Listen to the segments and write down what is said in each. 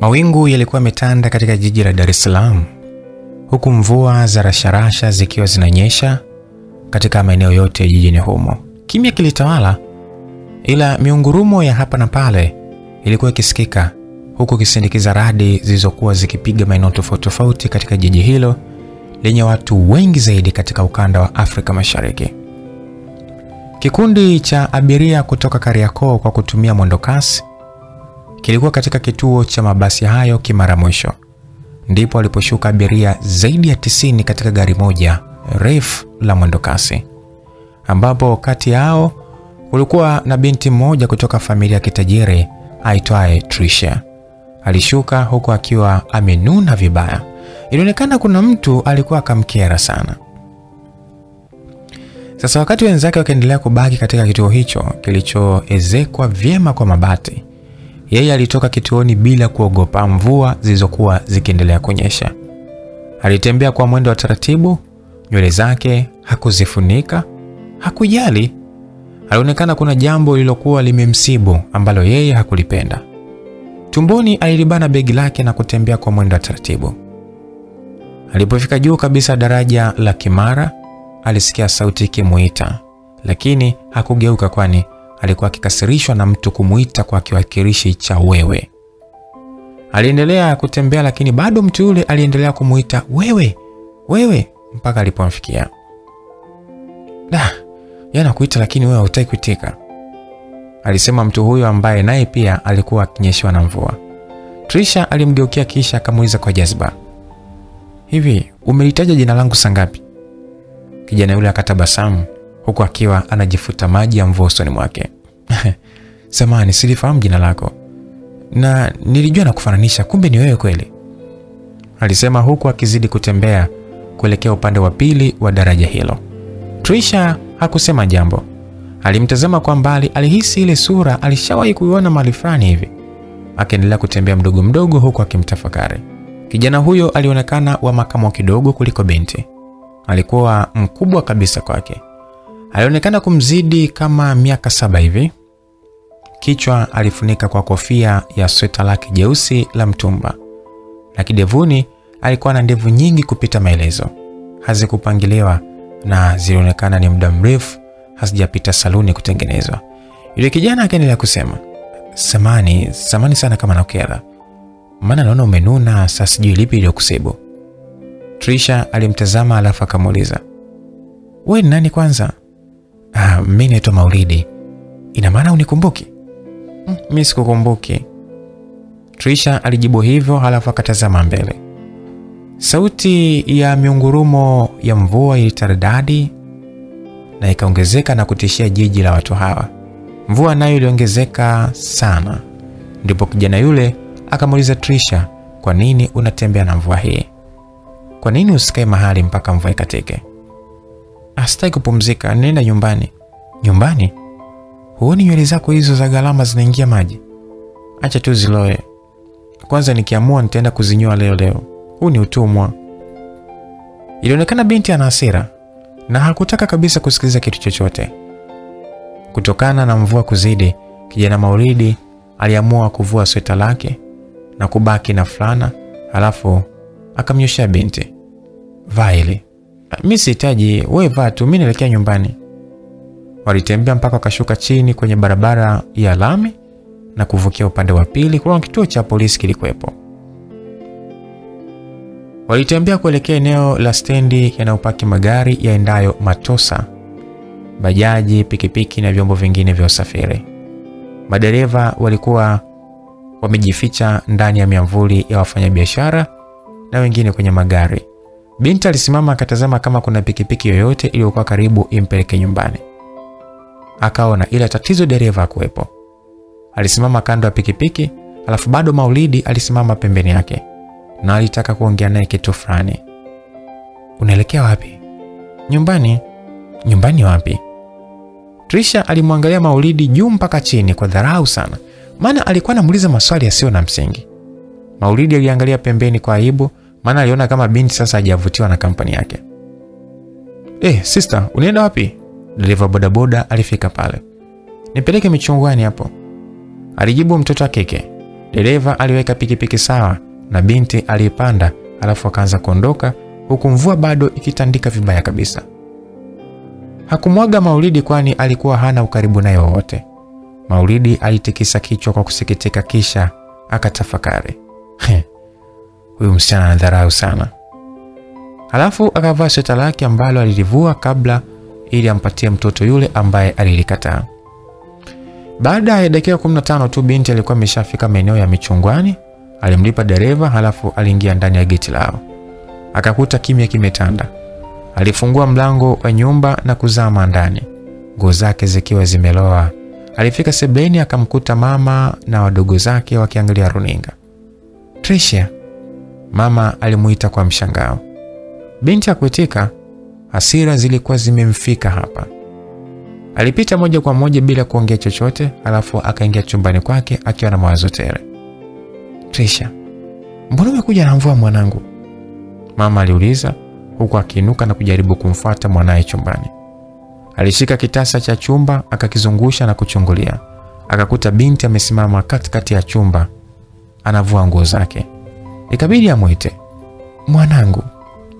Mawingu yalikuwa yametanda katika jiji la Dar es Salaam, huku mvua za rasharasha zikiwa zinanyesha katika maeneo yote jijini humo. Kimya kilitawala, ila miungurumo ya hapa na pale ilikuwa ikisikika, huku ikisindikiza radi zilizokuwa zikipiga maeneo tofauti tofauti katika jiji hilo lenye watu wengi zaidi katika ukanda wa Afrika Mashariki. Kikundi cha abiria kutoka Kariakoo kwa kutumia mwendokasi kilikuwa katika kituo cha mabasi hayo kimara mwisho. Ndipo aliposhuka abiria zaidi ya tisini katika gari moja refu la mwendokasi, ambapo kati yao kulikuwa na binti mmoja kutoka familia ya kitajiri aitwaye Trisha. Alishuka huku akiwa amenuna vibaya. Ilionekana kuna mtu alikuwa akamkera sana. Sasa wakati wenzake wakiendelea kubaki katika kituo hicho kilichoezekwa vyema kwa mabati, yeye alitoka kituoni bila kuogopa mvua zilizokuwa zikiendelea kunyesha. Alitembea kwa mwendo wa taratibu, nywele zake hakuzifunika, hakujali. Alionekana kuna jambo lililokuwa limemsibu ambalo yeye hakulipenda. Tumboni alilibana begi lake na kutembea kwa mwendo wa taratibu. Alipofika juu kabisa daraja la Kimara, alisikia sauti ikimuita, lakini hakugeuka, kwani alikuwa akikasirishwa na mtu kumuita kwa kiwakilishi cha wewe. Aliendelea kutembea, lakini bado mtu yule aliendelea kumuita wewe, wewe mpaka alipomfikia. Da, yana kuita lakini wewe hautaki kuitika, alisema mtu huyo ambaye naye pia alikuwa akinyeshewa na mvua. Trisha alimgeukia kisha akamuuliza kwa jazba, hivi umelitaja jina langu sangapi? Kijana yule akatabasamu huku akiwa anajifuta maji ya mvua usoni mwake. Samani, silifahamu jina lako na nilijua na kufananisha, kumbe ni wewe kweli, alisema huku akizidi kutembea kuelekea upande wa pili wa daraja hilo. Trisha hakusema jambo, alimtazama kwa mbali. Alihisi ile sura alishawahi kuiona mahali fulani hivi. Akaendelea kutembea mdogo mdogo, huku akimtafakari. Kijana huyo alionekana wa makamo kidogo kuliko binti. Alikuwa mkubwa kabisa kwake, alionekana kumzidi kama miaka saba hivi. Kichwa alifunika kwa kofia ya sweta lake jeusi la mtumba, na kidevuni alikuwa na ndevu nyingi kupita maelezo, hazikupangiliwa na zilionekana ni muda mrefu hazijapita saluni kutengenezwa. Yule kijana akaendelea kusema, samani samani sana kama nakera, maana naona umenuna, sasa sijui lipi iliyokusibu. Trisha alimtazama alafu akamuuliza, wewe ni nani kwanza? Ah, mimi naitwa Maulidi. Ina maana unikumbuki? Mm, mimi sikukumbuki. Trisha alijibu hivyo halafu akatazama mbele. Sauti ya miungurumo ya mvua ilitaradadi na ikaongezeka na kutishia jiji la watu hawa. Mvua nayo iliongezeka sana. Ndipo kijana yule akamuuliza Trisha, kwa nini unatembea na mvua hii? Kwa nini usikae mahali mpaka mvua ikatike? Asitaki kupumzika, nenda nyumbani. Nyumbani? Huoni nywele zako hizo za gharama zinaingia maji? Acha tu ziloe. Kwanza nikiamua nitaenda kuzinyoa leo leo. Huu ni utumwa. Ilionekana binti ana hasira na hakutaka kabisa kusikiliza kitu chochote. Kutokana na mvua kuzidi, kijana Maulidi aliamua kuvua sweta lake na kubaki na fulana, halafu akamnyoshea binti, vaa. Mi sihitaji, wewe vaa tu, mi naelekea nyumbani. Walitembea mpaka wakashuka chini kwenye barabara ya lami na kuvukia upande wa pili. Kuna kituo cha polisi kilikuwepo. Walitembea kuelekea eneo la stendi yanayopaki magari yaendayo Matosa, bajaji, pikipiki na vyombo vingine vya usafiri. Madereva walikuwa wamejificha ndani ya miamvuli ya wafanyabiashara na wengine kwenye magari. Binti alisimama akatazama kama kuna pikipiki yoyote iliyokuwa karibu impeleke nyumbani. Akaona, ila tatizo dereva hakuwepo. Alisimama kando ya pikipiki, alafu bado Maulidi alisimama pembeni yake na alitaka kuongea naye kitu fulani. Unaelekea wapi? Nyumbani. Nyumbani wapi? Trisha alimwangalia Maulidi juu mpaka chini kwa dharau sana, maana alikuwa anamuuliza maswali yasiyo na msingi. Maulidi aliangalia pembeni kwa aibu, maana aliona kama binti sasa hajavutiwa na kampani yake. Eh, sister, unaenda wapi? Dereva bodaboda alifika pale. Nipeleke michungwani hapo, alijibu mtoto wa kike. Dereva aliweka pikipiki sawa na binti aliyepanda, alafu akaanza kuondoka huku mvua bado ikitandika vibaya kabisa. Hakumwaga Maulidi kwani alikuwa hana ukaribu naye wowote. Maulidi alitikisa kichwa kwa kusikitika, kisha akatafakari, huyu msichana anadharau sana. Halafu akavaa sweta lake ambalo alilivua kabla ili ampatie mtoto yule ambaye alilikataa. Baada ya dakika 15 tu binti alikuwa ameshafika maeneo ya Michungwani. Alimlipa dereva, halafu aliingia ndani ya geti lao, akakuta kimya kimetanda. Alifungua mlango wa nyumba na kuzama ndani, nguo zake zikiwa zimeloa. Alifika sebleni akamkuta mama na wadogo zake wakiangalia runinga. Tricia, mama alimuita kwa mshangao. Binti akuitika, Hasira zilikuwa zimemfika hapa. Alipita moja kwa moja bila kuongea chochote, alafu akaingia chumbani kwake akiwa na mawazo tele. Trisha, mbona umekuja na mvua mwanangu? Mama aliuliza huku akiinuka na kujaribu kumfuata mwanaye chumbani. Alishika kitasa cha chumba akakizungusha na kuchungulia, akakuta binti amesimama katikati ya chumba anavua nguo zake. Ikabidi amwite, mwanangu.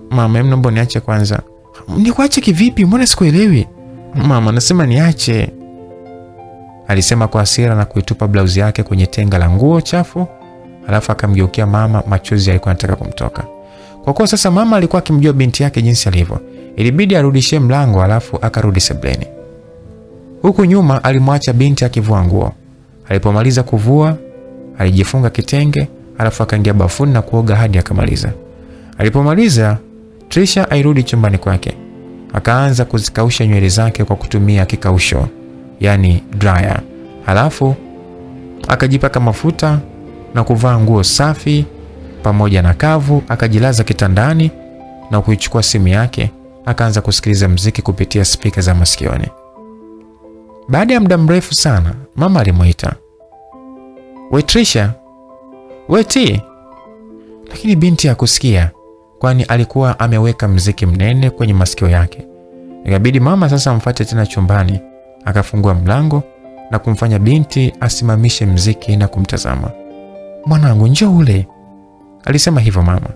Mama, naomba niache kwanza. Nikuache kivipi? Mbona sikuelewi? Mama, nasema niache, alisema kwa hasira na kuitupa blauzi yake kwenye tenga la nguo chafu. Alafu akamgeukia mama, machozi yalikuwa yanataka kumtoka. Kwa kuwa sasa mama alikuwa akimjua binti yake jinsi alivyo, ilibidi arudishie mlango, alafu akarudi sebleni. Huku nyuma alimwacha binti akivua nguo. Alipomaliza kuvua, alijifunga kitenge, alafu akaingia bafuni na kuoga hadi akamaliza. Alipomaliza, Trisha airudi chumbani kwake akaanza kuzikausha nywele zake kwa kutumia kikausho, yani dryer. Halafu akajipaka mafuta na kuvaa nguo safi pamoja na kavu, akajilaza kitandani na kuichukua simu yake, akaanza kusikiliza mziki kupitia spika za masikioni. Baada ya muda mrefu sana, mama alimuita, we Trisha, we T, lakini binti hakusikia kwani alikuwa ameweka mziki mnene kwenye masikio yake. Ikabidi mama sasa amfuate tena chumbani, akafungua mlango na kumfanya binti asimamishe mziki na kumtazama. Mwanangu, njoo ule, alisema hivyo mama.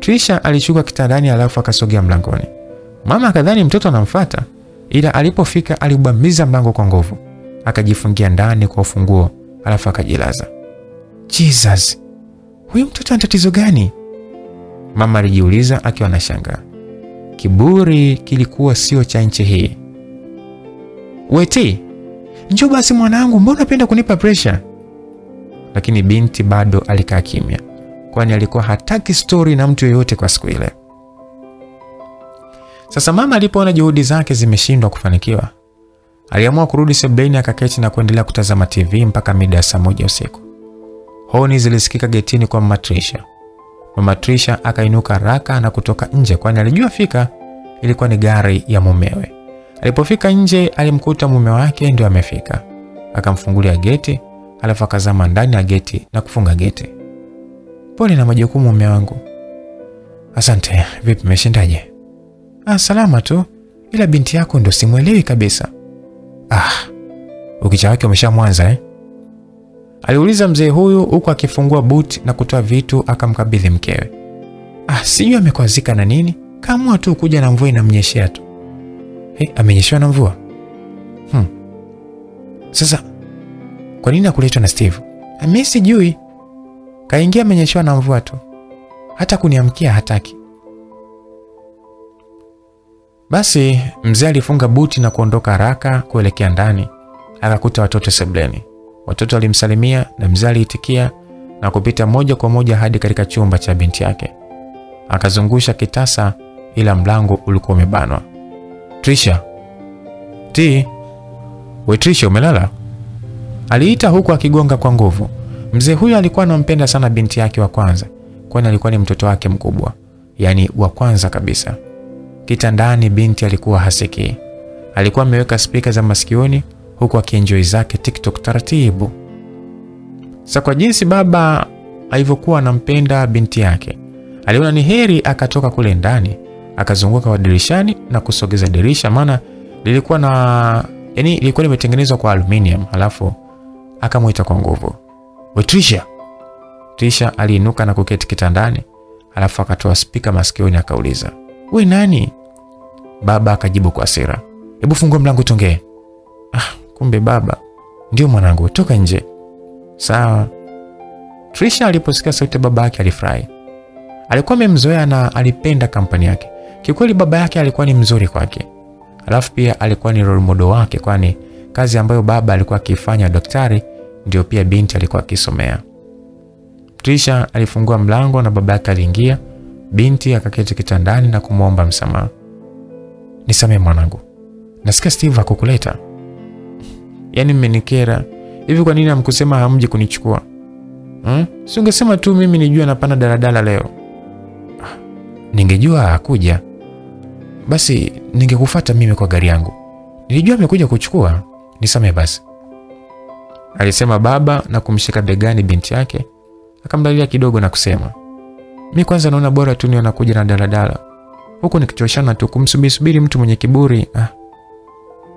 Trisha alishuka kitandani, alafu akasogea mlangoni. Mama akadhani mtoto anamfata, ila alipofika alibamiza mlango kwa nguvu, akajifungia ndani kwa ufunguo, alafu akajilaza. Jesus, huyu mtoto ana tatizo gani? Mama alijiuliza akiwa anashangaa. Kiburi kilikuwa sio cha nchi hii. Weti, njoo basi mwanangu, mbona unapenda kunipa presha? Lakini binti bado alikaa kimya, kwani alikuwa hataki stori na mtu yeyote kwa siku ile. Sasa mama alipoona juhudi zake zimeshindwa kufanikiwa, aliamua kurudi sebuleni, akaketi na kuendelea kutazama TV mpaka mida ya saa moja usiku. Honi zilisikika getini kwa matrisha Trisha. Akainuka raka na kutoka nje, kwani alijua fika ilikuwa ni gari ya mumewe. Alipofika nje, alimkuta mume wake ndio amefika. Akamfungulia geti, alafu akazama ndani ya geti na kufunga geti. Pole na majukumu mume wangu. Asante. Vipi, meshindaje? Ah, salama tu, ila binti yako ndo simwelewi kabisa. Ah, ukicha wake umeshamwanza eh? Aliuliza mzee huyu huku akifungua buti na kutoa vitu akamkabidhi mkewe. Ah, sijui amekwazika na nini, kaamua tu kuja na mvua inamnyeshea tu. Amenyeshewa na mvua hmm. Sasa kwa nini akuletwa na Steve? Mi sijui, kaingia amenyeshewa na mvua tu, hata kuniamkia hataki. Basi mzee alifunga buti na kuondoka haraka kuelekea ndani, akakuta watoto sebleni. Watoto walimsalimia na mzee aliitikia na kupita moja kwa moja hadi katika chumba cha binti yake. Akazungusha kitasa, ila mlango ulikuwa umebanwa. Trisha, Ti. we Trisha, umelala? Aliita huku akigonga kwa nguvu. Mzee huyo alikuwa anampenda sana binti yake wa kwanza, kwani alikuwa ni mtoto wake mkubwa, yani wa kwanza kabisa. Kitandani binti alikuwa hasikii. Alikuwa ameweka spika za masikioni huku akienjoi zake TikTok taratibu. Sasa kwa jinsi baba alivyokuwa anampenda binti yake, aliona ni heri akatoka kule ndani akazunguka kwa dirishani na kusogeza dirisha, maana lilikuwa na yani, lilikuwa limetengenezwa kwa aluminium. Halafu akamwita kwa nguvu, we Trisha, Trisha aliinuka na kuketi kitandani, alafu akatoa spika masikioni akauliza, we nani? Baba akajibu kwa hasira, hebu fungua mlango tongee. Ah, kumbe baba ndio mwanangu, toka nje. Sawa. Trisha aliposikia sauti ya baba yake alifurahi. Alikuwa amemzoea na alipenda kampani yake. Kikweli baba yake alikuwa ni mzuri kwake, alafu pia alikuwa ni role model wake, kwani kazi ambayo baba alikuwa akifanya daktari ndio pia binti alikuwa akisomea. Trisha alifungua mlango na baba yake aliingia. Binti akaketi kitandani na kumwomba msamaha. Nisamee mwanangu, nasikia Steve hakukuleta. Yaani mmenikera hivi. Kwa nini hamkusema hamji kunichukua hmm? Si ungesema tu mimi nijua napanda daladala leo. Ah, ningejua hakuja basi ningekufuata mimi kwa gari yangu. Nilijua amekuja kuchukua. Nisame basi, alisema baba na kumshika begani binti yake, akamlalia kidogo na kusema, mi kwanza naona bora tu niwe nakuja na daladala huku nikichoshana tu kumsubirisubiri mtu mwenye kiburi. Ah,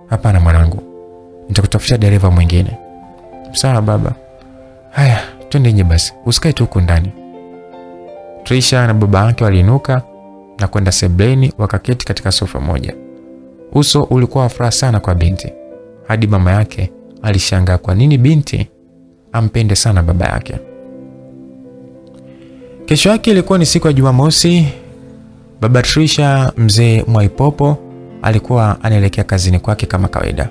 hapana mwanangu, nitakutafutia dereva mwingine. Sawa baba. Haya, twende nje basi, usikae tu huko ndani. Trisha na baba yake waliinuka na kwenda sebleni, wakaketi katika sofa moja. Uso ulikuwa wa furaha sana kwa binti, hadi mama yake alishangaa kwa nini binti ampende sana baba yake. Kesho yake ilikuwa ni siku ya Jumamosi. Baba Trisha, mzee Mwaipopo, alikuwa anaelekea kazini kwake kama kawaida,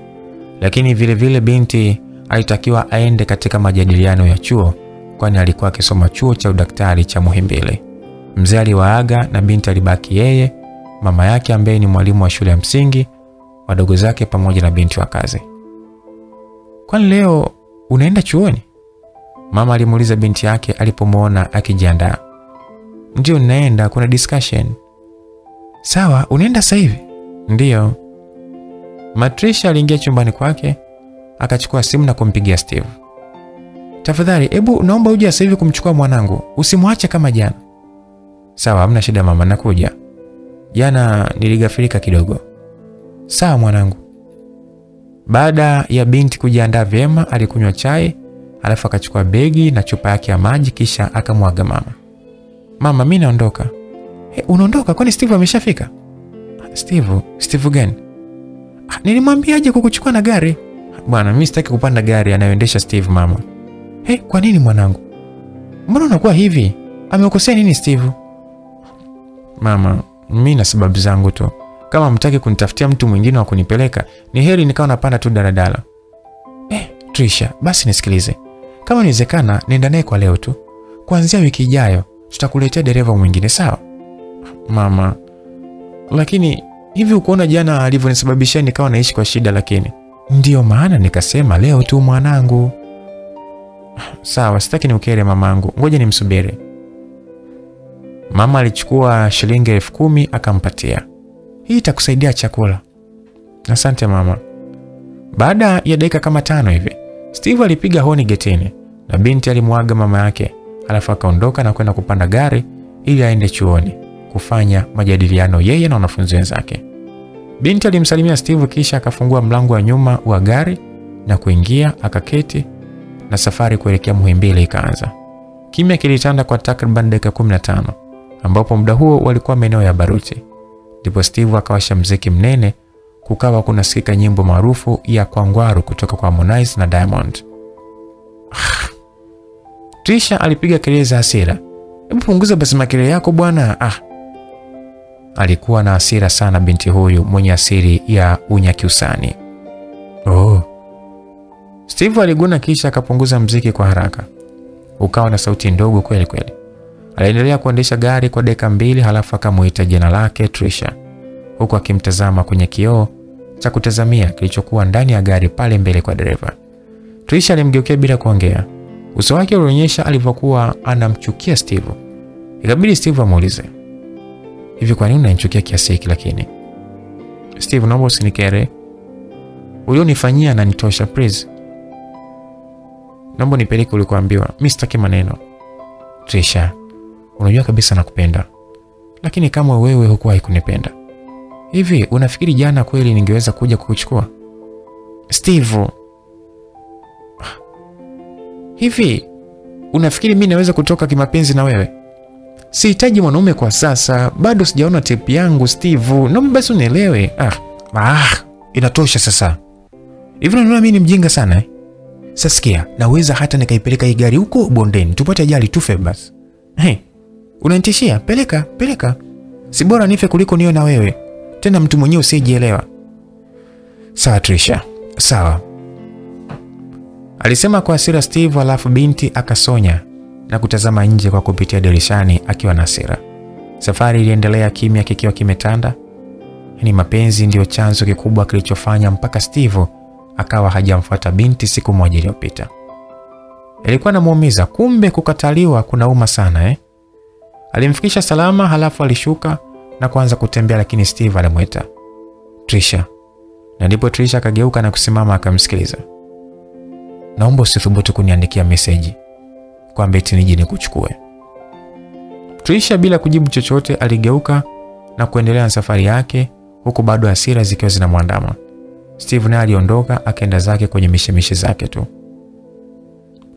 lakini vile vile binti alitakiwa aende katika majadiliano ya chuo, kwani alikuwa akisoma chuo cha udaktari cha Muhimbili. Mzee aliwaaga na binti alibaki yeye, mama yake ambaye ni mwalimu wa shule ya msingi, wadogo zake pamoja na binti wa kazi. Kwani leo unaenda chuoni? Mama alimuuliza binti yake alipomwona akijiandaa. Ndio, ninaenda, kuna discussion. Sawa, unaenda sasa hivi? Ndiyo. Matrisha aliingia chumbani kwake akachukua simu na kumpigia Steve. Tafadhali, hebu naomba uje sasa hivi kumchukua mwanangu, usimwache kama jana. Sawa, hamna shida mama, nakuja. Jana niligafirika kidogo. Sawa mwanangu. Baada ya binti kujiandaa vyema, alikunywa chai, alafu akachukua begi na chupa yake ya maji, kisha akamwaga mama. Mama, mi naondoka. Hey, unaondoka? Kwani Steve ameshafika? Steve? Steve gani? Ah, nilimwambia aje kukuchukua na gari. Bwana, mi sitaki kupanda gari anayoendesha Steve mama. Hey, kwa nini mwanangu? Mbona unakuwa hivi? Amekosea nini Steve? Mama, mi na sababu zangu tu. Kama mtaki kunitafutia mtu mwingine wa kunipeleka, ni heri nikawa napanda tu daladala. Eh, Trisha, basi nisikilize. Kama niwezekana nenda naye kwa leo tu. Kuanzia wiki ijayo tutakuletea dereva mwingine, sawa? Mama, lakini hivi ukuona jana alivyonisababishia nikawa naishi kwa shida, lakini ndiyo maana nikasema leo tu mwanangu. Sawa, sitaki niukere mamangu, ngoja nimsubiri. Mama alichukua shilingi elfu kumi akampatia. Hii itakusaidia chakula. Asante mama. Baada ya dakika kama tano hivi, Steve alipiga honi getini na binti alimwaga mama yake, alafu akaondoka na kwenda kupanda gari ili aende chuoni kufanya majadiliano yeye na wanafunzi wenzake. Binti alimsalimia Steve kisha akafungua mlango wa nyuma wa gari na kuingia akaketi na safari kuelekea Muhimbili ikaanza. Kimya kilitanda kwa takriban dakika 15 ambapo muda huo walikuwa maeneo ya Baruti. Ndipo Steve akawasha mziki mnene, kukawa kunasikika nyimbo maarufu ya Kwangwaru kutoka kwa Harmonize na Diamond. Trisha alipiga kelele za hasira. Hebu punguza basi makelele yako bwana. Ah. Alikuwa na hasira sana binti huyu mwenye asiri ya Unyakyusani. Oh. Steve aliguna kisha akapunguza mziki kwa haraka. Ukawa na sauti ndogo kweli kweli. Aliendelea kuendesha gari kwa deka mbili halafu akamuita jina lake Trisha, huku akimtazama kwenye kioo cha kutazamia kilichokuwa ndani ya gari pale mbele kwa dereva. Trisha alimgeukia bila kuongea. Uso wake ulionyesha alivyokuwa anamchukia Steve. Ikabidi Steve amuulize, hivi kwa nini unanichukia kiasi hiki? Lakini Steve, naomba usinikere, ulionifanyia na nitosha. Please, naomba nipeleke ulikoambiwa. Mi sitaki maneno. Trisha, unajua kabisa nakupenda, lakini kama wewe hukuwahi kunipenda hivi, unafikiri jana kweli ningeweza kuja kukuchukua? Steve, hivi Unafikiri mimi naweza kutoka kimapenzi na wewe? Sihitaji mwanaume kwa sasa, bado sijaona tepu yangu Steve. Naomba basi unielewe. Ah, ah, inatosha sasa. Hivi unaona mimi ni mjinga sana eh? Sasikia, naweza hata nikaipeleka hii gari huko bondeni, tupate ajali tufe basi. Hey, unanitishia? Peleka, peleka. Si bora nife kuliko niwe na wewe. Tena mtu mwenyewe usijielewa. Sawa Trisha, sawa, alisema kwa hasira Steve, alafu binti akasonya na kutazama nje kwa kupitia dirishani akiwa na sira. Safari iliendelea kimya kikiwa kimetanda. Ni mapenzi ndiyo chanzo kikubwa kilichofanya mpaka Steve akawa hajamfuata binti siku moja iliyopita. Ilikuwa namuumiza, kumbe kukataliwa kuna kunauma sana eh? Alimfikisha salama, halafu alishuka na kuanza kutembea, lakini Steve alimweta Trisha, na ndipo Trisha akageuka na kusimama akamsikiliza. Naomba usithubutu kuniandikia meseji kwamba eti nije nikuchukue. Trisha bila kujibu chochote aligeuka na kuendelea na safari yake huku bado hasira zikiwa zinamwandama. Steve naye aliondoka akaenda zake kwenye mishemishe zake tu.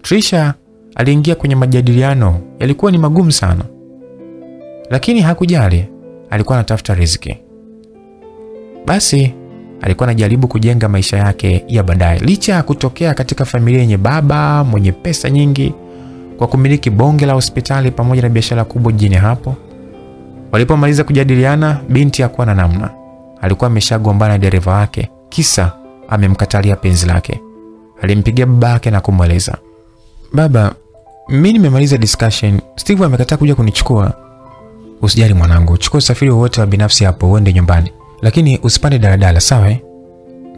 Trisha aliingia kwenye majadiliano, yalikuwa ni magumu sana, lakini hakujali, alikuwa anatafuta riziki. Basi alikuwa anajaribu kujenga maisha yake ya baadaye, licha ya kutokea katika familia yenye baba mwenye pesa nyingi, kwa kumiliki bonge la hospitali pamoja na biashara kubwa jijini hapo. Walipomaliza kujadiliana, binti hakuwa na namna, alikuwa ameshagombana na dereva wake, kisa amemkatalia penzi lake. Alimpigia baba yake na kumweleza, baba, mimi nimemaliza discussion, Steve amekataa kuja kunichukua. Usijali mwanangu, chukua usafiri wowote wa binafsi hapo uende nyumbani, lakini usipande daladala, sawa eh?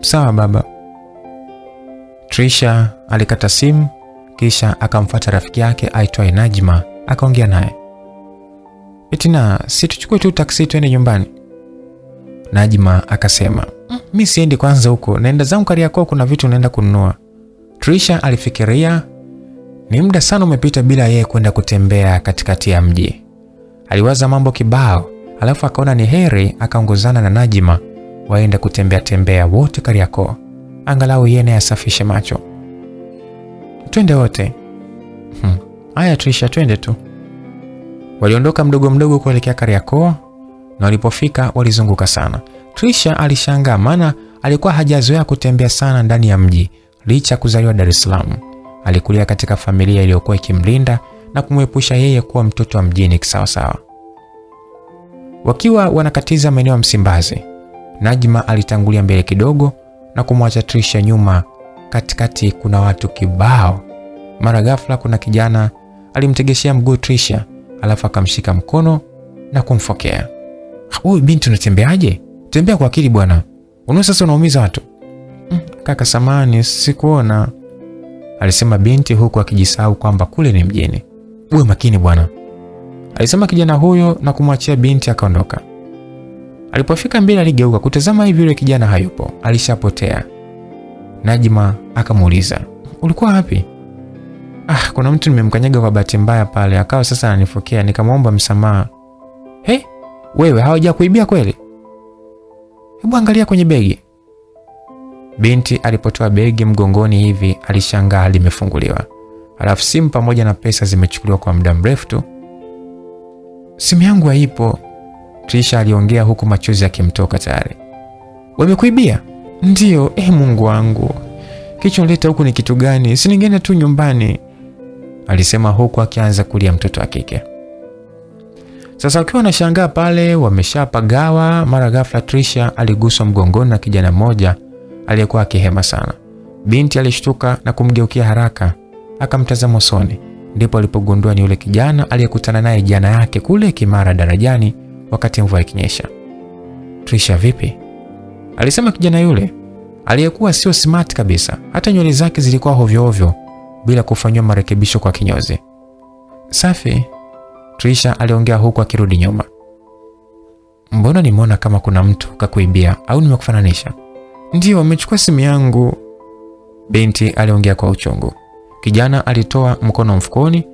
Sawa baba. Trisha alikata simu kisha akamfuata rafiki yake aitwaye Najma akaongea naye. Etina, si tuchukue tu taksi twende nyumbani? Najma akasema mm, mi siendi kwanza huko, naenda zangu Kariakoo, kuna vitu naenda kununua. Trisha alifikiria ni muda sana umepita bila yeye kwenda kutembea katikati ya mji. Aliwaza mambo kibao, alafu akaona ni heri akaongozana na Najma waenda kutembea tembea wote Kariakoo, angalau yeye naye asafishe macho. Twende wote. Hmm. Aya Trisha, twende tu. Waliondoka mdogo mdogo kuelekea Kariakoo na walipofika walizunguka sana. Trisha alishangaa maana alikuwa hajazoea kutembea sana ndani ya mji licha kuzaliwa Dar es Salaam. Alikulia katika familia iliyokuwa ikimlinda na kumwepusha yeye kuwa mtoto wa mjini kisawasawa. Wakiwa wanakatiza maeneo ya Msimbazi, Najma alitangulia mbele kidogo na kumwacha Trisha nyuma. Katikati kuna watu kibao. Mara ghafla kuna kijana alimtegeshea mguu Trisha, alafu akamshika mkono na kumfokea. Huyu binti unatembeaje? Tembea kwa akili bwana, unao sasa unaumiza watu. Mm, kaka samani, sikuona, alisema binti huku akijisahau kwamba kule ni mjini. Uwe makini bwana, alisema kijana huyo na kumwachia binti akaondoka. Alipofika mbele aligeuka kutazama hivi, yule kijana hayupo, alishapotea. Najma akamuuliza ulikuwa wapi? Ah, kuna mtu nimemkanyaga kwa bahati mbaya pale, akawa sasa ananifokea, nikamwomba msamaha. He, wewe hawajakuibia kweli? Hebu angalia kwenye begi. Binti alipotoa begi mgongoni hivi alishangaa limefunguliwa, alafu simu pamoja na pesa zimechukuliwa kwa muda mrefu tu. Simu yangu haipo, Trisha aliongea huku machozi yakimtoka tayari. Wamekuibia? Ndiyo. e Mungu wangu, kichonileta huku ni kitu gani? Si ningeenda tu nyumbani, alisema huku akianza kulia mtoto wa kike. Sasa wakiwa wanashangaa pale, wameshapagawa, mara ghafla Trisha aliguswa mgongoni na kijana mmoja aliyekuwa akihema sana. Binti alishtuka na kumgeukia haraka, akamtazama usoni, ndipo alipogundua ni yule kijana aliyekutana naye jana yake kule Kimara darajani wakati mvua ikinyesha. Trisha, vipi? Alisema kijana yule aliyekuwa sio smart kabisa, hata nywele zake zilikuwa hovyohovyo hovyo bila kufanyiwa marekebisho kwa kinyozi. Safi, Trisha aliongea huku akirudi nyuma. Mbona nimeona kama kuna mtu kakuibia au nimekufananisha? Ndiyo, wamechukua simu yangu, binti aliongea kwa uchungu. Kijana alitoa mkono mfukoni,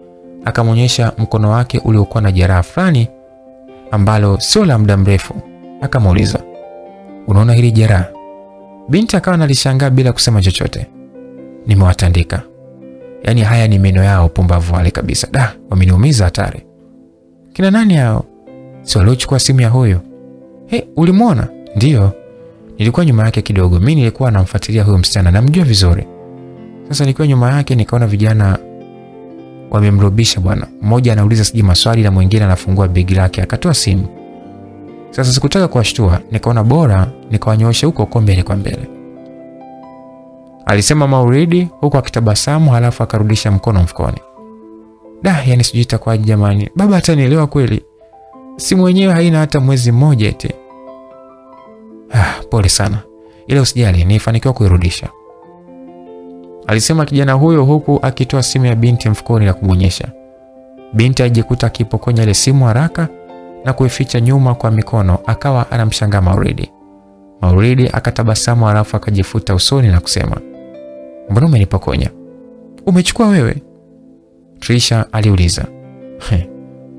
akamwonyesha mkono wake uliokuwa na jeraha fulani ambalo sio la muda mrefu, akamuuliza unaona hili jeraha? Binti akawa analishangaa bila kusema chochote. Nimewatandika. Yaani haya ni meno yao pumbavu wale kabisa. Da, wameniumiza hatari. Kina nani hao? Si waliochukua simu ya huyo? He, ulimwona? Ndiyo. Nilikuwa nyuma yake kidogo. Mimi nilikuwa namfuatilia huyo msichana, namjua vizuri. Sasa nikiwa nyuma yake nikaona vijana wamemrobisha bwana. Mmoja anauliza siji maswali na mwingine anafungua begi lake akatoa simu. Sasa sikutaka kuwashtua, nikaona bora nikawanyoosha huko huko mbele kwa mbele. Alisema Mauridi huku akitabasamu, halafu akarudisha mkono mfukoni. Da, yani sijui itakuwaje jamani. Baba atanielewa kweli. Simu yenyewe haina hata mwezi mmoja eti. Ah, pole sana, ila usijali, nifanikiwa kuirudisha, alisema kijana huyo huku akitoa simu ya binti mfukoni na kubonyesha. Binti ajikuta akipokonya ile simu haraka na kuificha nyuma kwa mikono, akawa anamshangaa Mauridi. Mauridi akatabasamu alafu akajifuta usoni na kusema, mbona umenipokonya? Umechukua wewe? Trisha aliuliza.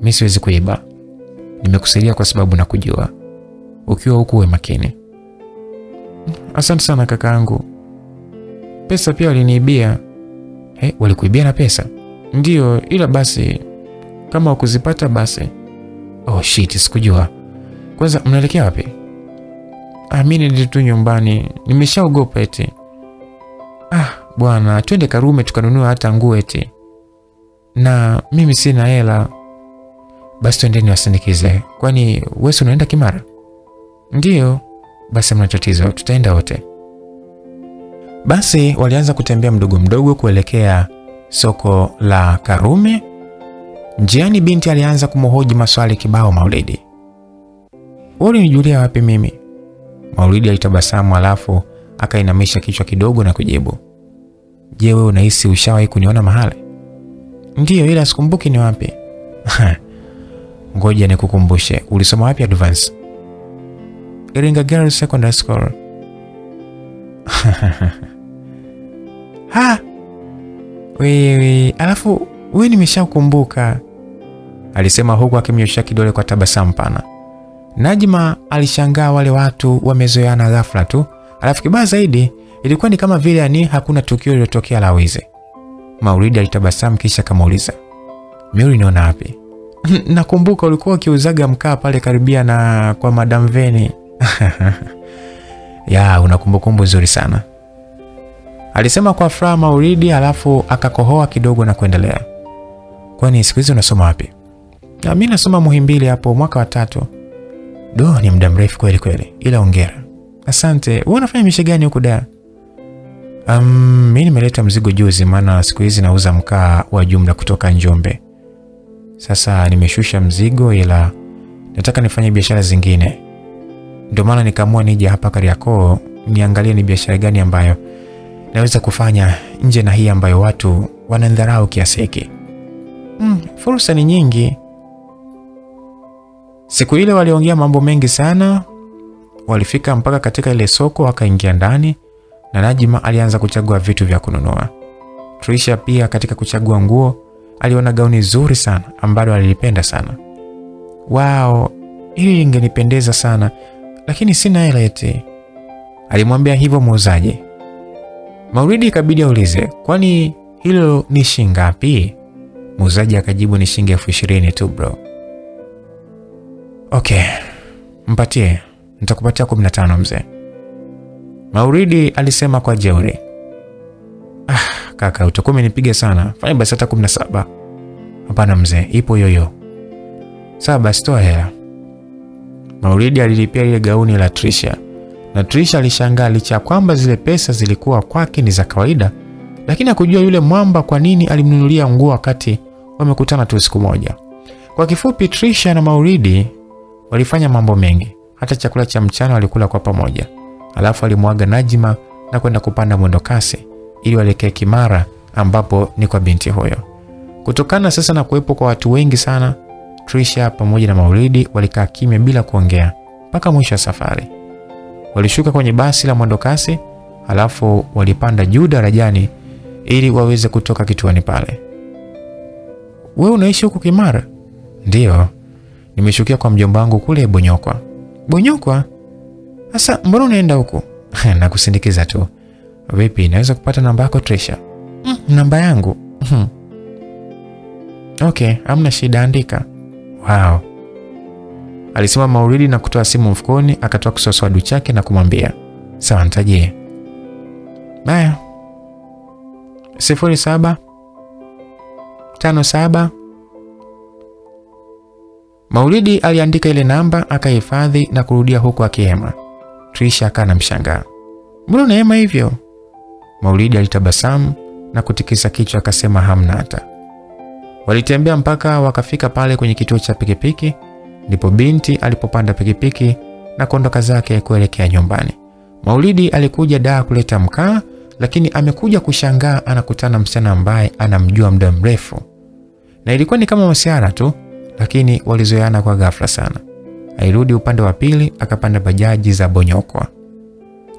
Mi siwezi kuiba, nimekusaidia kwa sababu nakujua. Ukiwa huku uwe makini. Asante sana kakaangu. Pesa pia waliniibia. Hey, walikuibia na pesa? Ndiyo, ila basi kama wakuzipata basi. Oh shit, sikujua. Kwanza mnaelekea wapi? Ah, mimi ndio tu nyumbani, nimeshaogopa eti. Ah bwana, twende Karume tukanunua hata nguo eti, na mimi sina hela. Basi twendeni wasindikize. Kwani wewe unaenda Kimara? Ndiyo. Basi mna tatizo, tutaenda wote. Basi walianza kutembea mdogo mdogo kuelekea soko la Karume. Njiani binti alianza kumhoji maswali kibao Maulidi. Wewe ulinijulia wapi mimi? Maulidi alitabasamu alafu akainamisha kichwa kidogo na kujibu. Je, wewe unahisi ushawahi kuniona mahali? Ndiyo, ila sikumbuki ni wapi. Ngoja nikukumbushe, ulisoma wapi advance? Iringa Girls Secondary School. ha wewe, alafu wewe nimeshakumbuka, alisema huku akimnyoshia kidole kwa tabasamu pana. Najma alishangaa, wale watu wamezoeana ghafla tu, alafu kibaya zaidi ilikuwa ni kama vile yani hakuna tukio lililotokea la wizi. Maulidi alitabasamu kisha akamuuliza, mimi niona wapi? Nakumbuka ulikuwa ukiuzaga mkaa pale karibia na kwa Madam Veni. ya una kumbukumbu nzuri sana, alisema kwa furaha Maulidi, alafu akakohoa kidogo na kuendelea. Kwani siku hizi unasoma wapi? Na mimi nasoma Muhimbili hapo mwaka wa tatu. Do, ni muda mrefu kweli kweli, ila ongera. Asante. Wewe unafanya mishe gani huko da? Um, mimi nimeleta mzigo juzi, maana siku hizi nauza mkaa wa jumla kutoka Njombe. Sasa nimeshusha mzigo, ila nataka nifanye biashara zingine, ndio maana nikaamua nije hapa Kariakoo niangalie ni biashara gani ambayo naweza kufanya nje na hii ambayo watu wanandharau kiasi hiki. Mm, fursa ni nyingi. Siku ile waliongea mambo mengi sana. Walifika mpaka katika ile soko, wakaingia ndani na Najima alianza kuchagua vitu vya kununua. Trisha pia katika kuchagua nguo aliona gauni zuri sana ambalo alilipenda sana. Wao, hili lingenipendeza sana lakini sina hela eti, alimwambia hivyo muuzaji. Mauridi ikabidi aulize, kwani hilo ni shilingi ngapi? Muuzaji akajibu ni shilingi elfu ishirini tu bro. Okay, mpatie, nitakupatia 15 mzee. Mauridi alisema kwa jeuri. Ah, kaka utakuwa umenipiga sana, fanya basi hata 17. Hapana mzee, ipo yoyo. Sawa basi toa hela. Mauridi alilipia ile gauni la Trisha na Trisha alishangaa licha kwamba zile pesa zilikuwa kwake ni za kawaida, lakini hakujua yule mwamba kwa nini alimnunulia nguo wakati wamekutana tu siku moja. Kwa kifupi, Trisha na Mauridi walifanya mambo mengi, hata chakula cha mchana walikula kwa pamoja. Alafu alimwaga Najima na kwenda kupanda mwendo kasi ili waelekee Kimara ambapo ni kwa binti huyo. Kutokana sasa na kuwepo kwa watu wengi sana, Trisha pamoja na Maulidi walikaa kimya bila kuongea mpaka mwisho wa safari. Walishuka kwenye basi la mwendokasi, alafu walipanda juu darajani ili waweze kutoka kituoni pale. Wewe unaishi huko Kimara? Ndiyo, nimeshukia kwa mjomba wangu kule Bonyokwa. Bonyokwa? Sasa mbona unaenda huku? Nakusindikiza tu. Vipi, naweza kupata namba yako Trisha? Mm, namba yangu Mm. Okay, hamna shida, andika. Wow. Alisema Maulidi na kutoa simu mfukoni, akatoa kiswaswadu chake na kumwambia sawa, nitajie. Haya, sifuri saba tano saba. Maulidi aliandika ile namba akahifadhi na kurudia huku akihema. Trisha akaa na mshangaa, mbona unahema hivyo? Maulidi alitabasamu na kutikisa kichwa akasema hamna hata. Walitembea mpaka wakafika pale kwenye kituo cha pikipiki, ndipo binti alipopanda pikipiki na kuondoka zake kuelekea nyumbani. Maulidi alikuja daa kuleta mkaa, lakini amekuja kushangaa anakutana msichana ambaye anamjua muda mrefu, na ilikuwa ni kama masiara tu, lakini walizoeana kwa ghafla sana. Alirudi upande wa pili akapanda bajaji za Bonyokwa.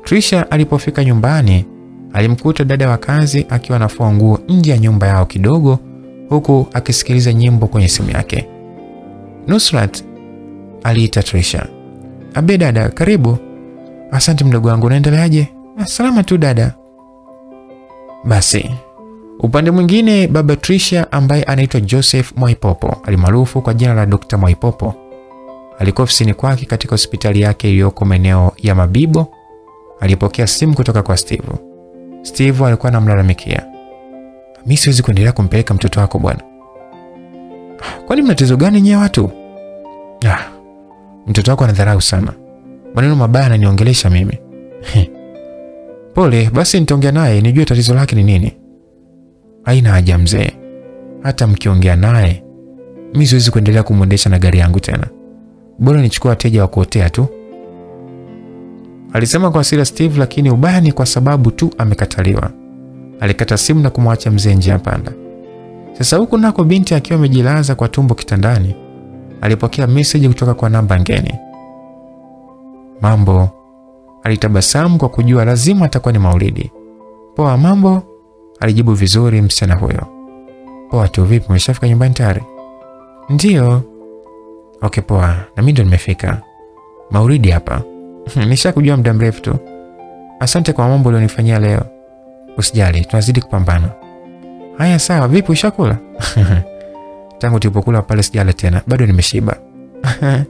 Trisha alipofika nyumbani alimkuta dada wa kazi akiwa anafua nguo nje ya nyumba yao kidogo, huku akisikiliza nyimbo kwenye simu yake. Nusrat aliita Trisha. Abe dada, karibu. Asante mdogo wangu, unaendeleaje? Salama tu dada. Basi upande mwingine, baba Trisha ambaye anaitwa Joseph Mwaipopo alimaarufu kwa jina la Dr. Mwaipopo alikuwa ofisini kwake katika hospitali yake iliyoko maeneo ya Mabibo. Alipokea simu kutoka kwa Steve. Steve alikuwa anamlalamikia, mi siwezi kuendelea kumpeleka mtoto wako bwana. Kwani mna tatizo gani nyewe watu? Ah, mtoto wako anadharau sana, maneno mabaya ananiongelesha mimi. Pole basi, nitaongea naye nijue tatizo lake ni nini. Haina haja mzee, hata mkiongea naye mi siwezi kuendelea kumwendesha na gari yangu tena, bora nichukua wateja wa kuotea tu, alisema kwa hasira Steve, lakini ubaya ni kwa sababu tu amekataliwa. Alikata simu na kumwacha mzee njia panda. Sasa huku nako binti akiwa amejilaza kwa tumbo kitandani, alipokea meseji kutoka kwa namba ngeni. Mambo, alitabasamu kwa kujua lazima atakuwa ni Maulidi. Poa, mambo, alijibu vizuri msichana huyo. Poa tu, vipi, umeshafika nyumbani tayari? Ndiyo. Okay, poa, na mimi ndo nimefika. Mauridi hapa. Nishakujua muda mrefu tu. Asante kwa mambo ulionifanyia leo. Usijali, tunazidi kupambana. Haya, sawa. Vipi, ushakula? Tangu tulipokula pale sijala tena, bado nimeshiba.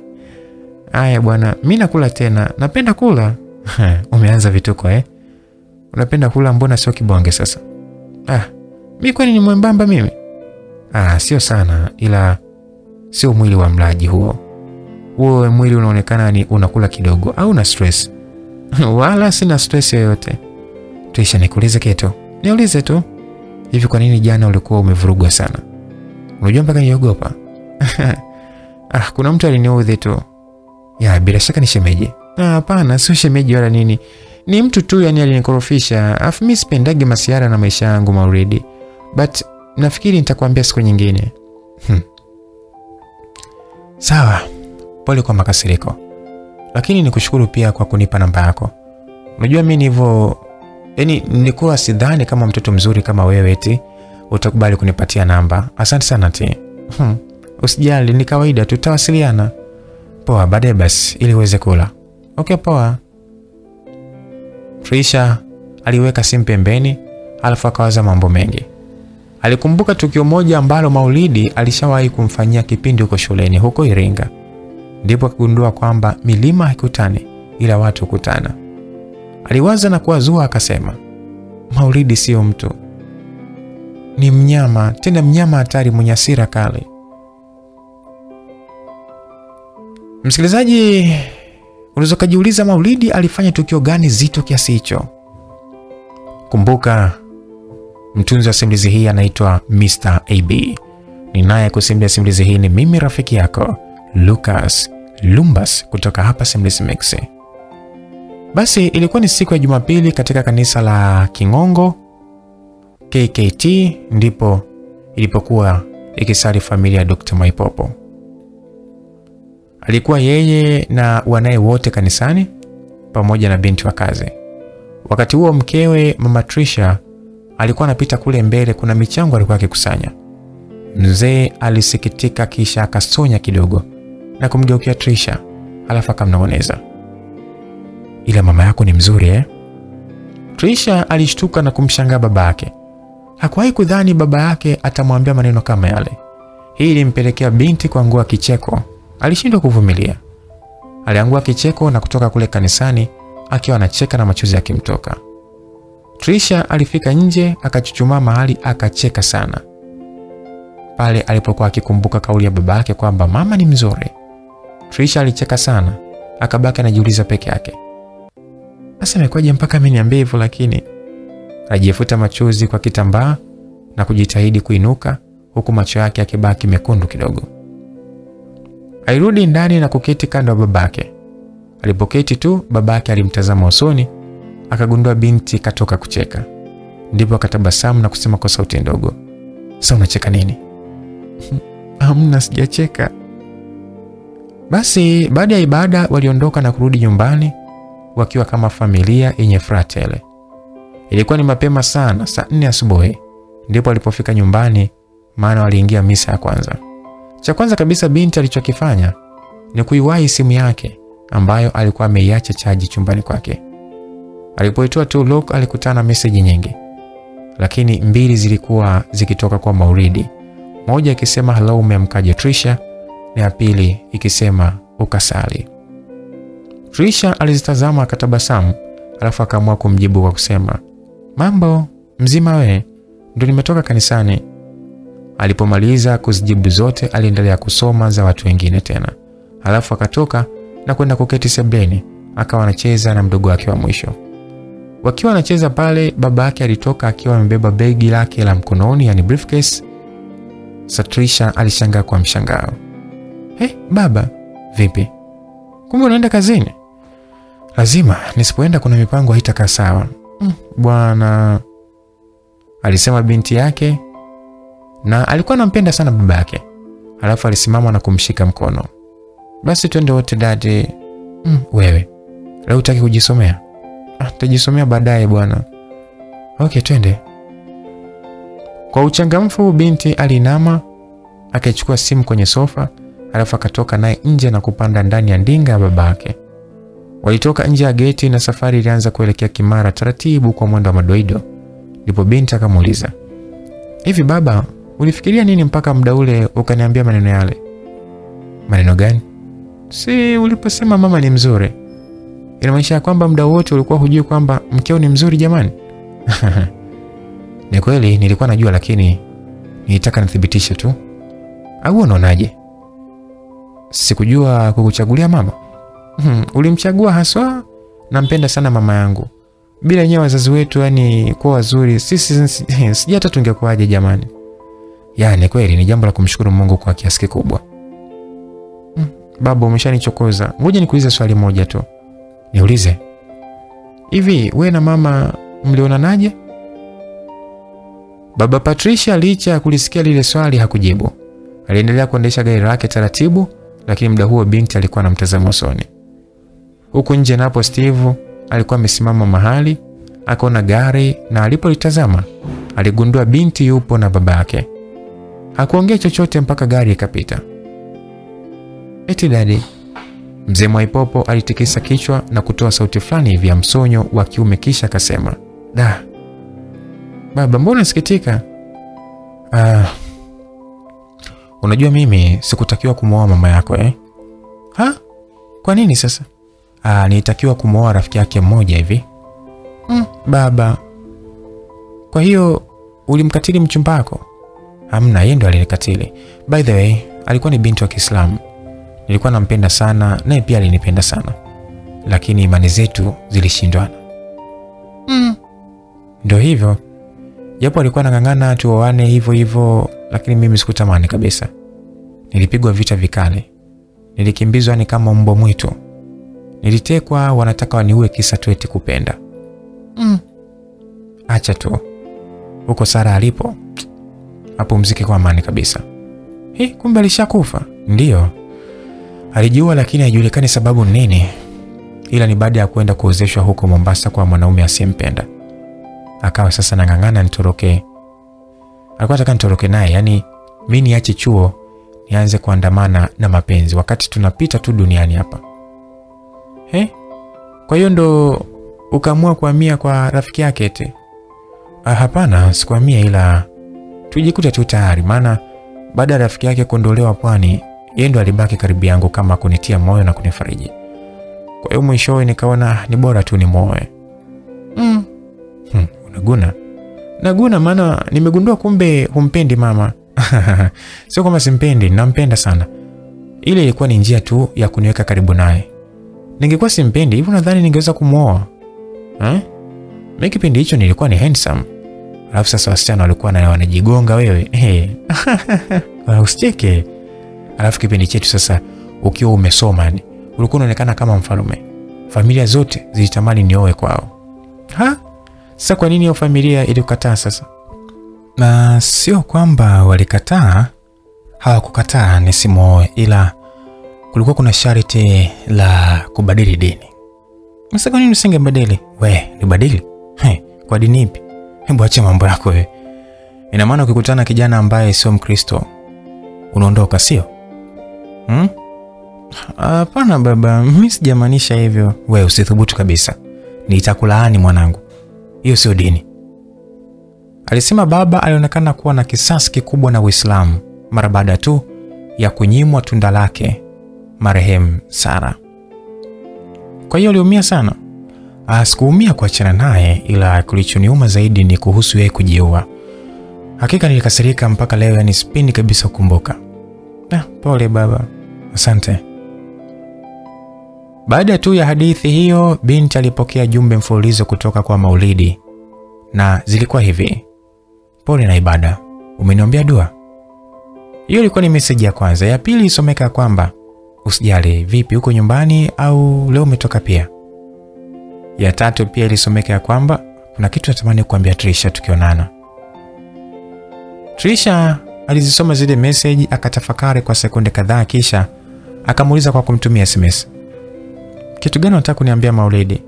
Haya bwana, mi nakula tena, napenda kula. Umeanza vituko eh? Unapenda kula, mbona sio kibonge sasa? Ah, mi kwani ni mwembamba mimi? Ah, sio sana, ila sio mwili wa mlaji huo. Huo mwili unaonekana ni unakula kidogo au na stress? Wala sina stress yoyote. Tuisha nikuulize kitu? Niulize tu. Hivi kwa nini jana ulikuwa umevurugwa sana? Unajua mpaka niogopa. Ah, kuna mtu aliniudhi tu. Ya, bila shaka ni shemeji. Ah, hapana, sio shemeji wala nini. Ni mtu tu yani alinikorofisha. Afu mimi sipendagi masiara na maisha yangu Mauridi. But nafikiri nitakwambia siku nyingine. Hmm. Sawa. Pole kwa makasiriko. Lakini nikushukuru pia kwa kunipa namba yako. Unajua mimi nivyo yani nilikuwa sidhani kama mtoto mzuri kama wewe eti utakubali kunipatia namba. Asante sana ti. Hmm. Usijali, ni kawaida tutawasiliana. Poa, baadaye basi ili uweze kula. Okay, poa. Trisha aliweka simu pembeni, alafu akawaza mambo mengi. Alikumbuka tukio moja ambalo Maulidi alishawahi kumfanyia kipindi huko shuleni huko Iringa. Ndipo akagundua kwamba milima haikutani ila watu hukutana. Aliwaza na kuwazua akasema, Maulidi sio mtu, ni mnyama, tena mnyama hatari mwenye hasira kali. Msikilizaji, unaweza ukajiuliza Maulidi alifanya tukio gani zito kiasi hicho? Kumbuka, mtunzi wa simulizi hii anaitwa Mr. AB. Ninaye kusimulia simulizi hii ni mimi rafiki yako Lucas Lumbas kutoka hapa Simulizi Mix. Basi ilikuwa ni siku ya Jumapili katika kanisa la King'ongo KKT, ndipo ilipokuwa ikisali familia ya Dr. Mwaipopo. Alikuwa yeye na wanaye wote kanisani pamoja na binti wa kazi. Wakati huo mkewe mama Trisha alikuwa anapita kule mbele, kuna michango alikuwa akikusanya. Mzee alisikitika, kisha akasonya kidogo na kumgeukia Trisha, alafu akamnong'oneza ila mama yako ni mzuri eh? Trisha alishtuka na kumshangaa baba yake. Hakuwahi kudhani baba yake atamwambia maneno kama yale. Hii ilimpelekea binti kuangua kicheko. Alishindwa kuvumilia, aliangua kicheko na kutoka kule kanisani akiwa anacheka na machozi yakimtoka. Trisha alifika nje akachuchumaa mahali akacheka sana pale alipokuwa akikumbuka kauli ya baba yake kwamba mama ni mzuri. Trisha alicheka sana, akabaki anajiuliza peke yake, sasa imekuwaje mpaka mimi niambie hivyo? Lakini alijifuta machozi kwa kitambaa na kujitahidi kuinuka, huku macho yake yakibaki mekundu kidogo. Alirudi ndani na kuketi kando ya babake. Alipoketi tu, babake alimtazama usoni, akagundua binti katoka kucheka. Ndipo akatabasamu na kusema kwa sauti ndogo, sasa unacheka nini? Hamna, sijacheka. Basi baada ya ibada waliondoka na kurudi nyumbani wakiwa kama familia yenye furaha tele. Ilikuwa ni mapema sana, saa nne asubuhi ndipo walipofika nyumbani, maana waliingia misa ya kwanza. Cha kwanza kabisa binti alichokifanya ni kuiwahi simu yake ambayo alikuwa ameiacha chaji chumbani kwake. Alipoitoa tu lock, alikutana message meseji nyingi, lakini mbili zilikuwa zikitoka kwa Mauridi, moja ikisema hello, umeamkaje Trisha, na ya pili ikisema ukasali. Trisha alizitazama akatabasamu, alafu akaamua kumjibu kwa kusema mambo mzima we, ndo nimetoka kanisani. Alipomaliza kuzijibu zote, aliendelea kusoma za watu wengine tena, halafu akatoka na kwenda kuketi sebleni, akawa anacheza na mdogo wake wa mwisho. Wakiwa anacheza pale, baba yake alitoka akiwa amebeba begi lake la mkononi, yani briefcase. Satrisha alishangaa kwa mshangao. Hey, baba, vipi? Kumbe unaenda kazini? Lazima, nisipoenda kuna mipango haitakaa sawa. Mm, bwana, alisema binti yake, na alikuwa anampenda sana baba yake. Halafu alisimama na kumshika mkono. Basi twende wote dadi. Mm, wewe leo utaki kujisomea? Ah, tutajisomea baadaye bwana. Okay, twende. Kwa uchangamfu binti alinama akachukua simu kwenye sofa, alafu akatoka naye nje na kupanda ndani ya ndinga ya babake. Walitoka nje ya geti na safari ilianza kuelekea Kimara taratibu kwa mwendo wa madoido. Ndipo binti akamuuliza, hivi baba, ulifikiria nini mpaka muda ule ukaniambia maneno yale? Maneno gani? Si uliposema mama ni mzuri, inamaanisha kwamba muda wote ulikuwa hujui kwamba mkeo ni mzuri jamani? Ni kweli nilikuwa najua, lakini nilitaka nithibitishe tu. Au unaonaje? Sikujua kukuchagulia mama. Hmm, ulimchagua haswa. Nampenda sana mama yangu, bila yenyewe wazazi wetu yani kuwa wazuri sisi, sijata hata tungekuwaje jamani. Yani kweli ni jambo la kumshukuru Mungu kwa kiasi kikubwa. Hmm, baba umeshanichokoza. Ngoja nikuulize swali moja tu. Niulize. Hivi we na mama mlionanaje? Baba Patricia licha ya kulisikia lile swali hakujibu. Aliendelea kuendesha gari lake taratibu, lakini muda huo binti alikuwa anamtazama usoni. Huku nje napo Steve alikuwa amesimama mahali, akaona gari na alipolitazama aligundua binti yupo na baba yake. Hakuongea chochote mpaka gari ikapita. Eti dadi, mzee Mwaipopo alitikisa kichwa na kutoa sauti fulani hivi ya msonyo wa kiume, kisha akasema, da baba, mbona sikitika? Ah, unajua mimi sikutakiwa kumwoa mama yako eh? Ha? Kwa nini sasa? Ah, nilitakiwa kumwoa rafiki yake mmoja hivi. Mm, baba. Kwa hiyo ulimkatili mchumba wako? Hamna, yeye ndo alinikatili. By the way, alikuwa ni binti wa Kiislamu. Nilikuwa nampenda sana, naye pia alinipenda sana, lakini imani zetu zilishindwana. Mm. Ndio hivyo, japo alikuwa anang'ang'ana tuoane hivyo hivyo, lakini mimi sikutamani kabisa. Nilipigwa vita vikali, nilikimbizwa ni kama mbwa mwitu, nilitekwa, wanataka waniue kisa tu eti kupenda. Mm. Acha tu huko Sara alipo apumzike kwa amani kabisa. Hi, kumbe alishakufa? ndio alijiua, lakini haijulikani sababu ni nini, ila ni baada ya kwenda kuozeshwa huko Mombasa kwa mwanaume asiyempenda. Akawa sasa nang'ang'ana nitorokee, alikuwa nataka nitoroke naye, yani mi niache chuo nianze kuandamana na mapenzi wakati tunapita tu duniani hapa. He? Kwa hiyo ndo ukaamua kuhamia kwa rafiki yake eti? Ah, hapana, sikuhamia, ila tujikuta tu tayari, maana baada ya rafiki yake kuondolewa pwani, yeye ndo alibaki karibu yangu kama kunitia moyo na kunifariji. Kwa hiyo mwishowe nikaona ni bora tu nimwoe. Mm. Hmm, unaguna? Naguna maana nimegundua kumbe humpendi mama. Sio kwamba simpendi, nampenda sana. Ile ilikuwa ni njia tu ya kuniweka karibu naye. Ningekuwa simpendi, hivyo nadhani ningeweza kumwoa. Eh? Mimi kipindi hicho nilikuwa ni handsome. Alafu sasa wasichana walikuwa na wanajigonga wewe. Eh. Usicheke. Alafu kipindi chetu sasa ukiwa umesoma ulikuwa unaonekana kama mfalme. Familia zote zilitamani nioe kwao. Ha? Sasa kwa nini hiyo familia ilikataa sasa? Na sio kwamba walikataa, hawakukataa nisimwoe, ila kulikuwa kuna sharti la kubadili dini. Sasa kwa nini usingebadili? We, nibadili? Kwa dini ipi? Hebu acha mambo yako wewe. Ina maana ukikutana kijana ambaye sio Mkristo unaondoka, sio? Hmm? Hapana baba, mimi sijamaanisha hivyo. Wewe usithubutu kabisa, nitakulaani mwanangu, hiyo sio dini. Alisema baba alionekana kuwa na kisasi kikubwa na Uislamu mara baada tu ya kunyimwa tunda lake marehemu Sara. Kwa hiyo aliumia sana. Ah, sikuumia kuachana naye, ila kilichoniuma zaidi ni kuhusu yeye kujiua. Hakika nilikasirika mpaka leo, yani sipendi kabisa kukumbuka. Ah, pole baba, asante. Baada tu ya hadithi hiyo, binti alipokea jumbe mfululizo kutoka kwa Maulidi na zilikuwa hivi: pole na ibada, umeniombea dua. Hiyo ilikuwa ni meseji ya kwanza. Ya pili isomeka kwamba usijali, vipi huko nyumbani au leo umetoka pia. Ya tatu pia ilisomeka ya kwamba kuna kitu natamani kuambia Trisha tukionana. Trisha alizisoma zile meseji akatafakari kwa sekunde kadhaa, kisha akamuuliza kwa kumtumia SMS, kitu gani unataka kuniambia Maulidi?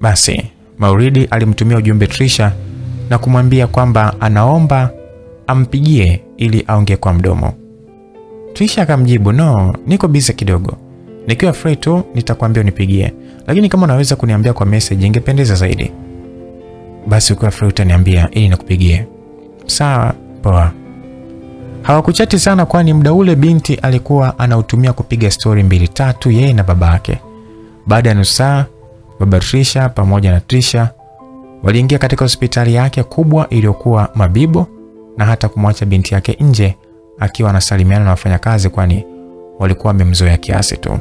Basi Maulidi alimtumia ujumbe Trisha na kumwambia kwamba anaomba ampigie ili aongee kwa mdomo. Trisha akamjibu, no, niko busy kidogo, nikiwa free tu nitakwambia unipigie, lakini kama unaweza kuniambia kwa message ingependeza zaidi. Basi ukiwa free utaniambia ili nikupigie. Sawa, poa. Hawakuchati sana, kwani muda ule binti alikuwa anautumia kupiga stori mbili tatu yeye na baba yake. Baada ya nusu saa, baba Trisha pamoja na Trisha waliingia katika hospitali yake kubwa iliyokuwa Mabibo na hata kumwacha binti yake nje akiwa anasalimiana na wafanyakazi, kwani walikuwa wamemzoea kiasi tu.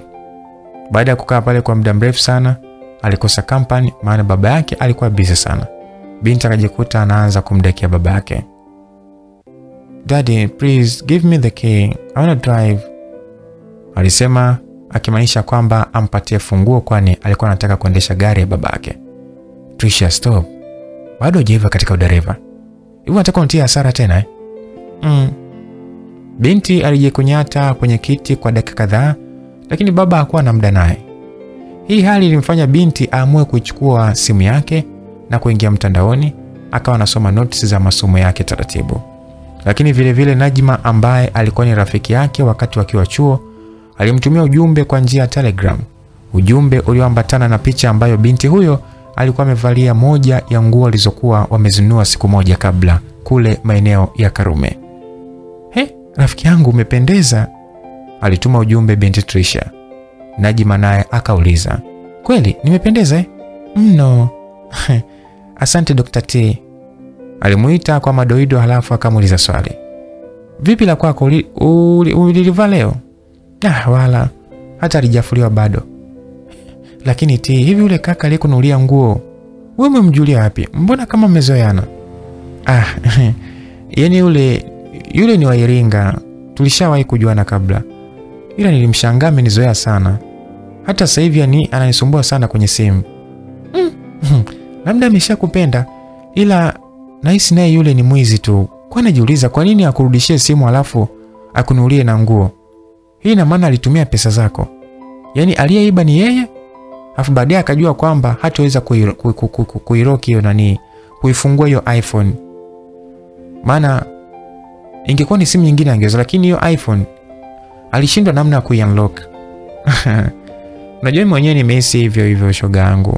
Baada ya kukaa pale kwa muda mrefu sana, alikosa kampani, maana baba yake alikuwa busy sana. Binti akajikuta anaanza kumdekia baba yake. Daddy, please give me the key. I wanna drive. Alisema akimaanisha kwamba ampatie funguo kwani alikuwa anataka kuendesha gari ya babake. Trisha, stop. Bado hujaiva katika udereva. Hivi unataka unitie hasara tena eh? Mm. Binti alijikunyata kwenye kiti kwa dakika kadhaa, lakini baba hakuwa na muda naye. Hii hali ilimfanya binti aamue kuichukua simu yake na kuingia mtandaoni, akawa anasoma notes za masomo yake taratibu. Lakini vile vile Najma ambaye alikuwa ni rafiki yake wakati wakiwa chuo alimtumia ujumbe kwa njia ya Telegram, ujumbe ulioambatana na picha ambayo binti huyo alikuwa amevalia moja ya nguo alizokuwa wamezinua siku moja kabla kule maeneo ya Karume. He, rafiki yangu umependeza, alituma ujumbe binti Trisha. Najima naye akauliza, kweli nimependeza eh? Mno. Asante Dr. T. Alimuita kwa madoido halafu akamuuliza swali. Vipi la kwako ulilivaa leo? Ah, wala hata alijafuliwa bado. Lakini T, hivi ule kaka aliyekunulia nguo wewe umemjulia wapi? Mbona kama mmezoeana? Ah, yani yule yule ni wa Iringa, tulishawahi kujuana kabla, ila nilimshangaa amenizoea sana. Hata sasa hivi yani ananisumbua sana kwenye simu. Mm, mm, labda ameshakupenda, ila nahisi naye yule ni mwizi tu. Kwa najiuliza kwa nini akurudishie simu alafu akunulie na nguo. Hii ina maana alitumia pesa zako, yaani aliyeiba ni yeye, alafu baadaye akajua kwamba hataweza kuiroki hiyo nani, kuifungua hiyo iPhone. Maana ingekuwa ni simu nyingine angeweza, lakini hiyo iPhone alishindwa namna ya kuiunlock. Unajua mwenyewe nimehisi hivyo hivyo, shoga yangu,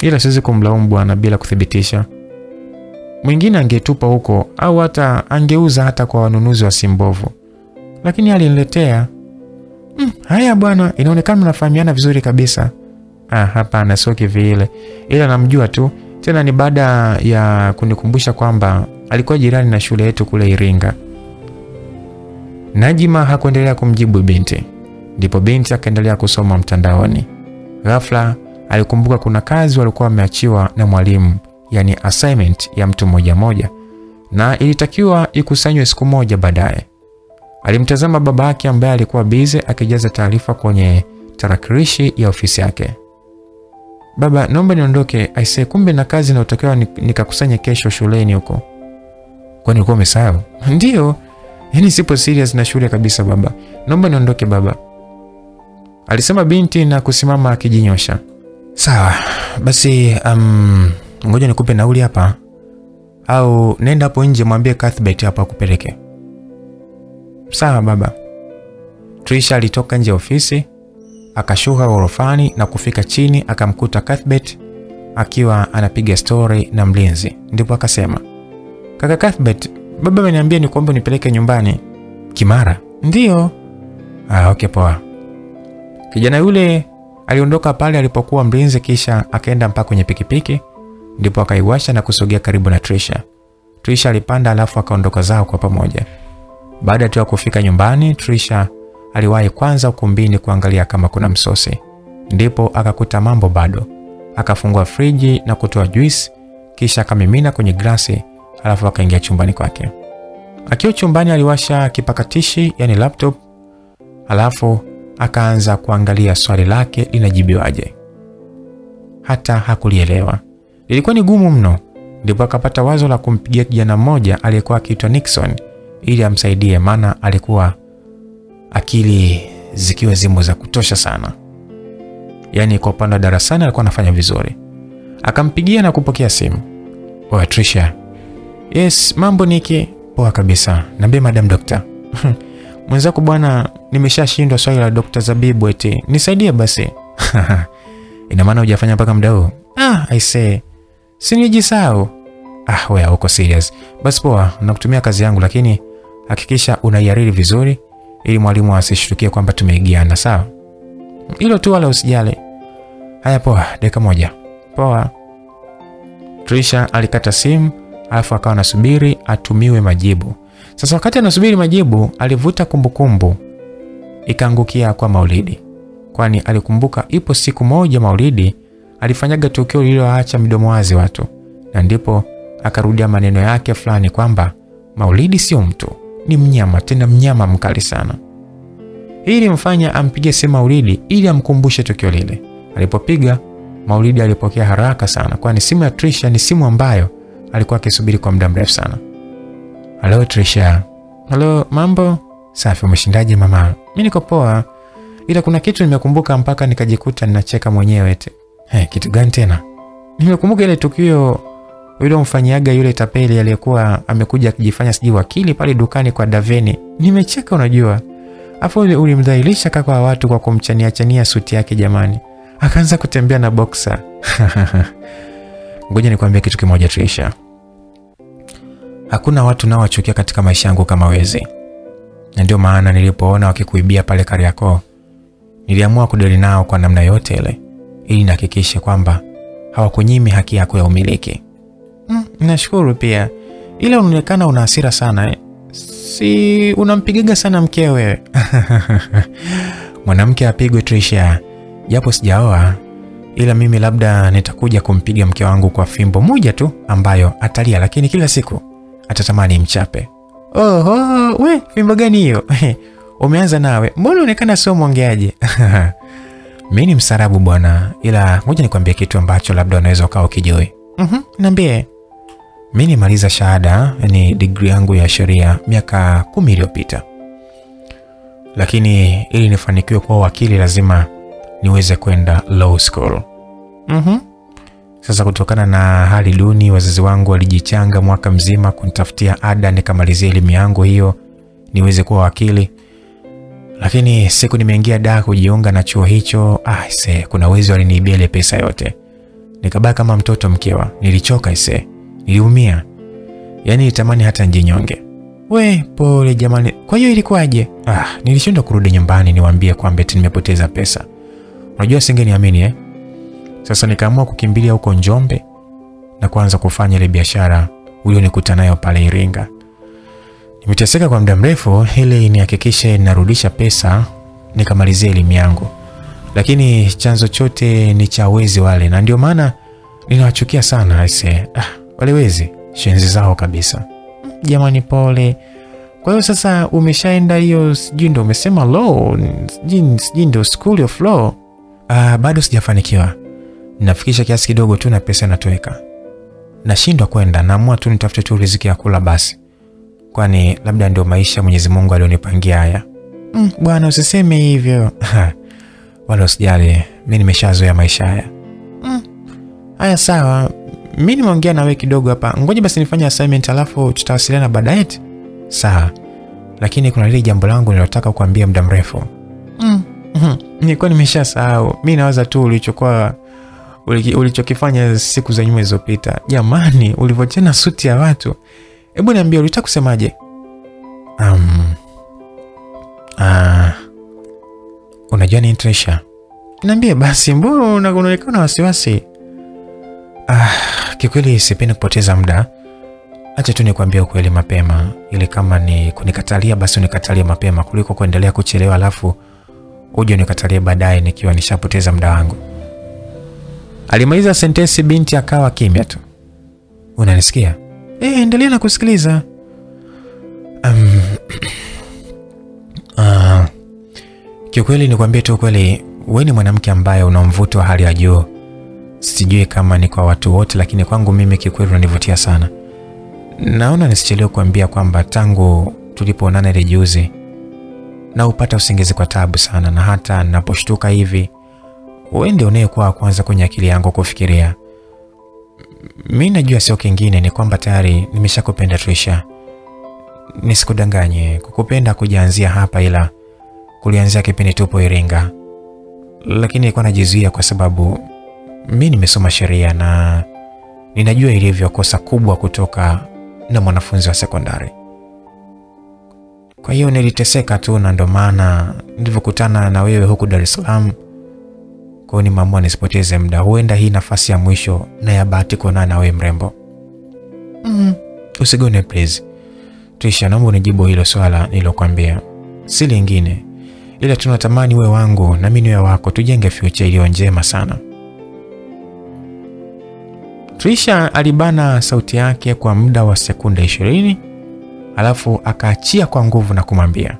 ila siwezi kumlaumu bwana bila kuthibitisha. mwingine angetupa huko au hata angeuza hata kwa wanunuzi wa simbovu, lakini aliniletea. Mm, haya bwana, inaonekana mnafahamiana vizuri kabisa. Ah, hapana, sio kivile, ila namjua tu, tena ni baada ya kunikumbusha kwamba alikuwa jirani na shule yetu kule Iringa. Najima hakuendelea kumjibu binti, ndipo binti akaendelea kusoma mtandaoni. Ghafla alikumbuka kuna kazi walikuwa wameachiwa na mwalimu, yani assignment ya mtu moja moja, na ilitakiwa ikusanywe siku moja baadaye. Alimtazama baba yake ambaye alikuwa bize akijaza taarifa kwenye tarakilishi ya ofisi yake. Baba, naomba niondoke. Aisee, kumbe na kazi inayotakiwa nikakusanye kesho shuleni huko. Kwani ulikuwa umesahau? Ndiyo, yaani sipo serious na shule kabisa baba, naomba niondoke baba, alisema binti na kusimama akijinyosha. Sawa basi, um, ngoja nikupe nauli hapa, au nenda hapo nje mwambie Cuthbert hapa akupeleke. Sawa baba. Trisha alitoka nje ofisi akashuka ghorofani na kufika chini akamkuta Cuthbert akiwa anapiga stori na mlinzi, ndipo akasema, kaka Cuthbert, baba ameniambia ni kuomba nipeleke nyumbani. Kimara? Ndiyo. Ah, okay, poa. Kijana yule aliondoka pale alipokuwa mlinzi, kisha akaenda mpaka kwenye pikipiki, ndipo akaiwasha na kusogea karibu na Trisha. Trisha alipanda alafu akaondoka zao kwa pamoja. Baada tu ya kufika nyumbani, Trisha aliwahi kwanza ukumbini kuangalia kama kuna msosi, ndipo akakuta mambo bado. Akafungua friji na kutoa juisi, kisha akamimina kwenye glasi, alafu akaingia chumbani kwake. Akiwa chumbani, aliwasha kipakatishi, yani laptop, alafu akaanza kuangalia swali lake linajibiwaje. Hata hakulielewa, lilikuwa ni gumu mno. Ndipo akapata wazo la kumpigia kijana mmoja aliyekuwa akiitwa Nixon ili amsaidie, maana alikuwa akili zikiwa zimo za kutosha sana, yaani kwa upande wa darasani alikuwa anafanya vizuri. Akampigia na kupokea simu. Oya Trisha. Yes, mambo Niki? Poa kabisa. Niambie madam dokta. Mwenzako bwana, nimeshashindwa swali la Dr. Zabibu eti. Nisaidie basi. Ina maana hujafanya mpaka muda huu? Ah, I say. Si. Ah, wewe uko serious. Basi poa, nakutumia kazi yangu lakini hakikisha unaiariri vizuri ili mwalimu asishtukie kwamba tumeigiana, sawa? Hilo tu wala usijali. Haya poa, dakika moja. Poa. Trisha alikata simu alafu akawa anasubiri atumiwe majibu. Sasa wakati anasubiri majibu, alivuta kumbukumbu ikaangukia kwa Maulidi, kwani alikumbuka ipo siku moja Maulidi alifanyaga tukio lililoacha midomo wazi watu, na ndipo akarudia maneno yake fulani kwamba Maulidi sio mtu, ni mnyama, tena mnyama mkali sana. Hii ilimfanya ampige simu Maulidi ili amkumbushe tukio lile. Alipopiga, Maulidi alipokea haraka sana, kwani simu ya Trisha ni simu ambayo alikuwa akisubiri kwa muda mrefu sana. Halo Trisha. Halo, mambo? Safi, umeshindaje mama? Mi niko poa, ila kuna kitu nimekumbuka mpaka nikajikuta ninacheka mwenyewe eti. Hey, kitu gani tena? Nimekumbuka ile tukio yule mfanyiaga yule tapeli aliyekuwa amekuja akijifanya sijui wakili pale dukani kwa Daveni. Nimecheka unajua. Afu ulimdhalilisha kaka wa watu kwa kumchania chania suti yake jamani. Akaanza kutembea na boxer. Ngoja nikwambie kitu kimoja Trisha. Hakuna watu naowachukia katika maisha yangu kama wezi. Na ndio maana nilipoona wakikuibia pale Kariakoo, niliamua kudeli nao kwa namna yote ile ili nihakikishe kwamba hawakunyimi haki yako ya umiliki. Mm, nashukuru pia. Ila unaonekana una hasira sana eh? Si unampigiga sana mkewe. Mwanamke apigwe Trisha, japo sijaoa, ila mimi labda nitakuja kumpiga mke wangu kwa fimbo moja tu ambayo atalia, lakini kila siku atatamani mchape. Oho, we fimbo gani hiyo? Umeanza nawe, mbona unaonekana sio mwongeaji? Mi ni msarabu bwana, ila ngoja nikwambie kitu ambacho labda unaweza ukawa ukijui. Mhm, niambie. Mi nimaliza shahada, ni degree yangu ya sheria miaka kumi iliyopita, lakini ili nifanikiwe kuwa wakili lazima niweze kwenda law school. Mhm. Sasa kutokana na hali duni, wazazi wangu walijichanga mwaka mzima kunitafutia ada nikamalizia elimu yangu hiyo niweze kuwa wakili, lakini siku nimeingia da kujiunga na chuo hicho, ah, ise, kuna wezi waliniibia ile pesa yote, nikabaki kama mtoto mkewa. Nilichoka ise, niliumia, yaani nitamani hata njinyonge. We pole jamani, kwa hiyo ilikuwaje? Ah, nilishindwa kurudi nyumbani niwaambie kwamba nimepoteza pesa. Unajua singeniamini eh? Sasa nikaamua kukimbilia huko Njombe na kuanza kufanya ile biashara ulionikuta nayo pale Iringa. Nimeteseka kwa muda mrefu ili nihakikishe narudisha pesa nikamalizia elimu yangu, lakini chanzo chote ni cha wezi wale, na ndio maana ninawachukia sana aise. Ah, wale wezi shenzi zao kabisa. Jamani, pole. Kwa hiyo sasa umeshaenda hiyo, sijui ndo umesema law, sijui ndo school of law? Ah, bado sijafanikiwa. Nafikisha kiasi kidogo tu na pesa inatoweka. Nashindwa kwenda, naamua tu nitafute tu riziki ya kula basi, kwani labda ndio maisha Mwenyezi Mungu alionipangia haya. Mm, bwana usiseme hivyo. Wala usijali, mimi nimeshazoea maisha haya. Mm, haya sawa, Mimi nimeongea na wewe kidogo hapa, ngoja basi nifanye assignment alafu tutawasiliana baadaye. Sawa, lakini kuna lile jambo langu nilotaka kukuambia muda mrefu. Mm, nilikuwa nimeshasahau. Mi nawaza tu ulichokuwa ulichokifanya siku za nyuma zilizopita. Jamani, ulivyochana suti ya watu. Hebu niambia ulitaka kusemaje? Um, uh, unajua ni Trisha? Niambie basi, mbona unaonekana na wasiwasi? Ah, kikweli sipendi kupoteza muda. Acha tu nikwambie ukweli mapema, ili kama ni kunikatalia basi unikatalia mapema kuliko kuendelea kuchelewa alafu uje unikatalie baadaye nikiwa nishapoteza muda wangu. Alimaliza sentensi binti akawa kimya tu. Unanisikia? Eh, endelea na kusikiliza. Um, uh, kiukweli nikwambie tu kweli, we ni mwanamke ambaye una mvuto wa hali ya juu. Sijui kama ni kwa watu wote, lakini kwangu mimi kiukweli unanivutia sana. Naona nisichelewe kuambia kwamba tangu tulipoonana ile juzi na upata usingizi kwa tabu sana, na hata ninaposhtuka hivi uende ndio unayekuwa kwanza kwenye akili yangu kufikiria. Mi najua sio kingine, ni kwamba tayari nimeshakupenda Trisha. Nisikudanganye, kukupenda kujaanzia hapa, ila kulianzia kipindi tupo Iringa, lakini nilikuwa najizuia kwa sababu mi nimesoma sheria na ninajua ilivyo kosa kubwa kutoka na mwanafunzi wa sekondari. Kwa hiyo niliteseka tu, na ndo maana nilivyokutana na wewe huku Dar es Salaam kwa hiyo nimeamua nisipoteze muda. Huenda hii nafasi ya mwisho na ya bahati kuonana na wewe mrembo. Mm, usigone please. Trisha, naomba unijibu hilo swala nilokuambia, si lingine, ila tunatamani we wangu na mimi niwe wako, tujenge future iliyo njema sana. Trisha alibana sauti yake kwa muda wa sekunde ishirini alafu akaachia kwa nguvu na kumwambia,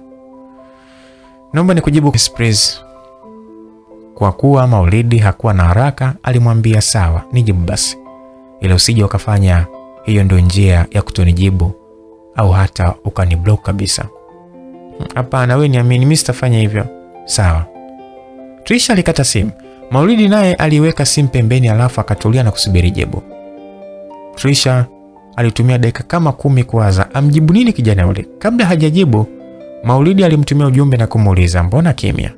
naomba nikujibu express Kwa kuwa Maulidi hakuwa na haraka, alimwambia sawa, nijibu basi, ila usije ukafanya hiyo ndio njia ya kutonijibu au hata ukaniblock kabisa. Hapana, wewe niamini, mi sitafanya hivyo. Sawa. Trisha alikata simu. Maulidi naye aliweka simu pembeni, alafu akatulia na kusubiri jibu. Trisha alitumia dakika kama kumi kuwaza amjibu nini kijana yule. Kabla hajajibu, Maulidi alimtumia ujumbe na kumuuliza mbona kimya.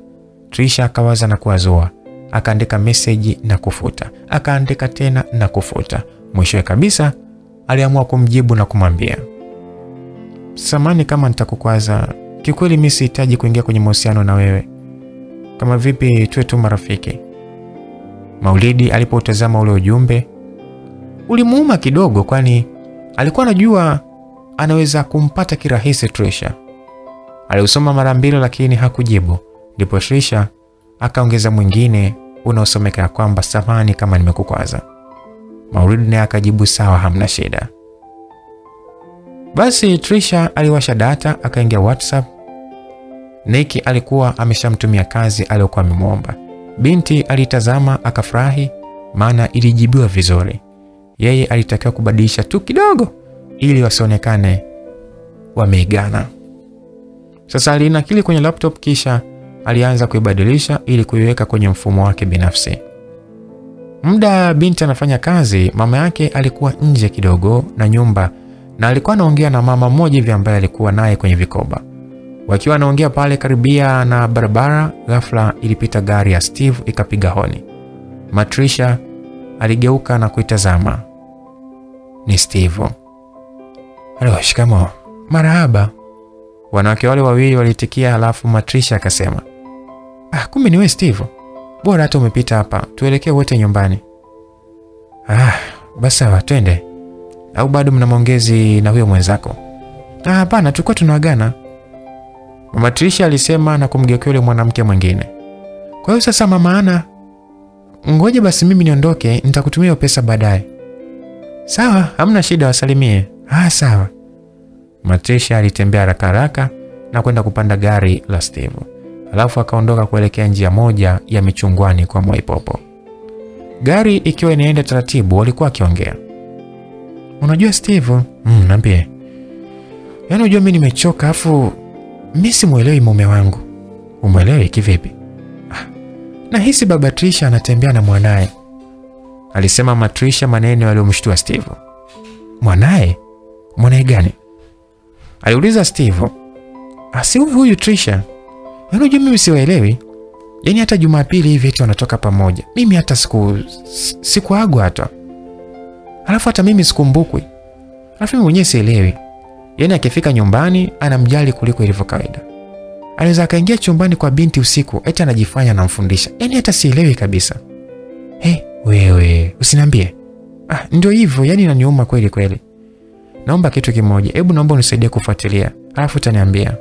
Trisha akawaza na kuwazua, akaandika meseji na kufuta, akaandika tena na kufuta. Mwishowe kabisa aliamua kumjibu na kumwambia, samani kama nitakukwaza, kikweli mimi sihitaji kuingia kwenye mahusiano na wewe. Kama vipi tuwe tu marafiki? Maulidi alipotazama ule ujumbe ulimuuma kidogo, kwani alikuwa anajua anaweza kumpata kirahisi Trisha. Aliusoma mara mbili, lakini hakujibu. Ndipo Trisha akaongeza mwingine unaosomeka kwamba samani kama nimekukwaza. maurid naye akajibu sawa, hamna shida. Basi Trisha aliwasha data akaingia WhatsApp. Nick alikuwa ameshamtumia kazi aliyokuwa amemwomba. Binti alitazama akafurahi, maana ilijibiwa vizuri. Yeye alitakiwa kubadilisha tu kidogo ili wasionekane wameigana. Sasa alinakili kwenye laptop kisha alianza kuibadilisha ili kuiweka kwenye mfumo wake binafsi. Muda binti anafanya kazi, mama yake alikuwa nje kidogo na nyumba na alikuwa anaongea na mama mmoja hivi ambaye alikuwa naye kwenye vikoba. Wakiwa anaongea pale karibia na barabara, ghafla ilipita gari ya Steve ikapiga honi. Matrisha aligeuka na kuitazama. Ni Steve. Halo, shikamo. Marahaba. Wanawake wale wawili walitikia, halafu Matrisha akasema, ah, kumbe ni wewe Steve. Bora hata umepita hapa, tuelekee wote nyumbani. Ah, basi sawa, twende. Au bado mna maongezi na huyo mwenzako? Ah, hapana, tulikuwa tunaagana. Mama Trisha alisema na kumgeukia yule mwanamke mwingine. Kwa hiyo sasa, mama Ana, ngoja basi mimi niondoke, nitakutumia pesa baadaye. Sawa, hamna shida, wasalimie. Ah, sawa. Matrisha alitembea haraka haraka na kwenda kupanda gari la Steve, alafu akaondoka kuelekea njia moja ya michungwani kwa Mwaipopo. Gari ikiwa inaenda taratibu, walikuwa akiongea. Unajua Steve, mm, niambie. Yaani unajua mimi nimechoka, afu mimi simuelewi mume wangu. Umwelewi kivipi? Ah, nahisi baba Trisha anatembea na mwanaye, alisema Matrisha, maneno yaliyomshtua Steve. Mwanaye? Mwanaye gani? aliuliza Steve. Asi huyu Trisha. Yaani unajua mimi siwaelewi. Yaani hata Jumapili hivi eti wanatoka pamoja. Mimi hata siku sikuagwa hata. Alafu hata mimi sikumbukwi. Alafu mimi mwenyewe sielewi. Yaani akifika nyumbani anamjali kuliko ilivyo kawaida. Anaweza akaingia chumbani kwa binti usiku eti anajifanya anamfundisha. Yaani hata sielewi kabisa. Hey, wewe usiniambie. Ah, ndio hivyo, yani inaniuma kweli kweli. Naomba kitu kimoja, hebu naomba unisaidie kufuatilia, alafu utaniambia.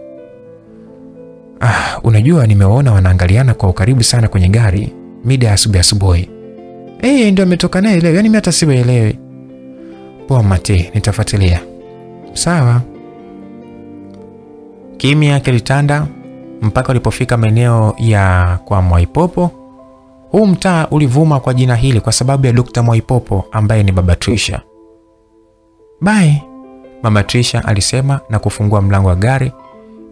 Ah, unajua nimewaona wanaangaliana kwa ukaribu sana kwenye gari mida ya asubuhi asubuhi. Eh, ndio ametoka naye leo, yani mimi hata siwaelewi. Poa Mati, nitafuatilia. Sawa. Kimya kilitanda mpaka walipofika maeneo ya kwa Mwaipopo. Huu mtaa ulivuma kwa jina hili kwa sababu ya Dr. Mwaipopo ambaye ni baba Trisha. Bye, mama Trisha alisema na kufungua mlango wa gari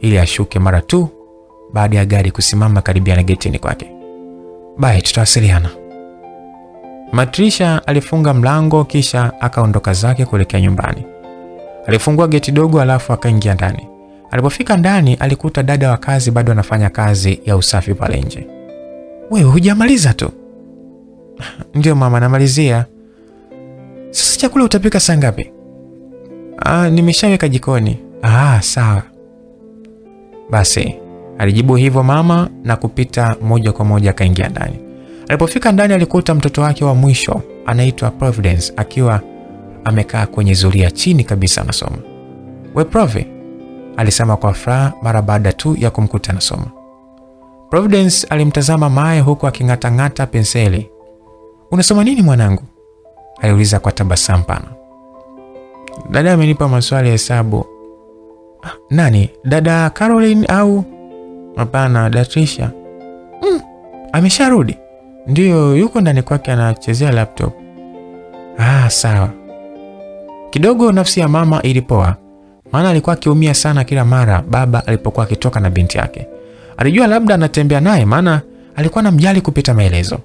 ili ashuke mara tu baada ya gari kusimama karibia na getini kwake. Bye, tutawasiliana. Matrisha alifunga mlango kisha akaondoka zake kuelekea nyumbani. Alifungua geti dogo alafu akaingia ndani. Alipofika ndani alikuta dada wa kazi bado anafanya kazi ya usafi pale nje. Wewe hujamaliza tu? Ndio mama, namalizia. Sasa chakula utapika saa ngapi? Ah, nimeshaweka jikoni. Ah, sawa. Basi alijibu hivyo mama na kupita moja kwa moja akaingia ndani. Alipofika ndani alikuta mtoto wake wa mwisho anaitwa Providence akiwa amekaa kwenye zulia chini kabisa anasoma. We Provi, alisema kwa furaha mara baada tu ya kumkuta anasoma. Providence alimtazama Mae huku aking'atang'ata penseli. Unasoma nini mwanangu? aliuliza kwa tabasamu pana. Dada amenipa maswali ya hesabu. Ah, nani? Dada Caroline au? Hapana, Datrisha. Mm, amesharudi? Ndiyo, yuko ndani kwake anachezea laptop. Ah, sawa. Kidogo nafsi ya mama ilipoa, maana alikuwa akiumia sana kila mara baba alipokuwa akitoka na binti yake. Alijua labda anatembea naye, maana alikuwa na mjali kupita maelezo.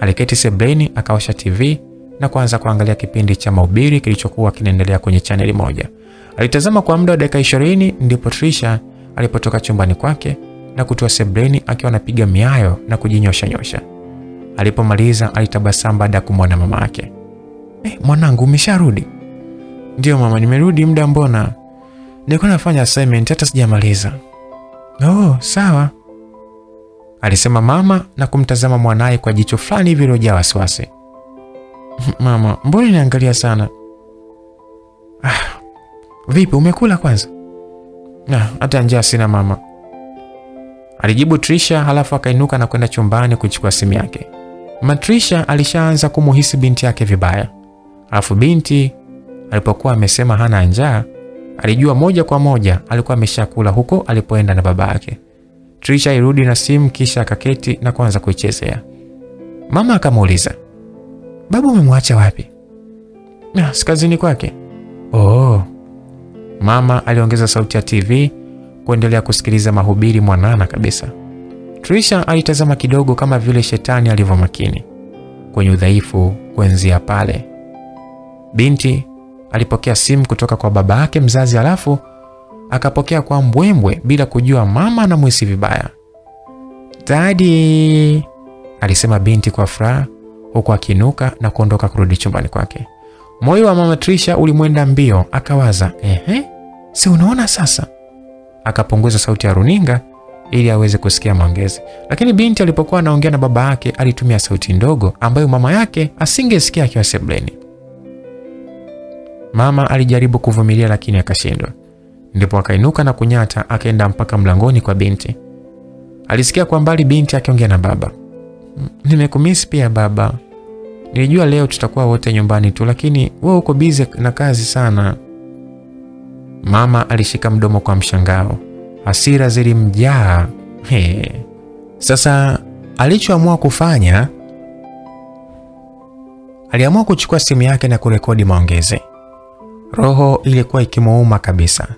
Aliketi sebleni akawasha TV na kuanza kuangalia kipindi cha mahubiri kilichokuwa kinaendelea kwenye chaneli moja. Alitazama kwa muda wa dakika ishirini ndipo Trisha alipotoka chumbani kwake na kutoa sebleni akiwa anapiga miayo na kujinyosha nyosha. Alipomaliza alitabasamu baada ya kumwona mama yake. Eh, mwanangu umesharudi? Ndiyo mama, nimerudi muda. Mbona nilikuwa nafanya assignment hata sijamaliza. Oh, sawa, alisema mama na kumtazama mwanaye kwa jicho fulani hivi lilojaa wasiwasi. Mama, mbona niangalia sana? Ah, vipi umekula kwanza? Na hata njaa sina mama, alijibu Trisha, halafu akainuka na kwenda chumbani kuchukua simu yake. Matrisha alishaanza kumuhisi binti yake vibaya, alafu binti alipokuwa amesema hana njaa, alijua moja kwa moja alikuwa ameshakula huko alipoenda na baba yake. Trisha irudi na simu kisha akaketi na kuanza kuichezea. Mama akamuuliza, "Babu umemwacha wapi? "Na sikazini kwake. Oh. Mama aliongeza sauti ya TV kuendelea kusikiliza mahubiri mwanana kabisa. Trisha alitazama kidogo kama vile shetani alivyo makini kwenye udhaifu kuanzia pale. Binti alipokea simu kutoka kwa baba yake mzazi, alafu akapokea kwa mbwembwe bila kujua mama anamhisi vibaya. Dadi, alisema binti kwa furaha huku akiinuka na kuondoka kurudi chumbani kwake. Moyo wa mama Trisha ulimwenda mbio, akawaza ehe, si unaona sasa. Akapunguza sauti ya runinga ili aweze kusikia maongezi, lakini binti alipokuwa anaongea na baba yake alitumia sauti ndogo ambayo mama yake asingesikia akiwa sebleni. Mama alijaribu kuvumilia lakini akashindwa. Ndipo akainuka na kunyata akaenda mpaka mlangoni kwa binti. Alisikia kwa mbali binti akiongea na baba. Nimekumisi pia baba, nilijua leo tutakuwa wote nyumbani tu, lakini wewe uko bize na kazi sana. Mama alishika mdomo kwa mshangao, hasira zilimjaa. He. Sasa alichoamua kufanya, aliamua kuchukua simu yake na kurekodi maongezi. Roho ilikuwa ikimuuma kabisa,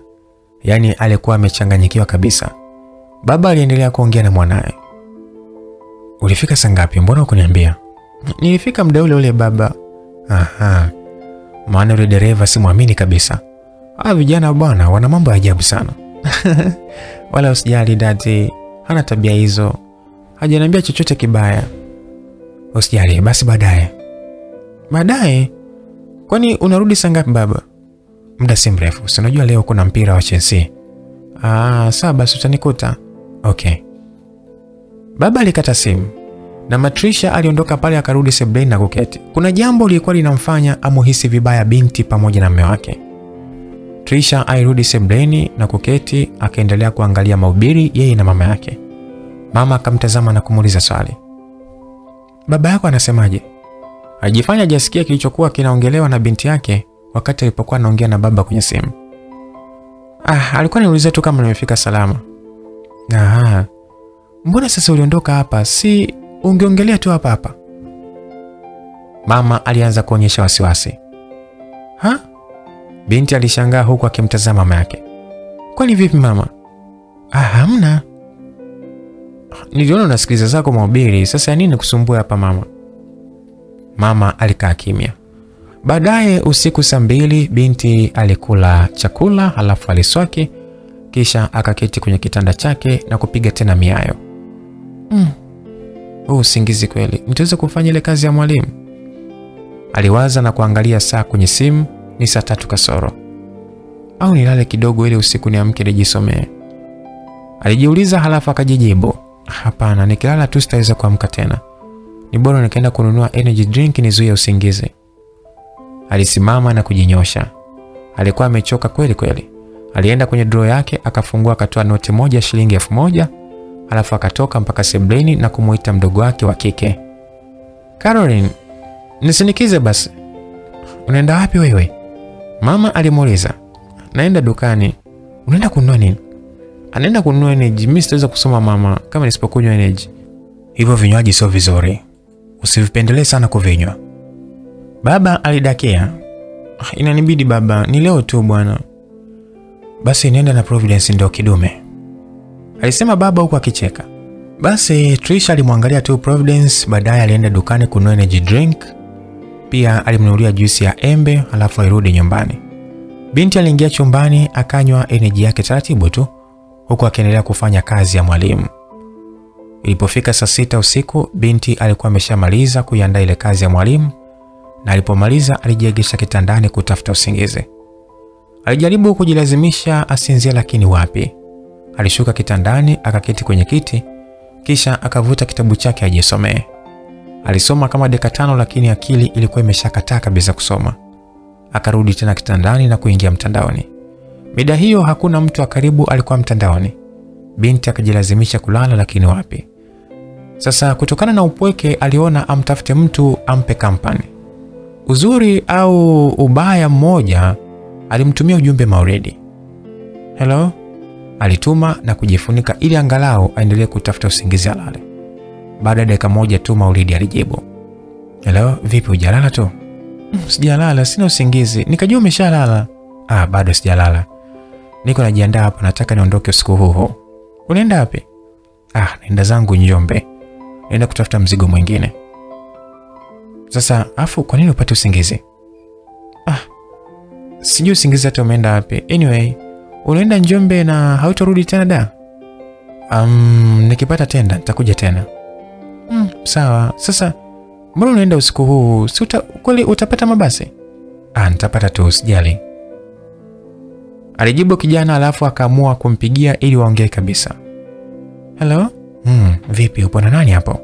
yaani alikuwa amechanganyikiwa kabisa. Baba aliendelea kuongea na mwanaye. Ulifika saa ngapi? Mbona ukuniambia? Nilifika muda ule ule baba. Aha, maana yule dereva simwamini kabisa. Hawa vijana bwana wana mambo ya ajabu sana. Wala usijali dadi, hana tabia hizo, hajaniambia chochote kibaya. Usijali, basi baadaye. Baadaye? Kwani unarudi saa ngapi baba? Muda si mrefu, si unajua leo kuna mpira wa Chelsea. Ah, sawa basi utanikuta. Okay. Baba alikata simu na Matrisha aliondoka pale akarudi sebuleni na kuketi. Kuna jambo lilikuwa linamfanya amuhisi vibaya binti pamoja na mume wake. Trisha alirudi sebuleni na kuketi akaendelea kuangalia mahubiri yeye na mama yake. Mama akamtazama na kumuuliza swali. Baba yako anasemaje? Ajifanya hajasikia kilichokuwa kinaongelewa na binti yake wakati alipokuwa anaongea na baba kwenye simu. Ah, alikuwa niuliza tu kama nimefika salama. Ah, Mbona sasa uliondoka hapa? Si ungeongelea tu hapa hapa? Mama alianza kuonyesha wasiwasi. Ha? Binti alishangaa huku akimtazama mama yake. Kwani vipi mama? Ah, hamna. Niliona unasikiliza zako mahubiri, sasa nini kusumbua hapa mama? Mama alikaa kimya. Baadaye usiku saa mbili binti alikula chakula halafu aliswaki kisha akaketi kwenye kitanda chake na kupiga tena miayo. Mm. Huu usingizi kweli, nitaweza kufanya ile kazi ya mwalimu? Aliwaza na kuangalia saa kwenye simu, ni saa tatu kasoro. Au nilale kidogo ili usiku niamke nijisomee? Alijiuliza halafu akajijibu, hapana, nikilala tu sitaweza kuamka tena. Ni bora nikaenda kununua energy drink nizuie usingizi. Alisimama na kujinyosha. Alikuwa amechoka kweli kweli. Alienda kwenye draw yake akafungua, akatoa noti moja shilingi elfu moja alafu akatoka mpaka sebleni na kumuita mdogo wake wa kike. Caroline, nisinikize basi. Unaenda wapi wewe? Mama alimuuliza. Naenda dukani. Unaenda kununua nini? Anaenda kununua energy. Mimi sitaweza kusoma mama kama nisipokunywa energy. Hivyo vinywaji sio vizuri, usivipendelee sana kuvinywa. Baba alidakia. Inanibidi baba, ni leo tu bwana. Basi nenda na Providence ndio kidume, alisema baba huku akicheka. Basi Trisha alimwangalia tu Providence, baadaye alienda dukani kununua energy drink. Pia alimnunulia juisi ya embe, alafu alirudi nyumbani. Binti aliingia chumbani akanywa energy yake taratibu tu, huku akiendelea kufanya kazi ya mwalimu. Ilipofika saa sita usiku, binti alikuwa ameshamaliza kuiandaa ile kazi ya mwalimu, na alipomaliza alijiegesha kitandani kutafuta usingizi. Alijaribu kujilazimisha asinzie, lakini wapi. Alishuka kitandani akaketi kwenye kiti, kisha akavuta kitabu chake ajisomee. Alisoma kama dakika tano, lakini akili ilikuwa imeshakataa kabisa kusoma. Akarudi tena kitandani na kuingia mtandaoni. Mida hiyo hakuna mtu wa karibu alikuwa mtandaoni. Binti akajilazimisha kulala, lakini wapi. Sasa kutokana na upweke, aliona amtafute mtu ampe kampani. Uzuri au ubaya mmoja alimtumia ujumbe mauredi Hello, alituma na kujifunika ili angalau aendelee kutafuta usingizi alale. Baada ya dakika moja tu Mauridi alijibu. Hello, vipi hujalala tu? Sijalala, sina usingizi. Nikajua umeshalala. Ah, bado sijalala. Niko najiandaa hapa, nataka niondoke usiku huu huu. Unaenda wapi? Ah, naenda zangu Njombe. Naenda kutafuta mzigo mwingine. Sasa afu kwa nini upate usingizi? Ah, sijui usingizi hata umeenda wapi. Anyway, unaenda Njombe na hautarudi tena da? Um, nikipata tenda nitakuja tena. Mm, sawa. Sasa mbona unaenda usiku huu? Si uta, kweli utapata mabasi? Ah, nitapata tu, usijali, alijibu kijana, alafu akaamua kumpigia ili waongee kabisa. Hello? Mm, vipi upo na nani hapo?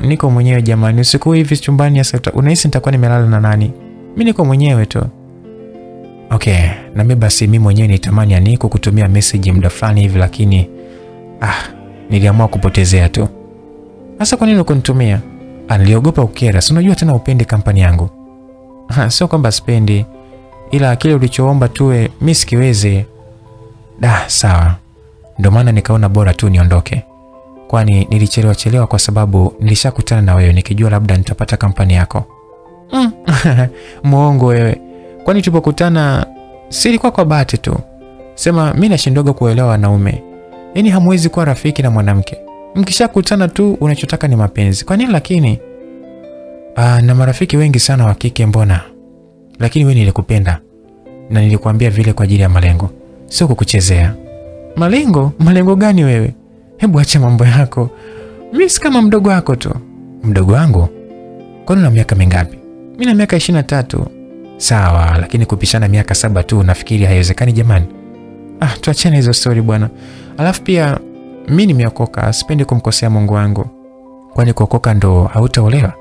Niko mwenyewe jamani, usiku hivi chumbani. Sasa unahisi nitakuwa nimelala na nani? Mi niko mwenyewe tu. Okay, na mimi basi mimi mwenyewe nitamani Aniko kutumia message muda fulani hivi, lakini ah, niliamua kupotezea tu. Sasa kwa nini ukunitumia? Ah, niliogopa ukera, si unajua tena upende kampani yangu. Ha, sio kwamba sipendi, ila kile ulichoomba tuwe mimi sikiwezi. Da, sawa. Ndio maana nikaona bora tu niondoke, kwani nilichelewa chelewa kwa sababu nilishakutana na wewe nikijua labda nitapata kampani yako. Mm. Muongo wewe, kwani tulipokutana si ilikuwa kwa bahati tu? Sema mi nashindoga kuelewa wanaume, yaani hamwezi kuwa rafiki na mwanamke mkishakutana tu unachotaka ni mapenzi. Kwa nini lakini? Aa, na marafiki wengi sana wa kike mbona, lakini wewe nilikupenda na nilikuambia vile kwa ajili ya malengo, sio kukuchezea. Malengo? Malengo gani wewe? Hebu acha mambo yako, mi si kama mdogo wako tu. Mdogo wangu? Kwani una miaka mingapi? Mi na miaka ishirini na tatu. Sawa, lakini kupishana miaka saba tu nafikiri haiwezekani jamani. Ah, tuachane hizo stori bwana. Alafu pia mi nimeokoka, sipendi kumkosea Mungu wangu. Kwani kuokoka ndo hautaolewa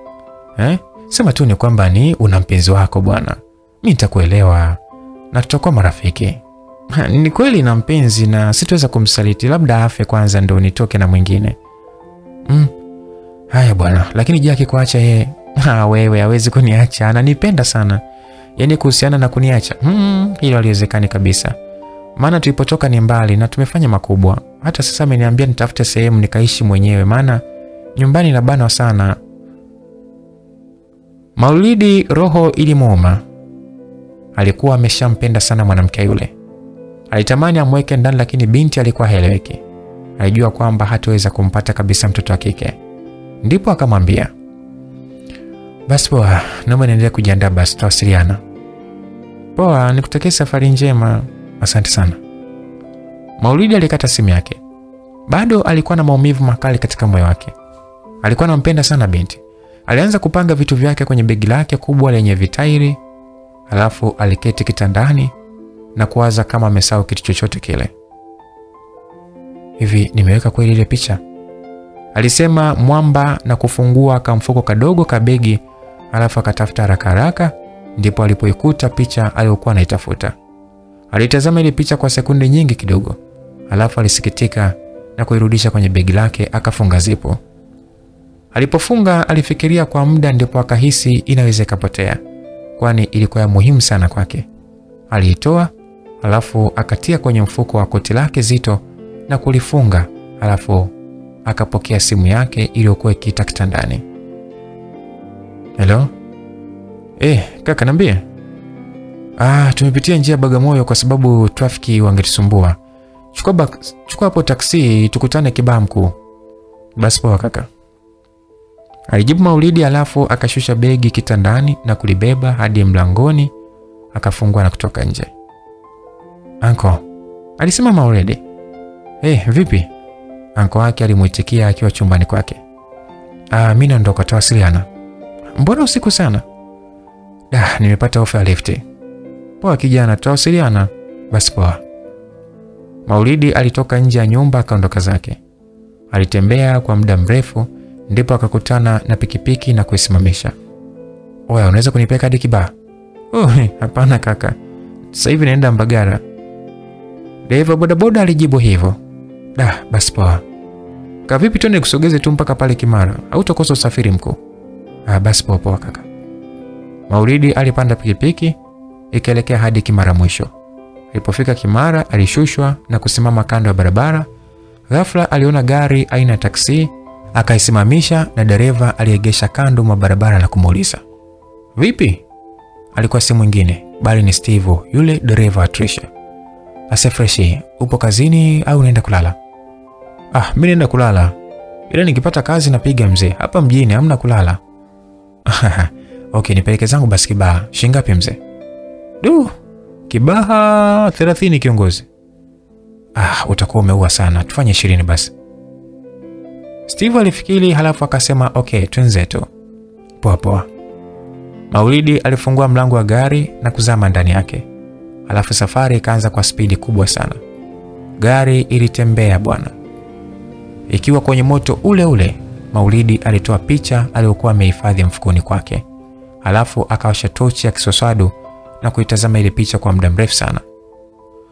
eh? Sema tu ni kwamba ni una mpenzi wako bwana, mi nitakuelewa na tutakuwa marafiki. Ha, ni kweli na mpenzi na sitaweza kumsaliti, labda afe kwanza ndo nitoke na mwingine. Mm. Haya bwana, lakini je, akikuacha yeye? Ha, wewe hawezi kuniacha, ananipenda sana. Yaani kuhusiana na kuniacha, mm, hilo haliwezekani kabisa. Maana tulipotoka ni mbali na tumefanya makubwa. Hata sasa ameniambia nitafute sehemu nikaishi mwenyewe, maana nyumbani nabanwa sana. Maulidi roho ilimuuma. Alikuwa ameshampenda sana mwanamke yule, alitamani amweke ndani, lakini binti alikuwa haeleweki. Alijua kwamba hataweza kumpata kabisa mtoto wa kike, ndipo akamwambia basi poa, naomba niendelee kujiandaa, basi tutawasiliana. Poa, nikutakia safari njema. Asante sana. Maulidi alikata simu yake. Bado alikuwa na maumivu makali katika moyo wake. Alikuwa anampenda sana binti. Alianza kupanga vitu vyake kwenye begi lake kubwa lenye vitairi, alafu aliketi kitandani na kuwaza kama amesahau kitu chochote kile. Hivi nimeweka kweli ile picha? Alisema mwamba na kufungua kamfuko kadogo kabegi, alafu akatafuta haraka haraka, ndipo alipoikuta picha aliyokuwa anaitafuta. Alitazama ile picha kwa sekunde nyingi kidogo, alafu alisikitika na kuirudisha kwenye begi lake, akafunga zipo. Alipofunga alifikiria kwa muda, ndipo akahisi inaweza ikapotea, kwani ilikuwa ya muhimu sana kwake. Aliitoa alafu akatia kwenye mfuko wa koti lake zito na kulifunga, alafu akapokea simu yake iliyokuwa ikiita kitandani. Hello? Eh, kaka niambie. Ah, tumepitia njia Bagamoyo kwa sababu trafiki wangetusumbua. Chukua bak, chukua hapo taksi tukutane Kibaha Mkuu. Basi poa kaka. Alijibu Maulidi alafu akashusha begi kitandani na kulibeba hadi mlangoni akafungua na kutoka nje. Anko, alisema Maulidi. Eh, hey, vipi? Anko wake alimwitikia akiwa chumbani kwake. Ah, mimi naondoka, tawasiliana. Mbona usiku sana? Da, nimepata ofa ya lifti. Poa kijana, tutawasiliana. Basi poa. Maulidi alitoka nje ya nyumba akaondoka zake. Alitembea kwa muda mrefu, ndipo akakutana na pikipiki na kuisimamisha. Oya, unaweza kunipeka hadi kibaa? Oh, hapana kaka, sasa hivi naenda Mbagara. Dereva bodaboda alijibu hivyo. Da, basi poa. Kavipi, twende kusogeze tu mpaka pale Kimara, au utakosa usafiri mkuu? Ah, basi poa poa kaka. Maulidi alipanda pikipiki ikaelekea hadi Kimara mwisho. Alipofika Kimara, alishushwa na kusimama kando ya barabara. Ghafla aliona gari aina ya taksi, akaisimamisha na dereva aliegesha kando mwa barabara na kumuuliza, vipi? Alikuwa si mwingine bali ni Steve, yule dereva wa Trisha. Ase freshi, upo kazini au unaenda kulala? Ah, mimi naenda kulala, ila nikipata kazi napiga mzee. Hapa mjini hamna kulala. Okay, nipeleke zangu basi Kibaha. Shingapi mzee? Du, Kibaha 30 kiongozi. Ah, utakuwa umeua sana. Tufanye 20 basi. Steve alifikiri halafu akasema okay, twenzetu. Poa poa. Maulidi alifungua mlango wa gari na kuzama ndani yake, alafu safari ikaanza kwa spidi kubwa sana. Gari ilitembea bwana, ikiwa kwenye moto ule ule. Maulidi alitoa picha aliyokuwa amehifadhi mfukoni kwake, alafu akawasha tochi ya kisosadu na kuitazama ile picha kwa muda mrefu sana.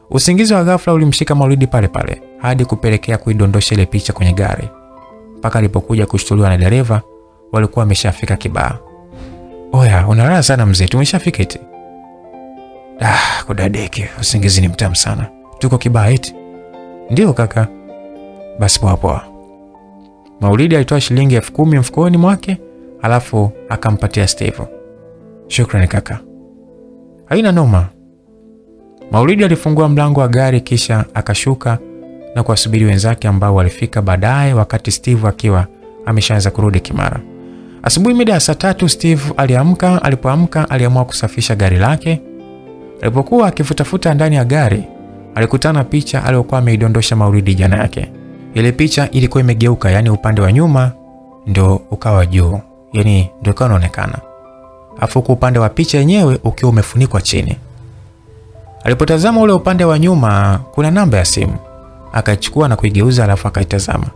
Usingizi wa ghafla ulimshika Maulidi pale pale hadi kupelekea kuidondosha ile picha kwenye gari, mpaka alipokuja kushtuliwa na dereva, walikuwa wameshafika kibaa Oya, unalala sana mzee, tumeshafika eti. Ah, kudadeke, usingizi ni mtamu sana. Tuko Kibaha eti? Ndio kaka. Basi poa poa. Maulidi alitoa shilingi elfu kumi mfukoni mwake, alafu akampatia Steve. Shukrani kaka. Haina noma. Maulidi alifungua mlango wa gari kisha akashuka na kuwasubiri wenzake ambao walifika baadaye, wakati Steve akiwa ameshaanza kurudi Kimara. Asubuhi mida ya saa tatu Steve aliamka. Alipoamka aliamua kusafisha gari lake. Alipokuwa akifutafuta ndani ya gari, alikutana picha aliyokuwa ameidondosha Maulidi jana yake. Ile picha ilikuwa imegeuka, yani upande wa nyuma ndio ukawa juu, yani ndio ikawa unaonekana, afu kwa upande wa picha yenyewe ukiwa umefunikwa chini. Alipotazama ule upande wa nyuma, kuna namba ya simu, akaichukua na kuigeuza, alafu akaitazama.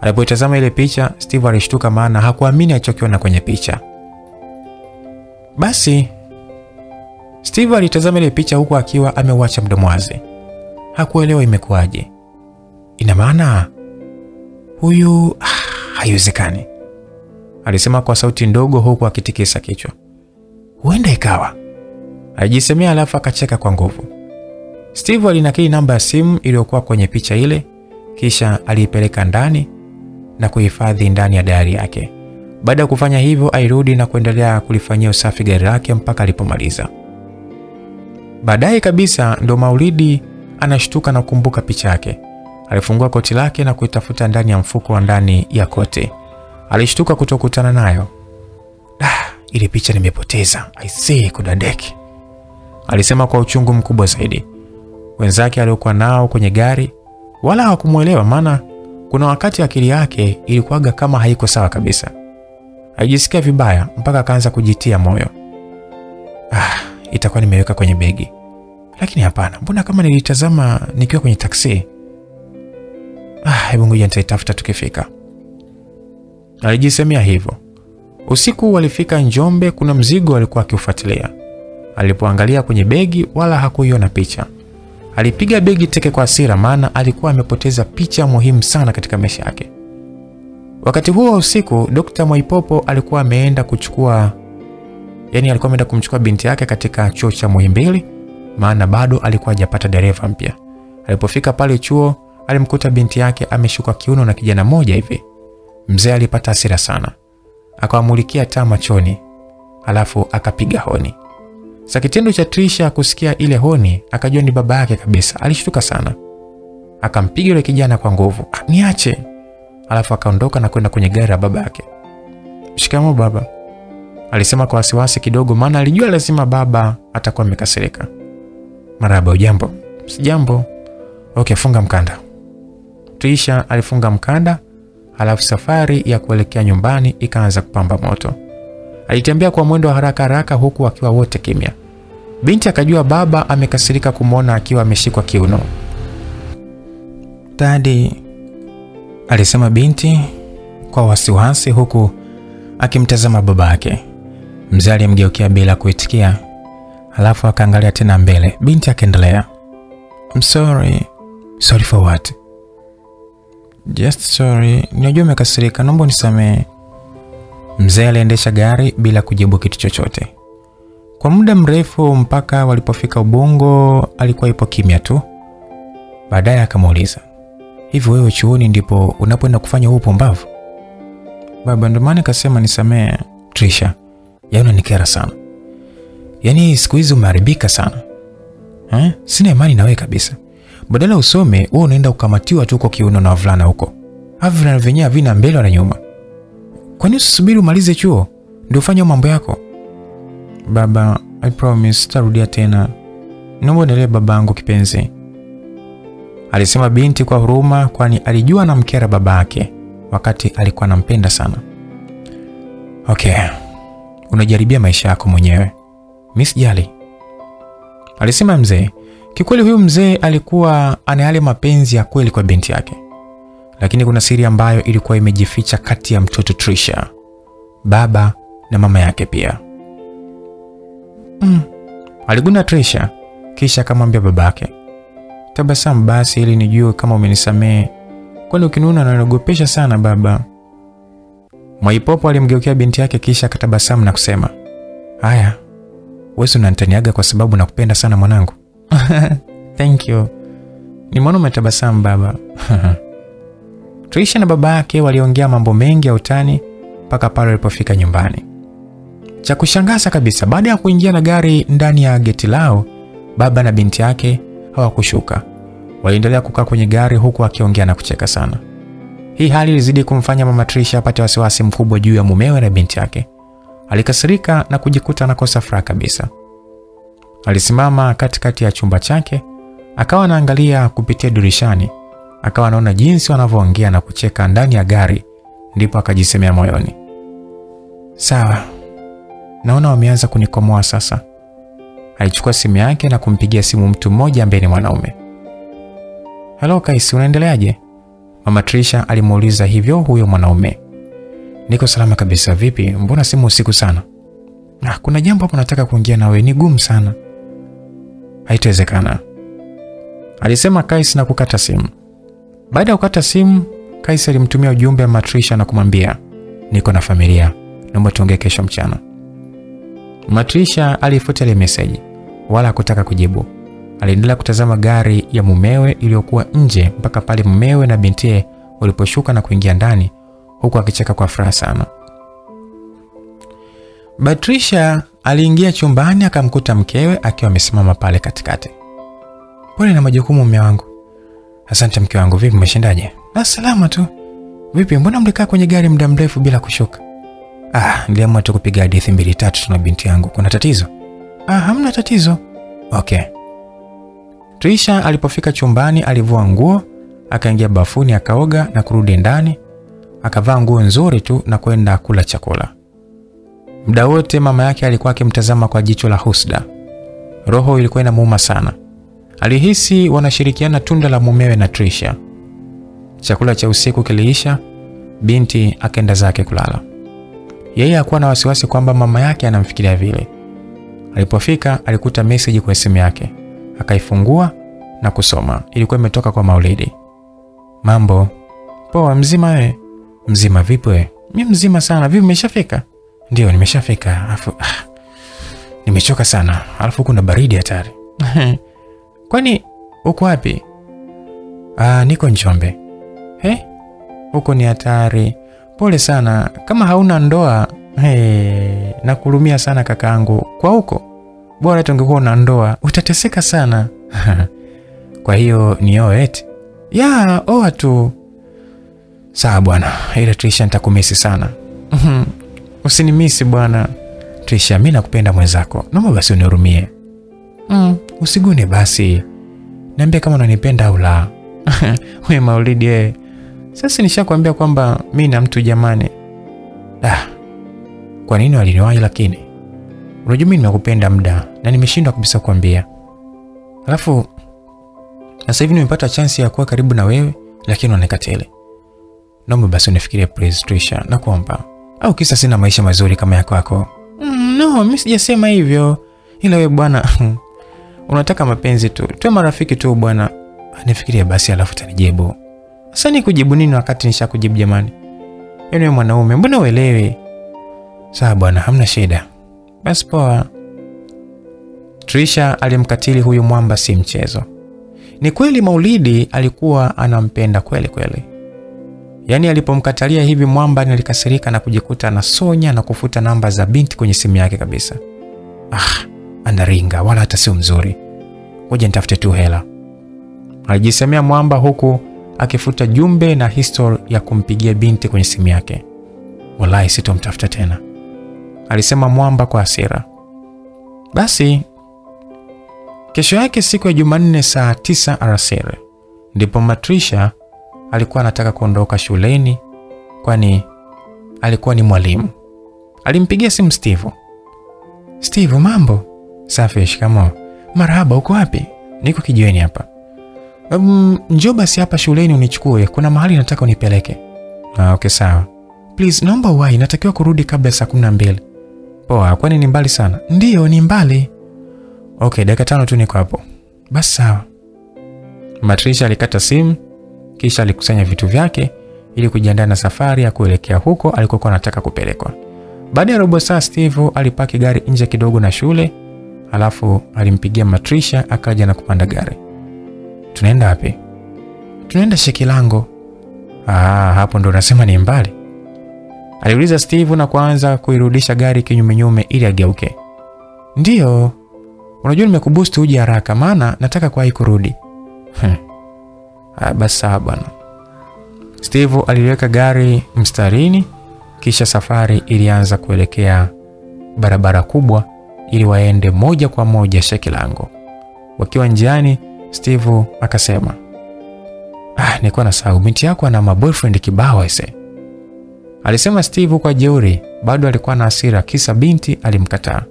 Alipoitazama ile picha, Steve alishtuka, maana hakuamini alichokiona kwenye picha. Basi Steve alitazama ile picha huku akiwa ameuacha mdomo wazi, hakuelewa imekuwaje. Ina maana huyu ah, haiwezekani, alisema kwa sauti ndogo huku akitikisa kichwa. Huenda ikawa, alijisemea, alafu akacheka kwa nguvu. Steve alinakili namba ya simu iliyokuwa kwenye picha ile, kisha aliipeleka ndani na kuhifadhi ndani ya dayari yake. Baada ya kufanya hivyo, airudi na kuendelea kulifanyia usafi gari lake mpaka alipomaliza. Baadaye kabisa ndo Maulidi anashtuka na kukumbuka picha yake. Alifungua koti lake na kuitafuta ndani ya mfuko wa ndani ya koti. Alishtuka kutokutana nayo. Ah, ile picha nimepoteza. I see kudadeki, alisema kwa uchungu mkubwa zaidi. Wenzake aliokuwa nao kwenye gari wala hawakumwelewa, maana kuna wakati akili yake ilikuwaga kama haiko sawa kabisa. Alijisikia vibaya mpaka akaanza kujitia moyo. Ah, itakuwa nimeweka kwenye begi, lakini hapana, mbona kama nilitazama nikiwa kwenye taksi. Ah, hebu ngoja nitaitafuta tukifika, alijisemea hivyo. Usiku walifika Njombe, kuna mzigo alikuwa akiufuatilia. Alipoangalia kwenye begi, wala hakuiona picha. Alipiga begi teke kwa hasira, maana alikuwa amepoteza picha muhimu sana katika maisha yake. Wakati huo wa usiku, Dr. Mwaipopo alikuwa ameenda kuchukua yani, alikuwa ameenda kumchukua binti yake katika chuo cha Muhimbili, maana bado alikuwa hajapata dereva mpya. Alipofika pale chuo, alimkuta binti yake ameshuka kiuno na kijana mmoja hivi. Mzee alipata hasira sana, akawamulikia taa machoni, alafu akapiga honi. Sa kitendo cha Trisha kusikia ile honi akajua ni baba yake kabisa. Alishtuka sana, akampiga yule kijana kwa nguvu, niache, alafu akaondoka na kwenda kwenye gari la baba yake. Shikamo baba, alisema kwa wasiwasi kidogo, maana alijua lazima baba atakuwa amekasirika. Marahaba, ujambo? Sijambo. Okay, funga mkanda. Trisha alifunga mkanda, halafu safari ya kuelekea nyumbani ikaanza kupamba moto. Alitembea kwa mwendo wa haraka haraka huku akiwa wote kimya. Binti akajua baba amekasirika kumwona akiwa ameshikwa kiuno. tadi alisema binti kwa wasiwasi huku akimtazama baba yake. Mzee alimgeukia bila kuitikia, alafu akaangalia tena mbele. Binti akaendelea, I'm sorry. Sorry for what? Just sorry, ninajua umekasirika, naomba unisamehe. Mzee aliendesha gari bila kujibu kitu chochote kwa muda mrefu, mpaka walipofika Ubungo alikuwa ipo kimya tu. Baadaye akamuuliza, hivi wewe chuoni ndipo unapoenda kufanya huo upumbavu? Baba, ndio maana nikasema nisamehe. Trisha, yaani unanikera sana, yaani siku hizi umeharibika sana eh? Sina imani na wewe kabisa. Badala usome wewe unaenda ukamatiwa tu kwa kiuno na wavulana huko, havi vilana vyenyewe havina mbele wala nyuma. Kwa nini usisubiri umalize chuo ndio ufanye mambo yako? Baba, I promise sitarudia tena, naomba endelee babangu kipenzi, alisema binti kwa huruma, kwani alijua anamkera baba yake wakati alikuwa anampenda sana. Okay, unajaribia maisha yako mwenyewe. miss jali alisema mzee. Kikweli huyu mzee alikuwa ana yale mapenzi ya kweli kwa binti yake, lakini kuna siri ambayo ilikuwa imejificha kati ya mtoto Trisha, baba na mama yake pia. Mm. Aliguna Trisha kisha akamwambia babake, tabasamu basi ili nijue kama umenisamehe, kwani ukinuna unaniogopesha sana baba. Mwaipopo alimgeukia binti yake kisha akatabasamu na kusema, haya, wewe unanitaniaga kwa sababu nakupenda sana mwanangu. Thank you. Nimeona umetabasamu baba. Trisha na baba yake waliongea mambo mengi ya utani mpaka pale walipofika nyumbani. Cha kushangaza kabisa, baada ya kuingia na gari ndani ya geti lao, baba na binti yake hawakushuka. Waliendelea kukaa kwenye gari huku akiongea na kucheka sana. Hii hali ilizidi kumfanya mama Trisha apate wasiwasi mkubwa juu ya mumewe na binti yake. Alikasirika na kujikuta anakosa furaha kabisa. Alisimama katikati ya chumba chake, akawa anaangalia kupitia dirishani, akawa anaona jinsi wanavyoongea na kucheka ndani ya gari, ndipo akajisemea moyoni, sawa, naona wameanza kunikomoa sasa. Alichukua simu yake na kumpigia simu mtu mmoja ambaye ni mwanaume. Hello Kaisi, unaendeleaje? Mama Trisha alimuuliza hivyo huyo mwanaume. Niko salama kabisa. Vipi, mbona simu usiku sana? Ah, kuna jambo hapo nataka kuongea nawe, ni gumu sana. Haitawezekana, alisema Kais na kukata simu. Baada ya kukata simu, Kais alimtumia ujumbe wa Matrisha na kumwambia niko na familia, naomba tuongee kesho mchana. Matrisha alifuta ile meseji wala hakutaka kujibu. Aliendelea kutazama gari ya mumewe iliyokuwa nje mpaka pale mumewe na bintie waliposhuka na kuingia ndani huku akicheka kwa furaha sana. Patricia aliingia chumbani akamkuta mkewe akiwa amesimama pale katikati. Pole na majukumu mume wangu. Asante mke wangu, vipi umeshindaje? Na salama tu. Vipi, mbona mlikaa kwenye gari muda mrefu bila kushuka? Ah, niliamua tu kupiga hadithi mbili tatu na binti yangu. Kuna tatizo? Ah, hamna tatizo. Okay. Trisha alipofika chumbani alivua nguo, akaingia bafuni akaoga na kurudi ndani, akavaa nguo nzuri tu na kwenda kula chakula. Muda wote mama yake alikuwa akimtazama kwa jicho la husda. Roho ilikuwa inamuuma sana. Alihisi wanashirikiana tunda la mumewe na Trisha. Chakula cha usiku kiliisha, binti akaenda zake kulala. Yeye hakuwa na wasiwasi kwamba mama yake anamfikiria vile. Alipofika alikuta message kwa simu yake, akaifungua na kusoma. Ilikuwa imetoka kwa Maulidi. Mambo poa, mzima we? Mzima vipi we? Mi mzima sana. Vipi, umeshafika? Ndio, nimeshafika. Alafu ah, nimechoka sana, alafu kuna baridi hatari. Kwani uko wapi? Ah, niko Njombe. He? Huko ni hatari. Pole sana. Kama hauna ndoa, hey, nakulumia sana kakaangu. Kwa huko bora hata ungekuwa una ndoa, utateseka sana. Kwa hiyo ni oe eti? Ya, oa tu. Sawa bwana, ila Trisha nitakumisi sana. Usinimisi bwana. Trisha, mi nakupenda mwenzako, naomba basi unihurumie. Mm, usigune basi, niambie kama unanipenda au la. We Maulidi we, sasa nishakwambia kwamba mi na mtu jamani. Ah, kwa nini waliniwahi? Lakini unajua mimi nimekupenda muda na nimeshindwa kabisa kukwambia. alafu sasa hivi nimepata chansi ya kuwa karibu na wewe, lakini unanikatele. Naomba basi unifikirie please, Trisha, nakuomba. Au kisa sina maisha mazuri kama ya kwako? Mm, no, mimi sijasema hivyo, ila wewe bwana unataka mapenzi tu, tuwe marafiki tu bwana. Nifikirie basi, alafu tanijibu. Sasa ni kujibu nini wakati nishakujibu jamani? Yaani wewe mwanaume, mbona uelewi? Sawa bwana, hamna shida. Basi poa. Trisha alimkatili huyu mwamba si mchezo. Ni kweli Maulidi alikuwa anampenda kweli kweli. Yaani alipomkatalia hivi mwamba nilikasirika na kujikuta anasonya na kufuta namba za binti kwenye simu yake kabisa. Ah, anaringa wala hata sio mzuri. Ngoja nitafute tu hela. Alijisemea mwamba huku akifuta jumbe na history ya kumpigia binti kwenye simu yake. Wallahi sitomtafuta tena, alisema mwamba kwa hasira. Basi kesho yake siku ya Jumanne saa tisa alasiri ndipo Matrisha alikuwa anataka kuondoka shuleni, kwani alikuwa ni mwalimu. Alimpigia simu Steve Steve, mambo? Safi, shikamo. Marhaba, uko wapi? Niko kijiweni hapa. Um, njoo basi hapa shuleni unichukue, kuna mahali nataka unipeleke. Ah, okay sawa. Please, naomba uwai, natakiwa kurudi kabla ya saa kumi na mbili. Poa, kwani ni mbali sana? Ndiyo, ni mbali. Okay, dakika tano tu niko hapo. Basi sawa. Matricia alikata simu kisha alikusanya vitu vyake ili kujiandaa na safari ya kuelekea huko alikokuwa anataka kupelekwa. Baada ya robo saa, Steve alipaki gari nje kidogo na shule, alafu alimpigia Matrisha akaja na kupanda gari. Tunaenda wapi? Tunaenda Shekilango. Ah, hapo ndo unasema ni mbali? Aliuliza Steve na kuanza kuirudisha gari kinyumenyume ili ageuke. Ndiyo, unajua nimekubusti uje haraka, maana nataka kuwahi kurudi. Basi sawa bwana. Steve aliweka gari mstarini, kisha safari ilianza kuelekea barabara kubwa ili waende moja kwa moja Shekilango. Wakiwa njiani, Steve akasema, ah, nilikuwa nasahau binti yako ana maboyfriend kibao ese. Alisema Steve kwa jeuri, bado alikuwa na hasira kisa binti alimkataa.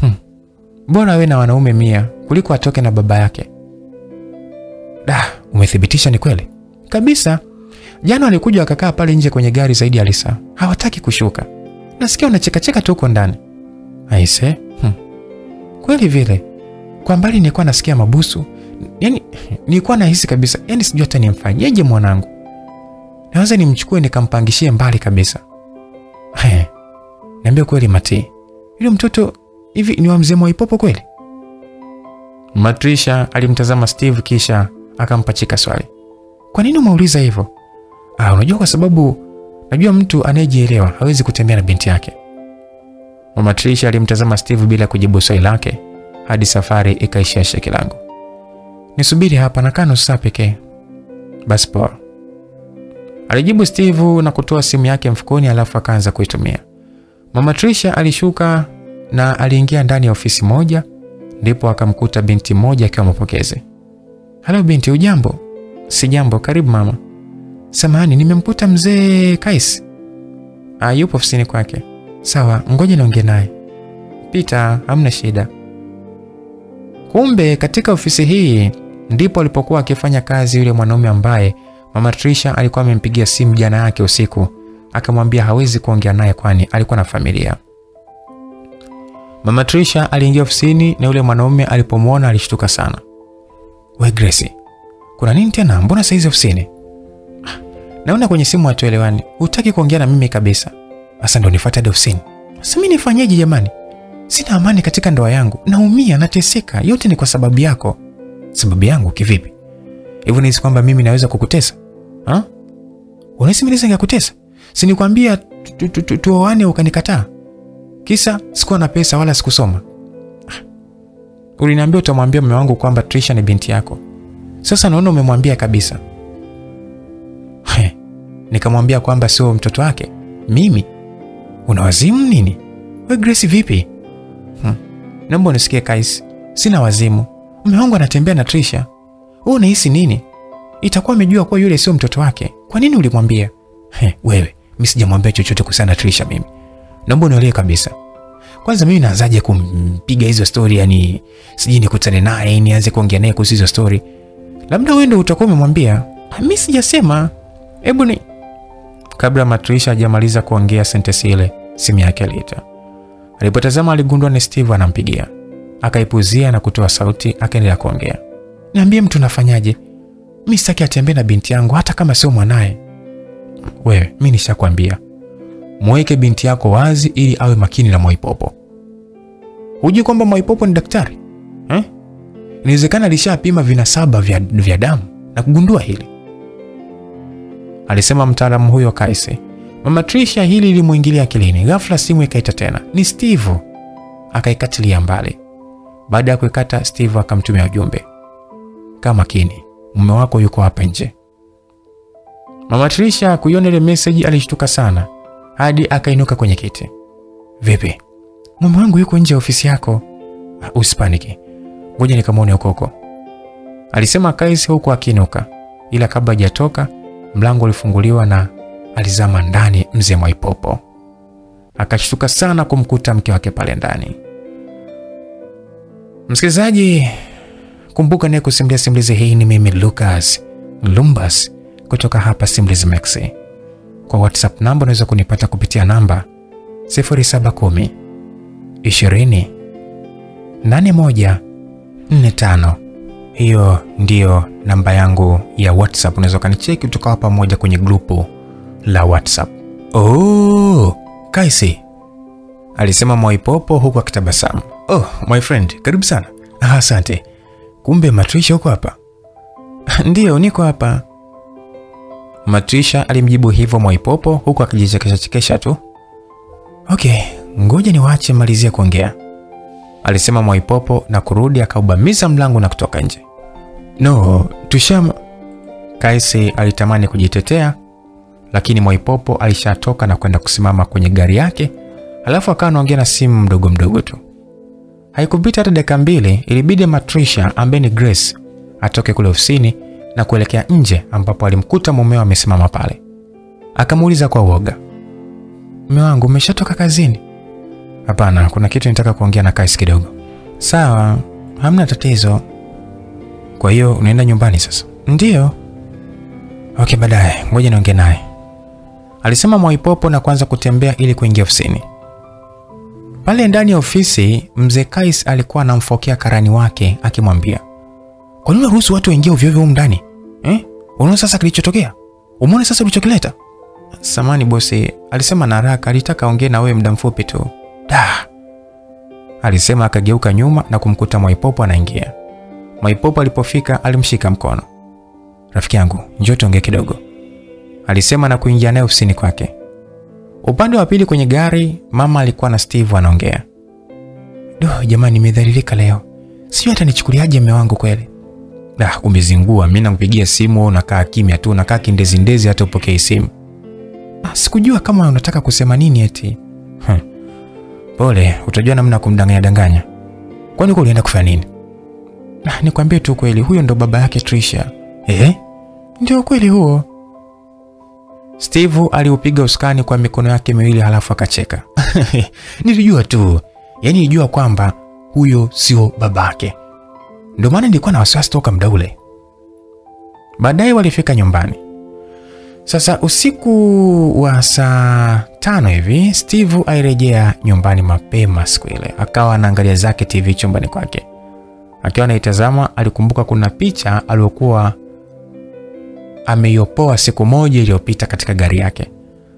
Hmm. Bora awe na wanaume mia kuliko atoke na baba yake. Da, umethibitisha ni kweli? Kabisa. Jana alikuja akakaa pale nje kwenye gari zaidi ya lisaa. Hawataki kushuka. Nasikia unachekacheka tu huko ndani. Aise. Hmm. Kweli vile. Kwa mbali nilikuwa nasikia mabusu. Yaani nilikuwa nahisi kabisa, yaani sijui hata nimfanyeje mwanangu. Naweza nimchukue nikampangishie mbali kabisa. He. Niambia kweli Mati. Yule mtoto hivi ni wa mzee Mwaipopo kweli? Matrisha alimtazama Steve kisha akampachika swali. Kwa nini umeuliza hivyo? Ah, unajua kwa sababu najua mtu anayejielewa hawezi kutembea na binti yake. Mama Trisha alimtazama Steve bila kujibu swali lake hadi safari ikaishia Shekilango. Nisubiri hapa nakaa nusu saa pekee. Basi poa. Alijibu Steve na kutoa simu yake mfukoni alafu akaanza kuitumia. Mama Trisha alishuka na aliingia ndani ya ofisi moja ndipo akamkuta binti mmoja akiwa mapokezi. Halo binti, ujambo? Si jambo, karibu mama. Samahani, nimemkuta mzee Kais. Ah, yupo ofisini kwake. Sawa, ngoja niongee naye. Pita, hamna shida. Kumbe katika ofisi hii ndipo alipokuwa akifanya kazi yule mwanaume ambaye mama Trisha alikuwa amempigia simu jana yake usiku, akamwambia hawezi kuongea naye kwani alikuwa na familia. Mama Trisha aliingia ofisini na yule mwanaume alipomwona alishtuka sana. We Grace, kuna nini tena? Mbona saizi ofisini? Naona kwenye simu hatuelewani. Hutaki kuongea na mimi kabisa. Sasa ndo nifuate hadi ofisini. Sasa mimi nifanyeje jamani? Sina amani katika ndoa yangu. Naumia, nateseka. Yote ni kwa sababu yako. Sababu yangu kivipi? Hivyo nahisi kwamba mimi naweza kukutesa? Ha? Unahisi mimi nisinge kutesa? Si nikwambia tuoane ukanikataa? Kisa sikuwa na pesa wala sikusoma. Uliniambia utamwambia mume wangu kwamba Trisha ni binti yako. Sasa naona umemwambia kabisa. He, nikamwambia kwamba sio mtoto wake. Mimi? Una wazimu nini? We Grace vipi? Hmm. Naomba unisikie Kais. Sina wazimu. Mume wangu anatembea na Trisha. Wewe unahisi nini? Itakuwa amejua kuwa yule sio mtoto wake. Kwa nini ulimwambia? He, wewe, mimi sijamwambia chochote kuhusiana na Trisha mimi. Naomba unielewe kabisa. Kwanza mimi naanzaje kumpiga hizo story yani siji nikutane naye nianze kuongea naye kuhusu hizo story. Labda wewe ndio utakuwa umemwambia. Mimi sijasema. Hebu ni Kabla Matrisha hajamaliza kuongea sentensi ile, simu yake ilita. Alipotazama aligundua ni Steve anampigia. Akaipuzia na kutoa sauti, akaendelea kuongea. Niambie mtu nafanyaje? Mimi sitaki atembee na binti yangu hata kama sio mwanaye. Wewe, mi nishakwambia. Mweke binti yako wazi ili awe makini na Mwaipopo. Hujui kwamba Mwaipopo ni daktari? Eh? Inawezekana alishapima vinasaba vya, vya damu na kugundua hili. Alisema mtaalamu huyo Kaisi. Mama Trisha hili lilimwingilia akilini. Ghafla simu ikaita tena. Ni Steve. Akaikatilia mbali. Baada ya kuikata, Steve akamtumia ujumbe. Kaa makini, mume wako yuko hapa nje. Mama Trisha kuiona ile message alishtuka sana hadi akainuka kwenye kiti. Vipi? Mume wangu yuko nje ofisi yako. Usipaniki. Ngoja nikamwone huko huko. Alisema Kais huku akiinuka. Ila kabla hajatoka, mlango ulifunguliwa na alizama ndani mzee Mwaipopo. Akashtuka sana kumkuta mke wake pale ndani. Msikilizaji, kumbuka naye kusimulia simulizi hii ni mimi Lucas Lumbas kutoka hapa Simulizi Max. Kwa WhatsApp namba unaweza kunipata kupitia namba 0710 20 8145. Hiyo ndiyo namba yangu ya WhatsApp. Unaweza ukanicheki tukawa pamoja kwenye grupu la WhatsApp. Oh, Kaisi alisema Mwaipopo huku akitabasamu. Oh, my friend, karibu sana. Asante. Kumbe Matrisha huko hapa? Ndiyo, niko hapa. Matrisha alimjibu hivyo Mwaipopo huku akijichekesha chekesha tu. Okay, ngoja niwaache malizia kuongea, alisema Mwaipopo na kurudi akaubamiza mlango na kutoka nje. No, tusham. Kaisi alitamani kujitetea, lakini Mwaipopo alishatoka na kwenda kusimama kwenye gari yake, alafu akawa anaongea na simu mdogo mdogo tu. Haikupita hata dakika mbili, ilibidi Matrisha ambaye ni Grace atoke kule ofisini na kuelekea nje, ambapo alimkuta mumeo amesimama pale. Akamuuliza kwa uoga, mume wangu, umeshatoka kazini? Hapana, kuna kitu nitaka kuongea na Kais kidogo. Sawa, hamna tatizo. Kwa hiyo unaenda nyumbani sasa? Ndiyo. Okay, baadaye, ngoja niongee naye, alisema Mwaipopo na kuanza kutembea ili kuingia ofisini. Pale ndani ya ofisi, mzee Kais alikuwa anamfokea karani wake akimwambia, kwa nini unaruhusu watu waingie ovyo ovyo ndani eh? Unaona sasa kilichotokea? Umeona sasa ulichokileta? Samani bosi, alisema na haraka, alitaka aongee na wewe muda mfupi tu. Da, alisema akageuka nyuma na kumkuta Mwaipopo anaingia. Mwaipopo alipofika alimshika mkono. Rafiki yangu, njoo tuongee kidogo, alisema na kuingia naye ofisini kwake. Upande wa pili kwenye gari, mama alikuwa na Steve anaongea. Duh, jamani, nimedhalilika leo, Sio hata nichukuliaje mume wangu kweli. Da, umezingua. Mimi nakupigia simu unakaa kimya tu, unakaa kindezindezi, hata upokee simu. Ah, sikujua kama unataka kusema nini eti. Hmm. Pole, utajua namna ya kumdanganya danganya. Kwani uko ulienda kufanya nini? Ah, nikwambie tu kweli, huyo ndo baba yake Trisha. Eh? Ndio kweli huo. Steve aliupiga usukani kwa mikono yake miwili halafu akacheka. Nilijua tu. Yaani nilijua kwamba huyo sio babake. Ndio maana nilikuwa na wasiwasi toka muda ule. Baadaye walifika nyumbani. Sasa usiku wa saa tano hivi Steve airejea nyumbani mapema siku ile, akawa anaangalia zake TV chumbani kwake. Akiwa anaitazama, alikumbuka kuna picha aliyokuwa ameiopoa siku moja iliyopita katika gari yake.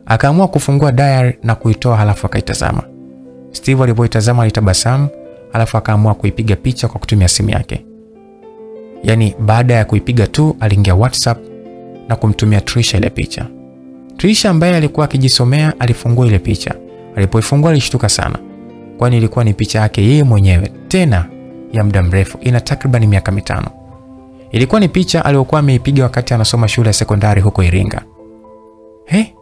Akaamua kufungua diary na kuitoa, halafu akaitazama. Steve alipoitazama alitabasamu, halafu akaamua kuipiga picha kwa kutumia simu yake. Yaani, baada ya kuipiga tu aliingia WhatsApp na kumtumia Trisha ile picha. Trisha ambaye alikuwa akijisomea alifungua ile picha. Alipoifungua alishtuka sana, kwani ilikuwa ni picha yake yeye mwenyewe, tena ya muda mrefu, ina takriban miaka mitano. Ilikuwa ni picha aliyokuwa ameipiga wakati anasoma shule ya sekondari huko Iringa. He,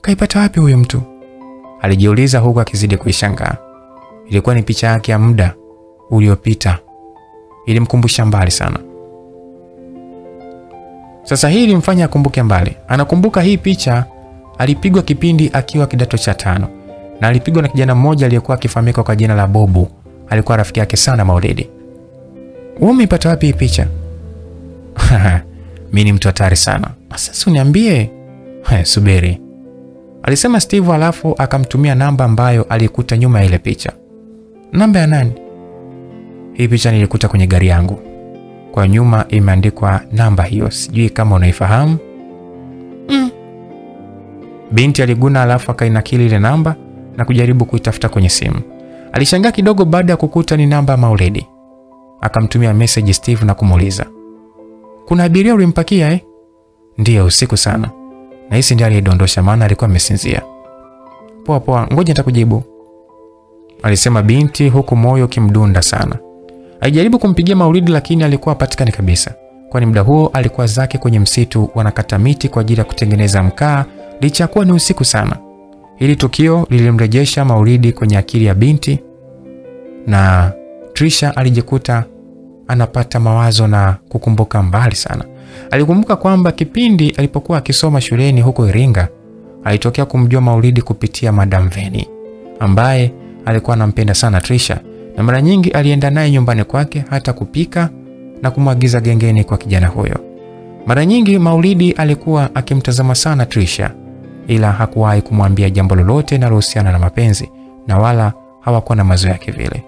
kaipata wapi huyo mtu? Alijiuliza huku akizidi kuishangaa. Ilikuwa ni picha yake ya muda uliopita, ilimkumbusha mbali sana. Sasa hii ilimfanya akumbuke mbali. Anakumbuka hii picha alipigwa kipindi akiwa kidato cha tano, na alipigwa na kijana mmoja aliyekuwa akifahamika kwa jina la Bobu. Alikuwa rafiki yake sana Maulidi. Wewe umeipata wapi hii picha? Mimi ni mtu hatari sana. Sasa uniambie. Subiri, alisema Steve, alafu akamtumia namba ambayo alikuta nyuma ya ile picha. Namba ya nani? Hii picha nilikuta kwenye gari yangu, kwa nyuma imeandikwa namba hiyo, sijui kama unaifahamu. Mm. Binti aliguna, alafu akainakili ile namba na kujaribu kuitafuta kwenye simu. Alishangaa kidogo baada ya kukuta ni namba Maulidi. Akamtumia message Steve na kumuuliza, kuna abiria ulimpakia eh? Ndiyo, usiku sana. Na hisi ndiye aliyedondosha, maana alikuwa amesinzia. Poa poa, ngoja nitakujibu, alisema binti, huku moyo ukimdunda sana. Alijaribu kumpigia Maulidi lakini alikuwa hapatikani kabisa, kwani muda huo alikuwa zake kwenye msitu wanakata miti kwa ajili ya kutengeneza mkaa, licha kuwa ni usiku sana. Hili tukio lilimrejesha Maulidi kwenye akili ya binti na Trisha alijikuta anapata mawazo na kukumbuka mbali sana. Alikumbuka kwamba kipindi alipokuwa akisoma shuleni huko Iringa, alitokea kumjua Maulidi kupitia Madam Veni ambaye alikuwa anampenda sana Trisha na mara nyingi alienda naye nyumbani kwake hata kupika na kumwagiza gengeni kwa kijana huyo. Mara nyingi Maulidi alikuwa akimtazama sana Trisha, ila hakuwahi kumwambia jambo lolote linalohusiana na mapenzi na wala hawakuwa na mazoea yake vile.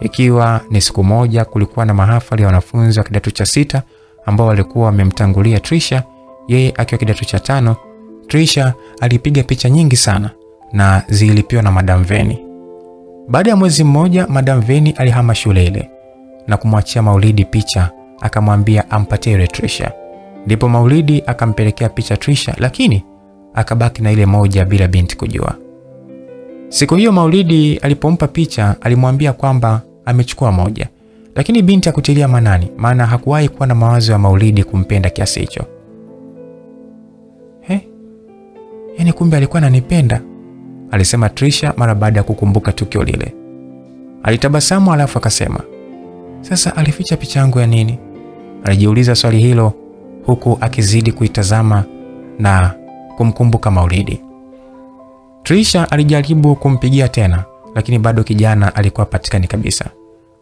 Ikiwa ni siku moja, kulikuwa na mahafali ya wanafunzi wa kidato cha sita ambao walikuwa wamemtangulia Trisha, yeye akiwa kidato cha tano. Trisha alipiga picha nyingi sana na zilipiwa na Madam Veni. Baada ya mwezi mmoja, Madam Veni alihama shule ile na kumwachia Maulidi picha, akamwambia ampatie yule Trisha. Ndipo Maulidi akampelekea picha Trisha, lakini akabaki na ile moja bila binti kujua. Siku hiyo Maulidi alipompa picha alimwambia kwamba amechukua moja, lakini binti akutilia manani, maana hakuwahi kuwa na mawazo ya Maulidi kumpenda kiasi hicho. He, yaani kumbe alikuwa ananipenda, alisema Trisha mara baada ya kukumbuka tukio lile. Alitabasamu alafu akasema, sasa alificha picha yangu ya nini? Alijiuliza swali hilo huku akizidi kuitazama na kumkumbuka Maulidi. Trisha alijaribu kumpigia tena, lakini bado kijana alikuwa patikani kabisa.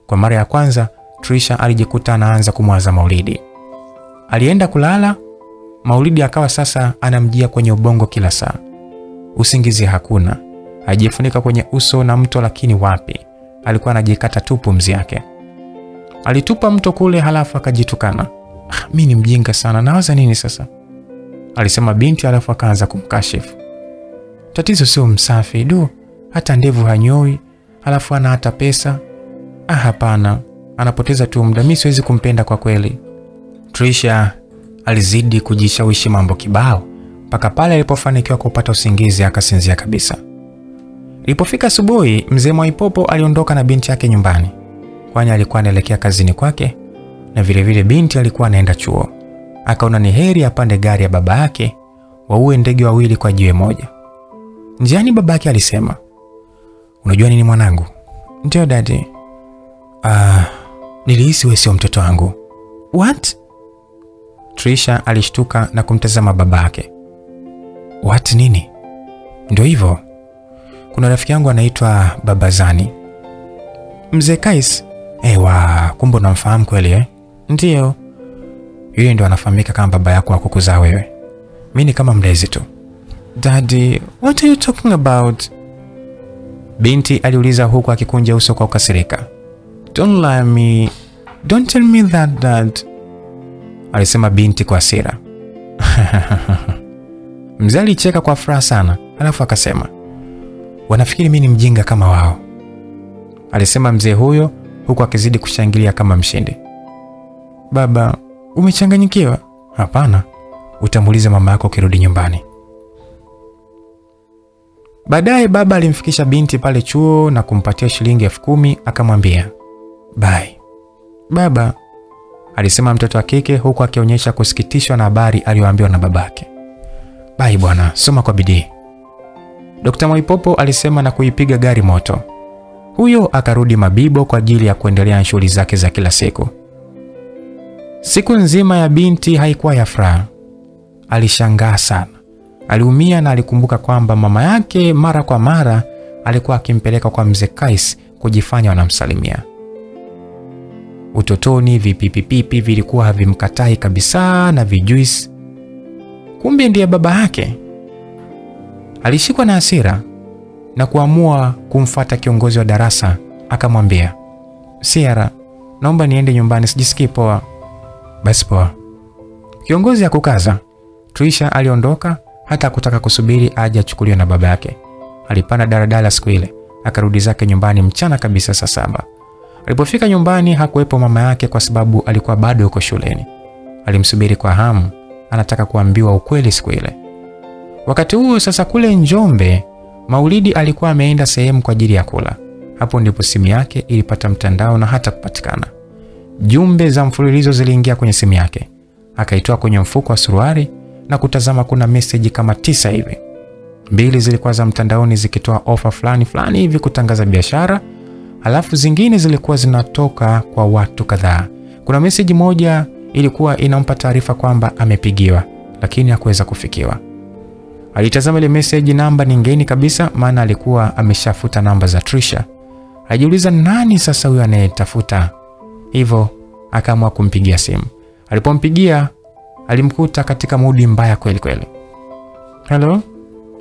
Kwa mara ya kwanza Trisha alijikuta anaanza kumwaza Maulidi. Alienda kulala, Maulidi akawa sasa anamjia kwenye ubongo kila saa. Usingizi hakuna, ajifunika kwenye uso na mto, lakini wapi, alikuwa anajikata tu pumzi yake. Alitupa mto kule, halafu akajitukana, ah, mi ni mjinga sana, nawaza nini sasa? alisema binti, halafu akaanza kumkashifu. Tatizo sio msafi du, hata ndevu hanyoi, alafu ana hata pesa. Ah, hapana, anapoteza tu muda, mi siwezi kumpenda kwa kweli. Trisha alizidi kujishawishi mambo kibao mpaka pale alipofanikiwa kupata usingizi akasinzia kabisa. Ilipofika asubuhi, mzee Mwaipopo aliondoka na binti yake nyumbani, kwani alikuwa anaelekea kazini kwake na vilevile vile binti alikuwa anaenda chuo. Akaona ni heri apande gari ya baba yake, waue ndege wawili kwa jiwe moja. Njiani baba yake alisema, unajua nini mwanangu? Ndio dadi. Ah, nilihisi wewe sio mtoto wangu. What? Trisha alishtuka na kumtazama baba yake. What nini? Ndio hivyo, kuna rafiki yangu anaitwa Babazani. Mzee Kais? Ewa, kumbe unamfahamu kweli eh? Ndiyo, Yule ndo anafahamika kama baba yako wa kukuzaa wewe. Mimi ni kama mlezi tu. Daddy, what are you talking about? Binti aliuliza huku akikunja uso kwa kukasirika. Don't lie me. Don't tell me that dad. Alisema binti kwa hasira. Mzee alicheka kwa furaha sana, alafu akasema, wanafikiri mimi ni mjinga kama wao, alisema mzee huyo huku akizidi kushangilia kama mshindi. Baba, umechanganyikiwa? Hapana, utamuuliza mama yako ukirudi nyumbani. Baadaye baba alimfikisha binti pale chuo na kumpatia shilingi elfu kumi akamwambia bye. Baba, alisema mtoto wa kike huku akionyesha kusikitishwa na habari aliyoambiwa na babake. Bye bwana, soma kwa bidii. Dr. Mwaipopo alisema na kuipiga gari moto. Huyo akarudi Mabibo kwa ajili ya kuendelea na shughuli zake za kila siku. Siku nzima ya binti haikuwa ya furaha. Alishangaa sana. Aliumia na alikumbuka kwamba mama yake mara kwa mara alikuwa akimpeleka kwa mzee Kais kujifanya wanamsalimia. Utotoni vipipipipi vilikuwa havimkatai kabisa na vijuisi kumbe ndiye baba yake. Alishikwa na hasira na kuamua kumfata kiongozi wa darasa, akamwambia, Sierra, naomba niende nyumbani, sijisikii poa. Basi poa. Kiongozi akukaza, Trisha aliondoka hata kutaka kusubiri aje achukuliwe na baba yake. Alipanda daladala siku ile, akarudi zake nyumbani mchana kabisa saa saba. Alipofika nyumbani hakuwepo mama yake kwa sababu alikuwa bado yuko shuleni. Alimsubiri kwa hamu anataka kuambiwa ukweli siku ile. Wakati huo sasa, kule Njombe, Maulidi alikuwa ameenda sehemu kwa ajili ya kula. Hapo ndipo simu yake ilipata mtandao na hata kupatikana. Jumbe za mfululizo ziliingia kwenye simu yake, akaitoa kwenye mfuko wa suruali na kutazama, kuna meseji kama tisa hivi. Mbili zilikuwa za mtandaoni zikitoa ofa fulani fulani hivi kutangaza biashara, halafu zingine zilikuwa zinatoka kwa watu kadhaa. Kuna meseji moja ilikuwa inampa taarifa kwamba amepigiwa lakini hakuweza kufikiwa. Alitazama ile message, namba ni ngeni kabisa, maana alikuwa ameshafuta namba za Trisha. Alijiuliza nani sasa huyo anayetafuta, hivyo akaamua kumpigia simu. Alipompigia alimkuta katika mudi mbaya kweli kweli. Hello?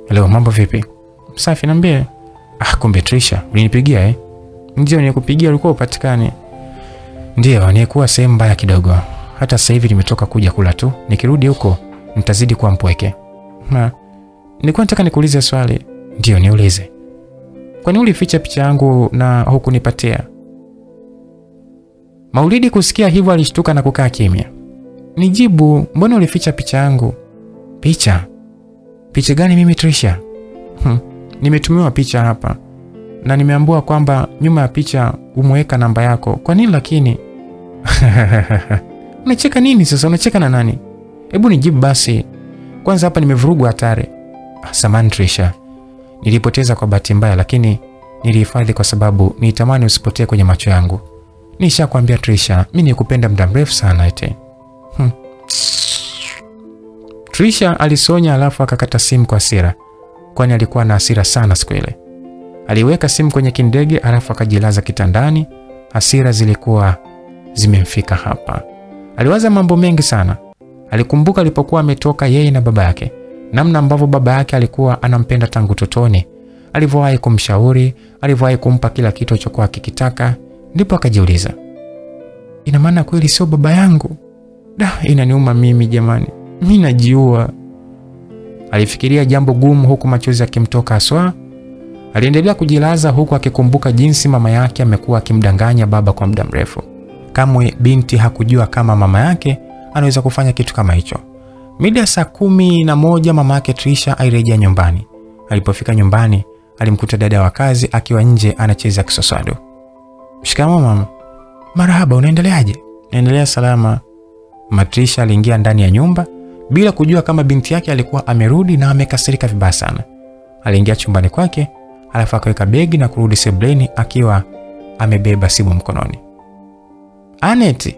Hello, mambo vipi? Safi, niambie. Ah, kumbe Trisha ulinipigia eh? Ndio, nikupigia ulikuwa upatikani. Ndio, nilikuwa sehemu mbaya kidogo. Hata sasa hivi nimetoka kuja kula tu. Nikirudi huko nitazidi kuwa mpweke. Na nilikuwa nataka nikuulize swali. Ndio, niulize. Kwani ulificha picha yangu na hukunipatia? Maulidi kusikia hivyo alishtuka na kukaa kimya. Nijibu, mbona ulificha picha yangu? Picha? Picha gani mimi Trisha? Hmm. Nimetumiwa picha hapa na nimeambua kwamba nyuma ya picha umeweka namba yako. Kwa nini lakini? Unacheka nini sasa? Unacheka na nani? Hebu nijibu basi. Kwanza hapa nimevurugwa hatari. Samani samahani Trisha. Nilipoteza kwa bahati mbaya lakini nilihifadhi kwa sababu nitamani usipotee kwenye macho yangu. Nishakwambia Trisha, mimi nikupenda muda mrefu sana ete. Trisha alisonya alafu akakata simu kwa hasira, kwani alikuwa na hasira sana siku ile. Aliweka simu kwenye kindege alafu akajilaza kitandani. Hasira zilikuwa zimemfika hapa. Aliwaza mambo mengi sana. Alikumbuka alipokuwa ametoka yeye na baba yake, namna ambavyo baba yake alikuwa anampenda tangu totoni, alivyowahi kumshauri, alivyowahi kumpa kila kitu alichokuwa akikitaka. Ndipo akajiuliza, ina maana kweli sio baba yangu? Da, inaniuma mimi jamani, mi najiua. Alifikiria jambo gumu huku machozi akimtoka haswa. Aliendelea kujilaza huku akikumbuka jinsi mama yake amekuwa akimdanganya baba kwa muda mrefu. Kamwe binti hakujua kama mama yake anaweza kufanya kitu kama hicho. Mida ya saa kumi na moja mama yake Trisha alirejea nyumbani. Alipofika nyumbani, alimkuta dada wa kazi akiwa nje anacheza kisoswado. mshikamo mama. Marahaba, unaendeleaje? Naendelea salama. Matrisha aliingia ndani ya nyumba bila kujua kama binti yake alikuwa amerudi na amekasirika vibaya sana. Aliingia chumbani kwake, alafu akaweka begi na kurudi sebleni akiwa amebeba simu mkononi. Anet,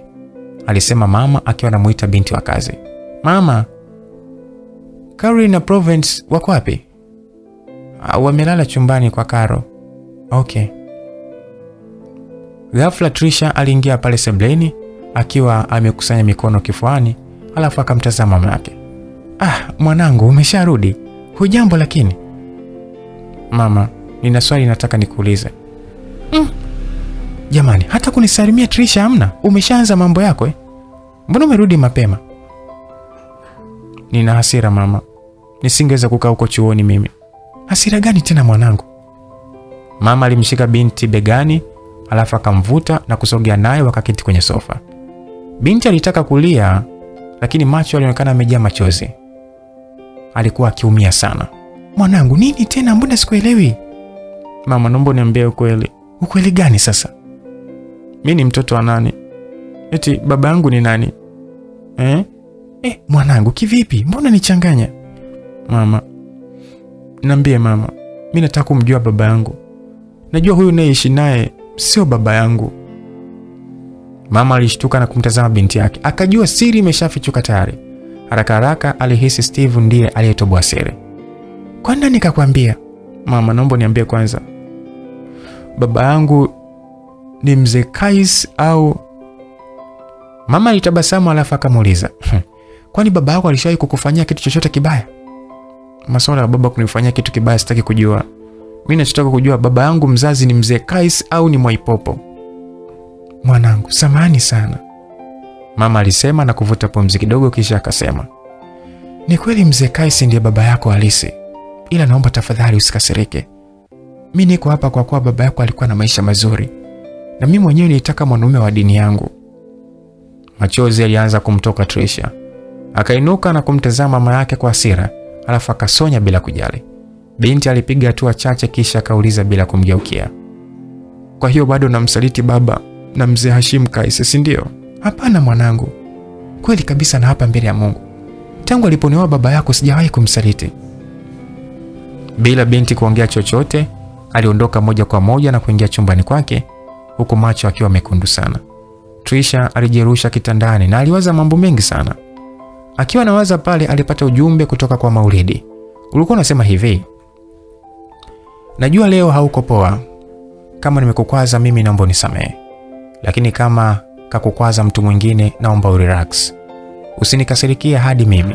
alisema mama akiwa anamuita binti wa kazi. Mama, Carol na Province wako wapi? "Ah, Wamelala chumbani kwa Karo. Okay. Ghafla Trisha aliingia pale sebleni akiwa amekusanya mikono kifuani, alafu akamtazama mama yake. Ah, mwanangu umesharudi? Hujambo lakini? Mama, nina swali nataka nikuulize. Mm. Jamani, hata kunisalimia Trisha hamna? Umeshaanza mambo yako eh? Mbona umerudi mapema? Nina hasira mama, nisingeweza kukaa huko chuoni mimi. Hasira gani tena mwanangu? Mama alimshika binti begani alafu akamvuta na kusogea naye wakaketi kwenye sofa. Binti alitaka kulia, lakini macho yalionekana yamejaa machozi. Alikuwa akiumia sana. Mwanangu, nini tena? Mbona sikuelewi? Mama, naomba uniambie ukweli. Ukweli gani sasa? Mi ni mtoto wa nani? Eti baba yangu ni nani? Eh? Eh, mwanangu, kivipi? Mbona nichanganya? Mama, niambie mama, mi nataka kumjua baba yangu. Najua huyu nayeishi naye sio baba yangu. Mama alishtuka na kumtazama binti yake, akajua siri imeshafichuka tayari. Haraka haraka alihisi Steve ndiye aliyetoboa siri. Kwa nini nikakwambia? Mama, naomba niambie kwanza, baba yangu ni mzee Kais au? Mama alitabasamu alafu akamuuliza, kwani baba yako alishawahi kukufanyia kitu chochote kibaya? Masuala ya baba kunifanyia kitu kibaya sitaki kujua. Mimi nachotaka kujua baba yangu mzazi ni mzee Kais au ni Mwaipopo? Mwanangu, samani sana, mama alisema na kuvuta pumzi kidogo, kisha akasema, ni kweli mzee Kaisi ndiye baba yako halisi, ila naomba tafadhali usikasirike. Mi niko hapa kwa kuwa baba yako alikuwa na maisha mazuri, na mi mwenyewe nilitaka mwanaume wa dini yangu. Machozi alianza kumtoka Trisha, akainuka na kumtazama mama yake kwa hasira, alafu akasonya bila kujali. Binti alipiga hatua chache, kisha akauliza bila kumgeukia, kwa hiyo bado namsaliti baba na mzee Hashim Kaisi, si ndio? Hapana mwanangu, kweli kabisa, na hapa mbele ya Mungu, tangu aliponioa baba yako sijawahi kumsaliti. Bila binti kuongea chochote, aliondoka moja kwa moja na kuingia chumbani kwake, huku macho akiwa mekundu sana. Trisha alijirusha kitandani na aliwaza mambo mengi sana. Akiwa anawaza pale, alipata ujumbe kutoka kwa Maulidi. Ulikuwa unasema hivi: najua leo hauko poa. kama nimekukwaza mimi naomba unisamehe, lakini kama kakukwaza mtu mwingine naomba urelax, usinikasirikia hadi mimi.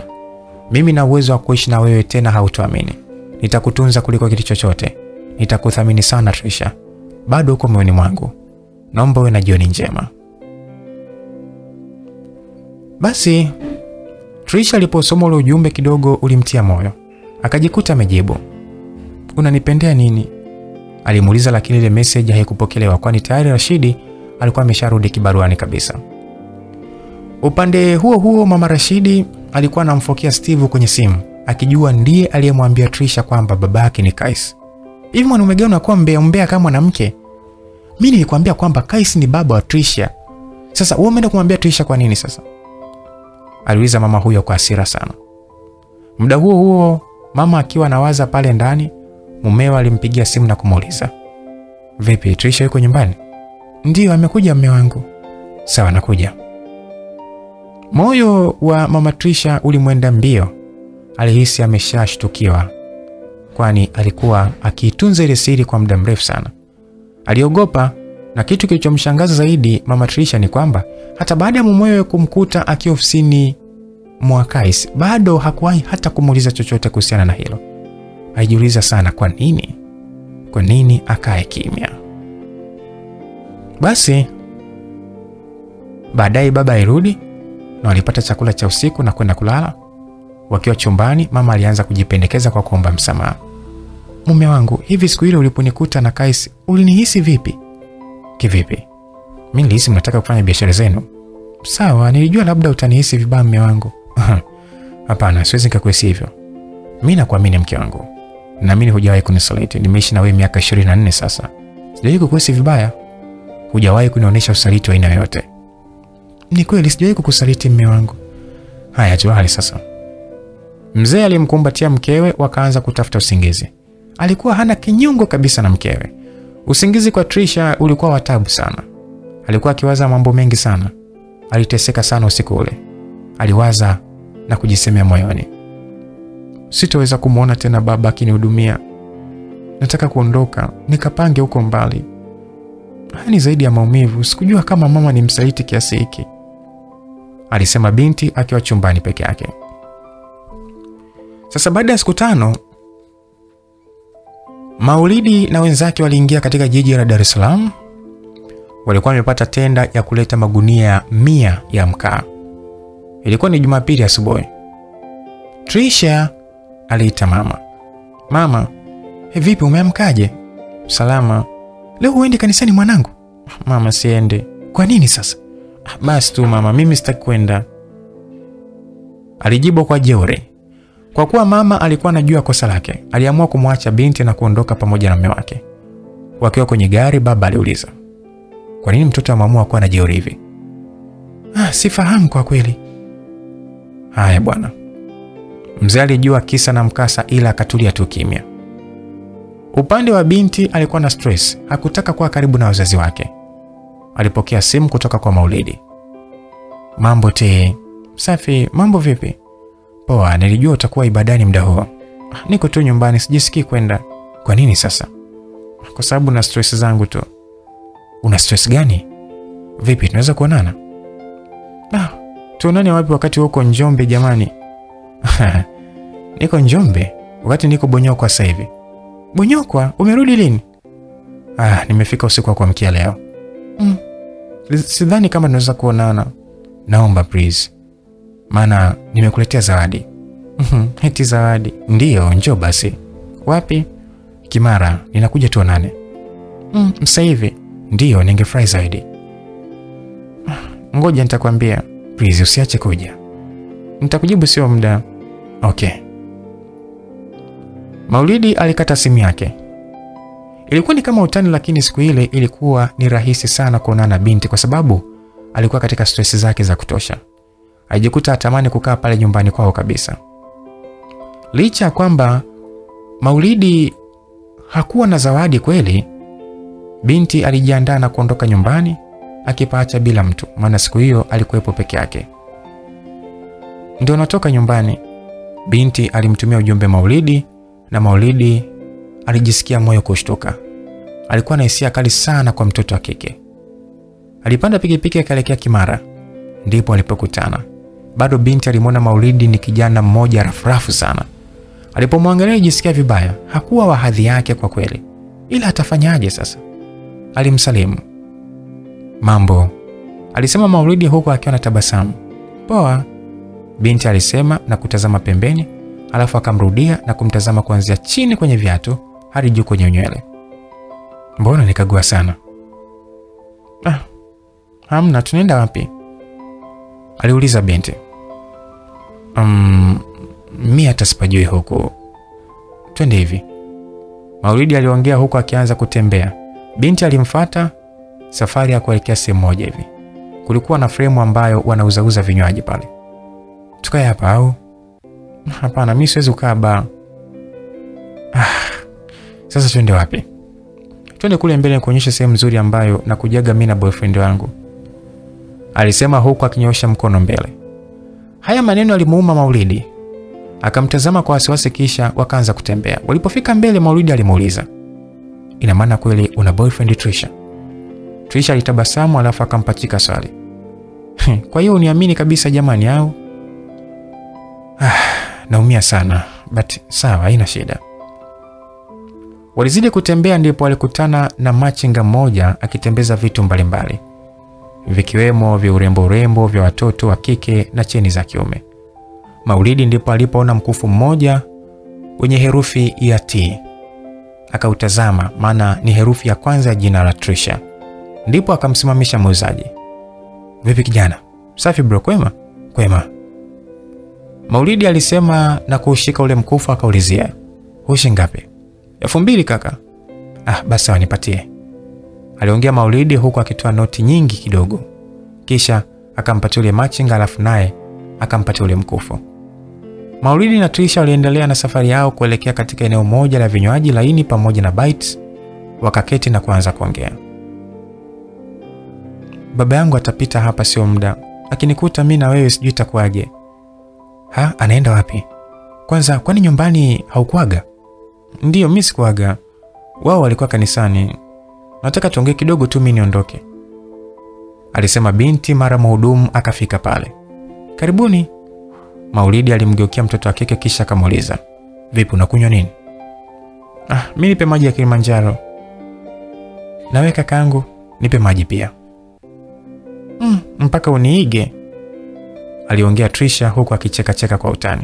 Mimi na uwezo wa kuishi na wewe tena, hautuamini. Nitakutunza kuliko kitu chochote, nitakuthamini sana Trisha, bado uko moyoni mwangu. Naomba uwe na jioni njema. Basi Trisha aliposoma ule ujumbe kidogo ulimtia moyo, akajikuta amejibu, unanipendea nini? Alimuuliza, lakini ile message haikupokelewa kwani tayari Rashidi alikuwa amesharudi kibaruani kabisa. Upande huo huo, mama Rashidi alikuwa anamfokea Steve kwenye simu akijua ndiye aliyemwambia Trisha kwamba babake ni Kais. Hivi mwanaume gani unakuwa mbea mbea kama mwanamke? Mimi nilikwambia kwamba Kais ni baba wa Trisha. Sasa wewe umeenda kumwambia Trisha kwa nini sasa? aliuliza mama huyo kwa hasira sana. Muda huo huo, mama akiwa anawaza pale ndani, mumewe alimpigia simu na kumuuliza, vipi, Trisha yuko nyumbani? Ndiyo, amekuja mme wangu. Sawa, nakuja. Moyo wa mama Trisha ulimwenda mbio, alihisi ameshashtukiwa, kwani alikuwa akiitunza ile siri kwa muda mrefu sana. Aliogopa, na kitu kilichomshangaza zaidi mama Trisha ni kwamba hata baada ya mumewe kumkuta akiwa ofisini mwa Kais bado hakuwahi hata kumuuliza chochote kuhusiana na hilo. Alijiuliza sana, kwa nini, kwa nini akae kimya? Basi baadaye baba alirudi na walipata chakula cha usiku na kwenda kulala. Wakiwa chumbani, mama alianza kujipendekeza kwa kuomba msamaha. Mume wangu, hivi siku ile uliponikuta na Kais ulinihisi vipi? Kivipi? Mi nilihisi mnataka kufanya biashara zenu. Sawa, nilijua labda utanihisi vibaya mme wangu. Hapana, siwezi nikakuhisi hivyo. Mi nakuamini mke wangu, naamini hujawahi kunisaliti. Nimeishi na wewe miaka 24 sasa, sijawahi kukuhisi vibaya. Hujawahi kunionyesha usaliti wa aina yoyote. Ni kweli, sijawahi kukusaliti mme wangu. Haya, tulale sasa. Mzee alimkumbatia mkewe, wakaanza kutafuta usingizi. Alikuwa hana kinyongo kabisa na mkewe. Usingizi kwa Trisha ulikuwa watabu sana. Alikuwa akiwaza mambo mengi sana. Aliteseka sana usiku ule. Aliwaza na kujisemea moyoni, sitoweza kumwona tena baba akinihudumia. Nataka kuondoka nikapange huko mbali. Haya ni zaidi ya maumivu. Sikujua kama mama ni msaliti kiasi hiki, alisema binti akiwa chumbani peke yake. Sasa baada ya siku tano, Maulidi na wenzake waliingia katika jiji la Dar es Salaam. Walikuwa wamepata tenda ya kuleta magunia mia ya mkaa. Ilikuwa ni Jumapili asubuhi. Trisha aliita mama. Mama, hivi vipi umeamkaje? Salama. Leo huendi kanisani mwanangu? Mama, siende. Kwa nini sasa? Basi tu mama, mimi sitaki kwenda, alijibu kwa jeuri. Kwa kuwa mama alikuwa anajua kosa lake, aliamua kumwacha binti na kuondoka pamoja na mume wake. Wakiwa kwenye gari, baba aliuliza, kwa nini mtoto ameamua kuwa na jeuri hivi? Ah, sifahamu kwa kweli. Haya bwana. Mzee alijua kisa na mkasa, ila akatulia tu kimya. Upande wa binti alikuwa na stress, hakutaka kuwa karibu na wazazi wake. Alipokea simu kutoka kwa Maulidi. Mambo te. Safi, mambo vipi? Poa, nilijua utakuwa ibadani muda huo. Niko tu nyumbani, sijisikii kwenda. Kwa nini sasa? Kwa sababu na stress zangu tu. Una stress gani? Vipi, tunaweza kuonana? Ah, tuonane wapi wakati uko Njombe jamani? Niko Njombe wakati niko Bonyokwa sasa hivi. Bonyokwa, umerudi lini? Ah, nimefika usiku wa kuamkia leo. Mm. Sidhani kama tunaweza kuonana. Naomba please. Maana nimekuletea zawadi. Mhm, eti zawadi? Ndiyo, njoo basi. Wapi? Kimara, ninakuja tuonane. Mm, sasa hivi? Ndiyo, ningefurahi zaidi. Ngoja nitakwambia. Please usiache kuja. Nitakujibu sio muda. Okay. Maulidi alikata simu yake. Ilikuwa ni kama utani, lakini siku ile ilikuwa ni rahisi sana kuonana na binti kwa sababu alikuwa katika stress zake za kutosha. Alijikuta atamani kukaa pale nyumbani kwao kabisa. Licha ya kwamba Maulidi hakuwa na zawadi kweli, binti alijiandaa na kuondoka nyumbani akipaacha bila mtu, maana siku hiyo alikuwepo peke yake. Ndio natoka nyumbani, binti alimtumia ujumbe Maulidi, na Maulidi alijisikia moyo kushtuka. alikuwa na hisia kali sana kwa mtoto wa kike. Alipanda pikipiki akaelekea Kimara, ndipo alipokutana. Bado binti alimwona Maulidi ni kijana mmoja rafurafu sana. Alipomwangalia alijisikia vibaya, hakuwa wa hadhi yake kwa kweli, ila atafanyaje sasa? Alimsalimu. Mambo, alisema Maulidi huku akiwa na tabasamu. Poa, binti alisema na kutazama pembeni, alafu akamrudia na kumtazama kuanzia chini kwenye viatu hadi juu kwenye nywele. Mbona nikagua sana? Ah, hamna, tunaenda wapi? aliuliza binti. Um, mi hata sipajui huku, twende hivi, Maulidi aliongea huku akianza kutembea. Binti alimfata safari ya kuelekea sehemu moja hivi. Kulikuwa na fremu ambayo wanauzauza vinywaji pale. Tukae hapa au? Hapana, mi siwezi kukaa baa. Ah, sasa twende wapi? Twende kule mbele kuonyesha sehemu nzuri ambayo nakujaga mi na boyfriend wangu, alisema huku akinyoosha mkono mbele. Haya maneno alimuuma Maulidi, akamtazama kwa wasiwasi, kisha wakaanza kutembea. Walipofika mbele, Maulidi alimuuliza, ina maana kweli una boyfriend Trisha? Trisha alitabasamu alafu akampachika swali, kwa hiyo uniamini kabisa jamani au? Ah, naumia sana but sawa, haina shida. Walizidi kutembea, ndipo walikutana na machinga mmoja akitembeza vitu mbalimbali vikiwemo vya urembo urembo vya watoto wa kike na cheni za kiume. Maulidi ndipo alipoona mkufu mmoja wenye herufi ya T, akautazama, maana ni herufi ya kwanza ya jina la Trisha. Ndipo akamsimamisha muuzaji. Vipi kijana? Safi bro, kwema? Kwema. Maulidi alisema na kuushika ule mkufu, akaulizia hushi ngapi? elfu mbili kaka. Ah, basi sawa, nipatie aliongea Maulidi huku akitoa noti nyingi kidogo, kisha akampatia ule machinga, alafu naye akampatia ule mkufu. Maulidi na Trisha waliendelea na safari yao kuelekea katika eneo moja la vinywaji laini pamoja na bites. Wakaketi na kuanza kuongea. Baba yangu atapita hapa sio muda, akinikuta mi na wewe sijui itakuwaje. Ha, anaenda wapi? Kwanza kwani nyumbani haukuaga? Ndiyo, mimi sikuaga, wao walikuwa kanisani nataka tuongee kidogo tu, mimi niondoke, alisema binti. Mara mhudumu akafika pale. Karibuni. Maulidi alimgeukia mtoto wa kike kisha akamuuliza, vipi, unakunywa nini? Ah, mimi nipe maji ya Kilimanjaro. Nawe kakaangu, nipe maji pia. Mm, mpaka uniige, aliongea Trisha huku akichekacheka kwa utani.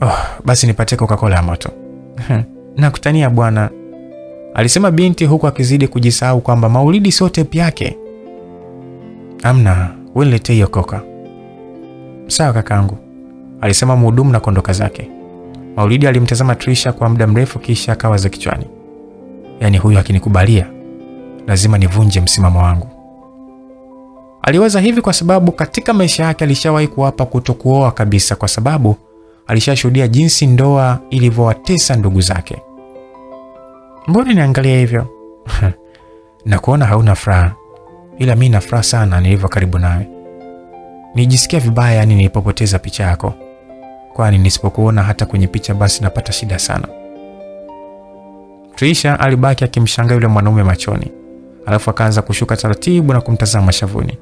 Oh, basi nipatie Coca-Cola ya moto. Nakutania bwana alisema binti huku akizidi kujisahau kwamba Maulidi sio tepi yake. Amna, wewe niletee hiyo Coca. Sawa kakangu, alisema mhudumu na kondoka zake. Maulidi alimtazama Trisha kwa muda mrefu, kisha akawaza kichwani, yaani huyu akinikubalia lazima nivunje msimamo wangu. Aliwaza hivi kwa sababu katika maisha yake alishawahi kuapa kutokuoa kabisa, kwa sababu alishashuhudia jinsi ndoa ilivyowatesa ndugu zake. Mbona niangalia hivyo? na kuona hauna furaha, ila mi na furaha sana nilivyo karibu nawe. Nijisikia vibaya yani nilipopoteza picha yako, kwani nisipokuona hata kwenye picha basi napata shida sana. Trisha alibaki akimshangaa yule mwanaume machoni, alafu akaanza kushuka taratibu na kumtazama shavuni.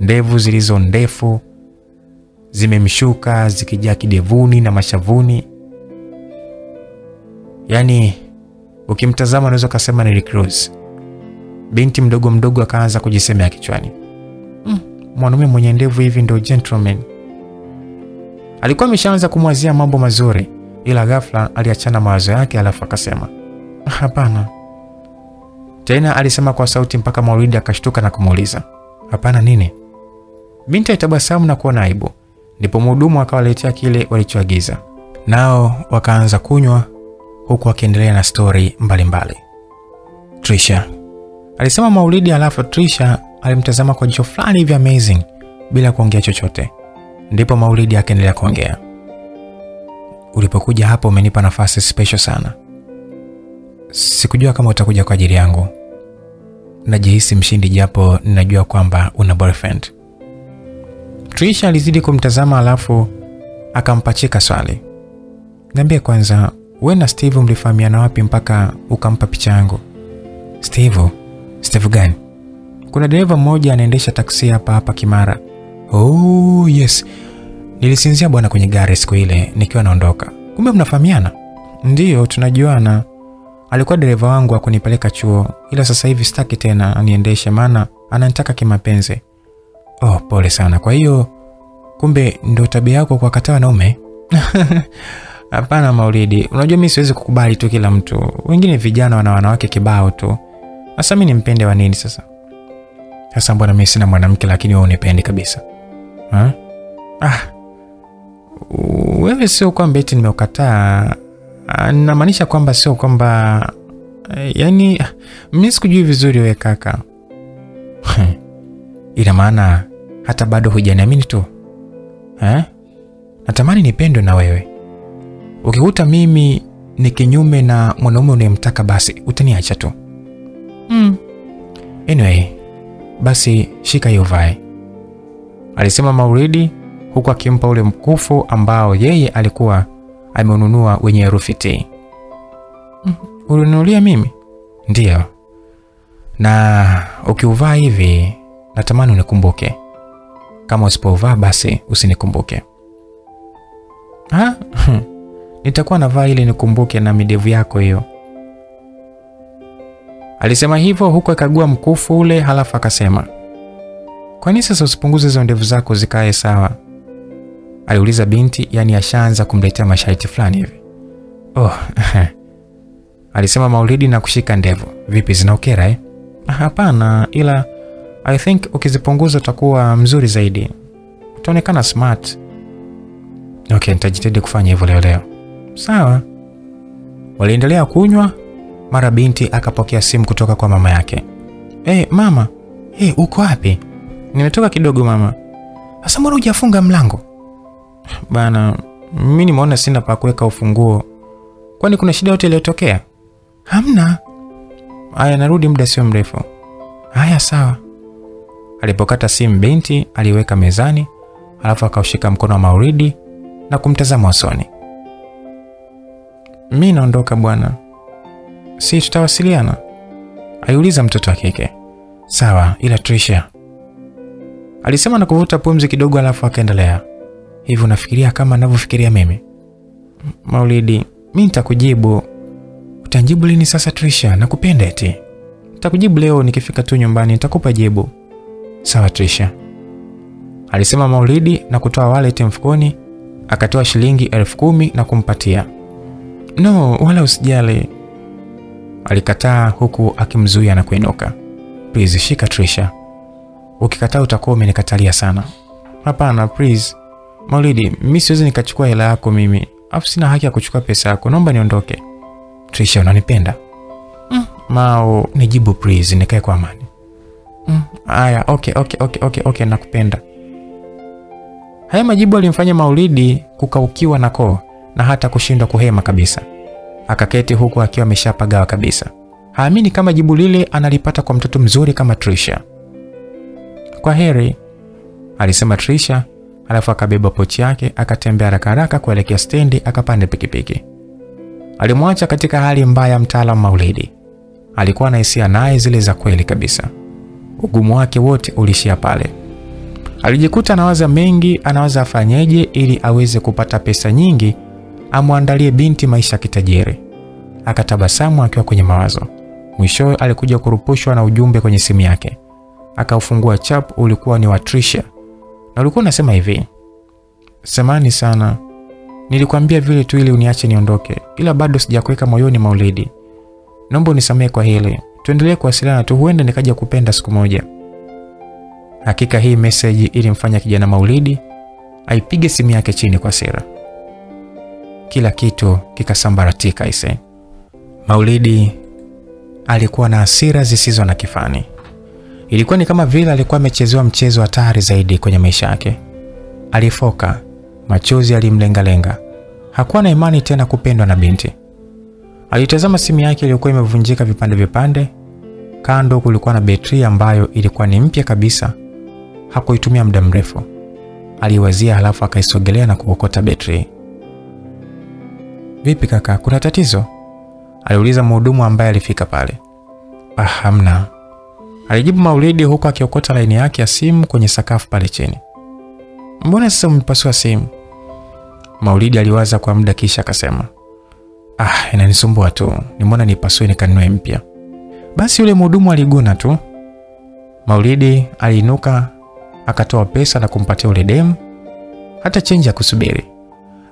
Ndevu zilizo ndefu zimemshuka zikijaa kidevuni na mashavuni, yaani ukimtazama unaweza ukasema ni Rick Ross. Binti mdogo mdogo akaanza kujisemea kichwani, mm, mwanaume mwenye ndevu hivi ndio gentleman. Alikuwa ameshaanza kumwazia mambo mazuri, ila ghafla aliachana mawazo yake, alafu akasema hapana. Tena alisema kwa sauti mpaka Maulidi akashtuka na kumuuliza hapana nini? Binti alitabasamu na kuona aibu, ndipo mhudumu akawaletea kile walichoagiza, nao wakaanza kunywa huku wakiendelea na stori mbalimbali. Trisha alisema Maulidi, alafu Trisha alimtazama kwa jicho fulani hivi amazing bila kuongea chochote. Ndipo Maulidi akaendelea kuongea, ulipokuja hapo umenipa nafasi special sana. Sikujua kama utakuja kwa ajili yangu. Najihisi mshindi japo ninajua kwamba una boyfriend. Trisha alizidi kumtazama alafu akampachika swali. Niambie kwanza, wewe na Steve mlifahamiana wapi mpaka ukampa picha yangu? Steve, Steve gani? Kuna dereva mmoja anaendesha taksi hapa hapa Kimara. Oh, yes. Nilisinzia bwana kwenye gari siku ile nikiwa naondoka. Kumbe mnafahamiana? Ndiyo, tunajuana. Alikuwa dereva wangu akunipeleka kunipeleka chuo, ila sasa hivi sitaki tena aniendeshe, maana ananitaka kimapenzi. Oh, pole sana. Kwa hiyo kumbe ndio tabia yako kuwakataa wanaume? Hapana Maulidi, unajua mimi siwezi kukubali tu kila mtu. Wengine vijana wana wanawake kibao tu. Sasa mimi nimpende wa nini sasa? Sasa mbona mimi sina mwanamke lakini wewe unipendi kabisa? Ha? Ah. Wewe sio kwamba eti nimeukataa. Ah, Namaanisha kwamba sio kwamba eh, yaani ah, mimi sikujui vizuri wewe kaka. Ina maana hata bado hujaniamini tu. Eh? Natamani nipendwe na wewe. Ukikuta mimi ni kinyume na mwanaume unayemtaka basi utaniacha tu. Mm. Anyway, basi shika hiyo vae, alisema Mauridi huku akimpa ule mkufu ambao yeye alikuwa ameununua wenye herufi T. Mm, ulinunulia mimi? Ndiyo. Na ukiuvaa hivi natamani unikumbuke. Kama usipovaa basi usinikumbuke. Ha? Nitakuwa navaa ili nikumbuke na midevu yako hiyo. Alisema hivyo huku akagua mkufu ule, halafu akasema, kwa nini sasa usipunguze hizo ndevu zako zikae sawa? Aliuliza binti, yani ashaanza kumletea masharti fulani hivi. Oh, alisema Maulidi na kushika ndevu. Vipi, zinaokera eh? Hapana, ila I think ukizipunguza utakuwa mzuri zaidi, utaonekana smart. Okay, nitajitahidi kufanya hivyo leo leo. Sawa. Waliendelea kunywa, mara binti akapokea simu kutoka kwa mama yake. Hey, mama. Hey, uko wapi? Nimetoka kidogo mama. Sasa mbona hujafunga mlango? Bana, mimi nimeona sina pa kuweka ufunguo. Kwani kuna shida yote iliyotokea? Hamna. Aya, narudi muda sio mrefu. Haya, sawa. Alipokata simu binti aliweka mezani, alafu akaushika mkono wa Mauridi na kumtazama usoni. Mi naondoka bwana, si tutawasiliana? aliuliza mtoto wa kike. Sawa, ila Trisha, alisema na kuvuta pumzi kidogo, alafu akaendelea. Hivi unafikiria kama anavyofikiria mimi? Maulidi, mi nitakujibu. Utanjibu lini sasa Trisha? Nakupenda eti. Nitakujibu leo nikifika tu nyumbani, nitakupa jibu. Sawa Trisha, alisema Maulidi na kutoa wallet mfukoni, akatoa shilingi elfu kumi na kumpatia. No, wala usijali, alikataa huku akimzuia na kuinuka. Please shika Trisha, ukikataa utakuwa umenikatalia sana. Hapana, please Maulidi, mimi siwezi nikachukua hela yako mimi, afu sina haki ya kuchukua pesa yako, naomba niondoke. Trisha, unanipenda? Mm, Mao, nijibu please, nikae kwa amani. Mm, Aya, okay, okay, okay, okay, okay, nakupenda. Haya majibu alimfanya Maulidi kukaukiwa na koo na hata kushindwa kuhema kabisa. Akaketi huku akiwa ameshapagawa kabisa. Haamini kama jibu lile analipata kwa mtoto mzuri kama Trisha. Kwa heri, alisema Trisha, alafu akabeba pochi yake akatembea haraka haraka kuelekea stendi akapande pikipiki. Alimwacha katika hali mbaya mtaalamu Maulidi. Alikuwa na hisia naye zile za kweli kabisa. Ugumu wake wote ulishia pale. Alijikuta anawaza mengi, anawaza afanyeje ili aweze kupata pesa nyingi amwandalie binti maisha kitajiri. Akatabasamu akiwa kwenye mawazo. Mwishowe alikuja kurupushwa na ujumbe kwenye simu yake. Akaufungua chap, ulikuwa ni wa Trisha na ulikuwa unasema hivi: semani sana, nilikwambia vile tu ili uniache niondoke, ila bado sijakuweka moyoni Maulidi. Naomba unisamehe kwa hili, tuendelee kuwasiliana tu, huenda nikaja kupenda siku moja. Hakika hii meseji ilimfanya kijana Maulidi aipige simu yake chini kwa sira. Kila kitu kikasambaratika ise. Maulidi alikuwa na hasira zisizo na kifani. Ilikuwa ni kama vile alikuwa amechezewa mchezo hatari zaidi kwenye maisha yake. Alifoka, machozi yalimlengalenga. Hakuwa na imani tena kupendwa na binti. Alitazama simu yake iliyokuwa imevunjika vipande vipande. Kando kulikuwa na betri ambayo ilikuwa ni mpya kabisa. Hakuitumia muda mrefu. Aliwazia, halafu akaisogelea na kuokota betri. Vipi kaka, kuna tatizo? aliuliza mhudumu ambaye alifika pale. Ah, hamna, alijibu Maulidi huku akiokota laini yake ya simu kwenye sakafu pale chini. Mbona sasa umepasua simu? Maulidi aliwaza kwa muda kisha akasema, ah, inanisumbua tu, nimeona nipasue nikanunue mpya. Basi yule mhudumu aliguna tu. Maulidi aliinuka akatoa pesa na kumpatia yule demu, hata chenji ya kusubiri.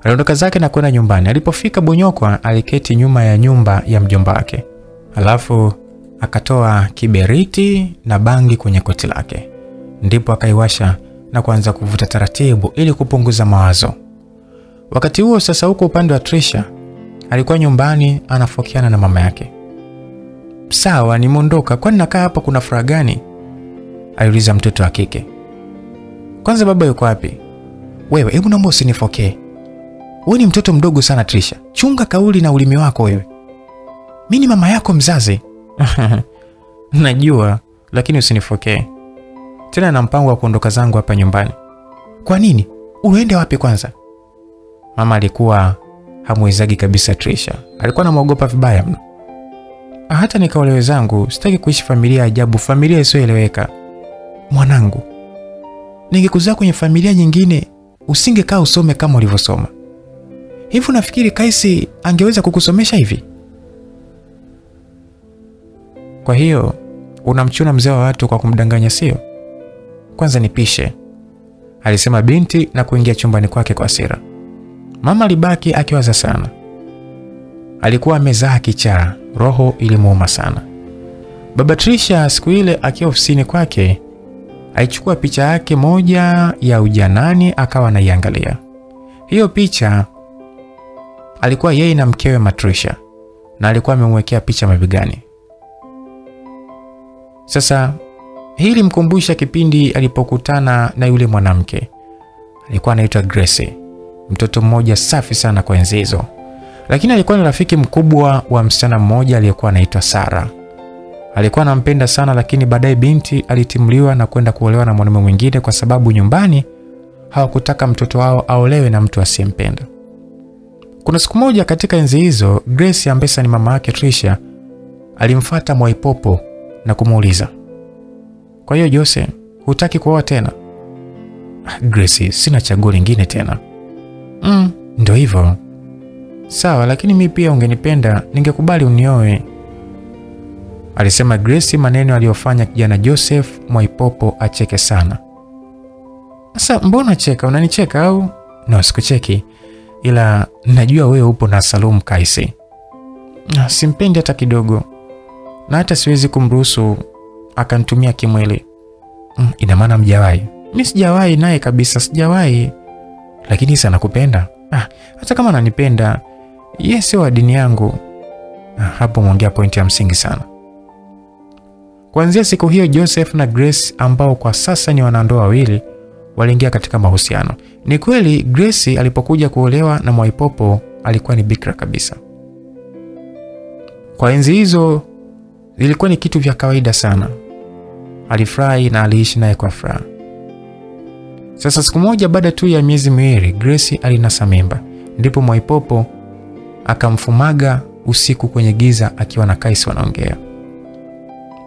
Aliondoka zake na kwenda nyumbani. Alipofika Bonyokwa, aliketi nyuma ya nyumba ya mjomba wake, alafu akatoa kiberiti na bangi kwenye koti lake, ndipo akaiwasha na kuanza kuvuta taratibu ili kupunguza mawazo. Wakati huo sasa, huko upande wa Trisha alikuwa nyumbani anafokiana na mama yake. Sawa, nimeondoka, kwani nakaa hapa kuna furaha gani? aliuliza mtoto wa kike. Kwanza baba yuko wapi? Wewe hebu naomba usinifokee. Wewe ni mtoto mdogo sana Trisha, chunga kauli na ulimi wako wewe. Mi ni mama yako mzazi. Najua, lakini usinifokee tena. Na mpango wa kuondoka zangu hapa nyumbani. Kwa nini? Uende wapi kwanza? Mama alikuwa hamwezagi kabisa Trisha, alikuwa anamwogopa vibaya mno. Hata nikaolewe zangu, sitaki kuishi familia ajabu, familia isiyoeleweka. Mwanangu, ningekuzaa kwenye familia nyingine, usingekaa usome kama ulivyosoma. Hivi unafikiri Kaisi angeweza kukusomesha hivi? Kwa hiyo unamchuna mzee wa watu kwa kumdanganya, sio? Kwanza nipishe, alisema binti na kuingia chumbani kwake kwa hasira. Mama alibaki akiwaza sana. Alikuwa amezaa kichaa, roho ilimuuma sana. Baba Trisha siku ile akiwa ofisini kwake aichukua picha yake moja ya ujanani akawa anaiangalia. Hiyo picha alikuwa yeye na mkewe Matrisha na alikuwa amemwekea picha mabegani. Sasa hii ilimkumbusha kipindi alipokutana na yule mwanamke alikuwa anaitwa Grace, mtoto mmoja safi sana kwa enzi hizo, lakini alikuwa ni rafiki mkubwa wa msichana mmoja aliyekuwa anaitwa Sara. Alikuwa anampenda sana, lakini baadaye binti alitimuliwa na kwenda kuolewa na mwanaume mwingine kwa sababu nyumbani hawakutaka mtoto wao aolewe na mtu asiyempenda. Kuna siku moja katika enzi hizo, Grace ambesa ni mama yake Trisha alimfata Mwaipopo na kumuuliza, kwa hiyo Jose, hutaki kuoa tena? Grace, sina chaguo lingine tena. Mm, ndio hivyo. Sawa, lakini mi pia ungenipenda, ningekubali unioe, alisema Grace, maneno aliyofanya kijana Joseph Mwaipopo acheke sana. Sasa mbona cheka? Unanicheka au? No, sikucheki, ila najua wewe upo na Salum Kaisi. Na simpendi hata kidogo, na hata siwezi kumruhusu akanitumia kimwili. Mm, ina maana mjawahi? Mi sijawahi naye kabisa, sijawahi. Lakini sana kupenda Ah, hata kama ananipenda yeye sio wa dini yangu. Ah, hapo mwongea pointi ya msingi sana. Kuanzia siku hiyo Joseph na Grace ambao kwa sasa ni wanandoa wawili waliingia katika mahusiano. Ni kweli Grace alipokuja kuolewa na Mwaipopo alikuwa ni bikra kabisa. Kwa enzi hizo ilikuwa ni kitu vya kawaida sana. Alifurahi na aliishi naye kwa furaha. Sasa siku moja baada tu ya miezi miwili Grace alinasa mimba, ndipo Mwaipopo akamfumaga usiku kwenye giza akiwa na Kaisi wanaongea.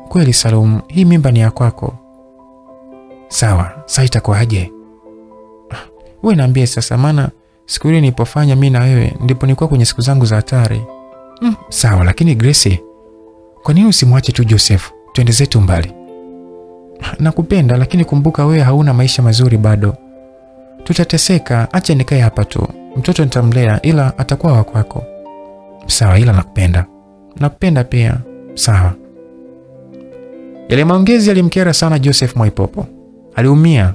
Kweli Salum, hii mimba ni ya kwako. Sawa, sasa itakuwaje? Wewe niambie sasa, maana siku ile nilipofanya mimi na wewe ndipo nilikuwa kwenye siku zangu za hatari. Mm, sawa, lakini Grace, kwa nini usimwache tu Joseph? Twende zetu mbali. Nakupenda, lakini kumbuka wewe hauna maisha mazuri bado. Tutateseka, acha nikae hapa tu. Mtoto nitamlea ila atakuwa wa kwako. Sawa, ila nakupenda. Nakupenda pia. Sawa. Yale maongezi yalimkera sana Joseph Mwaipopo. Aliumia.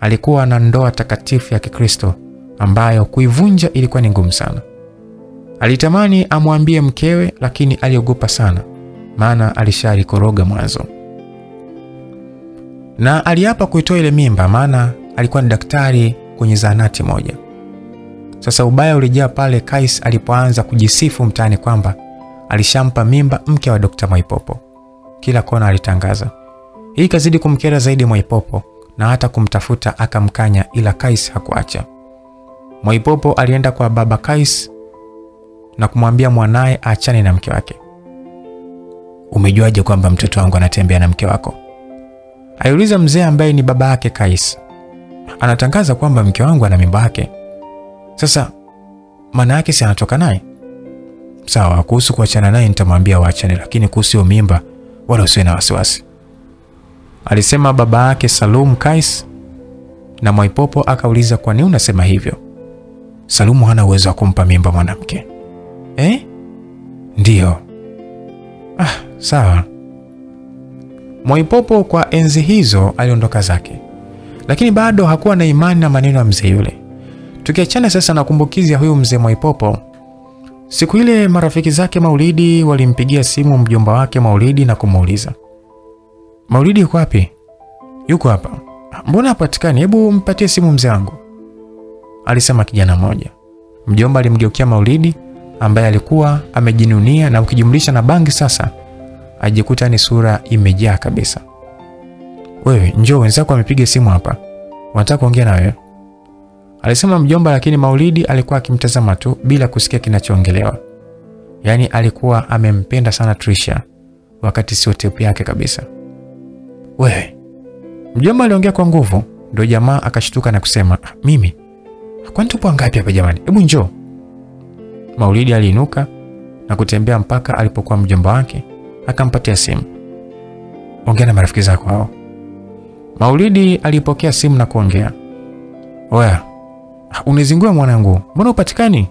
Alikuwa na ndoa takatifu ya Kikristo ambayo kuivunja ilikuwa ni ngumu sana. Alitamani amwambie mkewe, lakini aliogopa sana, maana alishalikoroga mwanzo, na aliapa kuitoa ile mimba, maana alikuwa ni daktari kwenye zahanati moja. Sasa ubaya ulijaa pale Kais alipoanza kujisifu mtaani kwamba alishampa mimba mke wa Dr. Mwaipopo. Kila kona alitangaza. Hii ikazidi kumkera zaidi Mwaipopo na hata kumtafuta akamkanya, ila Kais hakuacha. Mwaipopo alienda kwa baba Kais na kumwambia mwanaye aachane na mke wake. umejuaje kwamba mtoto wangu anatembea na mke wako? Aliuliza mzee ambaye ni baba yake Kais. Anatangaza kwamba mke wangu ana mimba yake. Sasa maana yake si anatoka naye? Sawa, kuhusu kuachana naye nitamwambia waachane, lakini kuhusu hiyo mimba wala usiwe na wasiwasi, alisema baba yake Salum Kais. Na Mwaipopo akauliza kwa nini unasema hivyo? Salumu hana uwezo wa kumpa mimba mwanamke eh? Ndiyo. Ah, sawa. Mwaipopo kwa enzi hizo aliondoka zake, lakini bado hakuwa na imani na maneno ya mzee yule. Tukiachana sasa na kumbukizi ya huyu mzee Mwaipopo, siku ile marafiki zake Maulidi walimpigia simu mjomba wake Maulidi na kumuuliza, Maulidi yuko wapi? Yuko hapa. Mbona hapatikani? Hebu mpatie simu mzee wangu, alisema kijana mmoja. Mjomba alimgeukia Maulidi ambaye alikuwa amejinunia na ukijumlisha na bangi sasa ajikuta ni sura imejaa kabisa. Wewe njoo, wenzako amepiga simu hapa, wanataka kuongea na wewe, alisema mjomba, lakini Maulidi alikuwa akimtazama tu bila kusikia kinachoongelewa. Yaani alikuwa amempenda sana Trisha wakati sio tepu yake kabisa. Wewe, mjomba aliongea kwa nguvu, ndio jamaa akashtuka na kusema, mimi kwani tupo ngapi hapa jamani? Hebu njoo. Maulidi aliinuka na kutembea mpaka alipokuwa mjomba wake, akampatia simu. Ongea na marafiki zako hao. Maulidi alipokea simu na kuongea. Oya, unizingua mwanangu, mbona upatikani?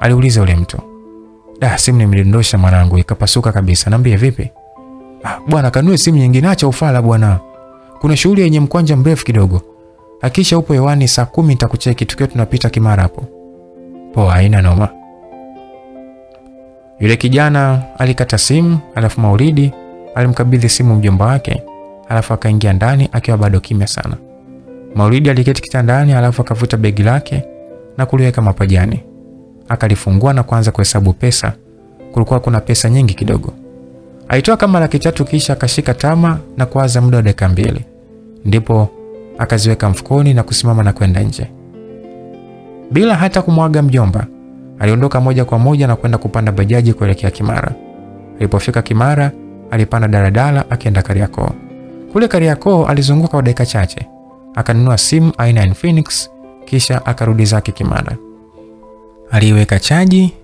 aliuliza yule mtu. Da, simu nimedondosha mwanangu, ikapasuka kabisa. Naambia vipi? Ah, bwana kanue simu nyingine, acha ufala bwana. Kuna shughuli yenye mkwanja mrefu kidogo. Hakisha upo hewani saa kumi nitakucheki tukiwa tunapita Kimara hapo. Poa, haina noma. Yule kijana alikata simu, alafu Maulidi alimkabidhi simu mjomba wake, alafu akaingia ndani akiwa bado kimya sana. Maulidi aliketi kitandani, alafu akavuta begi lake na kuliweka mapajani, akalifungua na kuanza kuhesabu pesa. Kulikuwa kuna pesa nyingi kidogo. Aitoa kama laki tatu, kisha akashika tama na kuwaza muda wa dakika mbili, ndipo akaziweka mfukoni na kusimama na kwenda nje bila hata kumwaga mjomba. Aliondoka moja kwa moja na kwenda kupanda bajaji kuelekea Kimara. Alipofika Kimara, alipanda daladala akienda Kariakoo. Kule Kariakoo alizunguka kwa dakika chache, akanunua simu aina ya Infinix, kisha akarudi zake Kimara. Aliiweka chaji,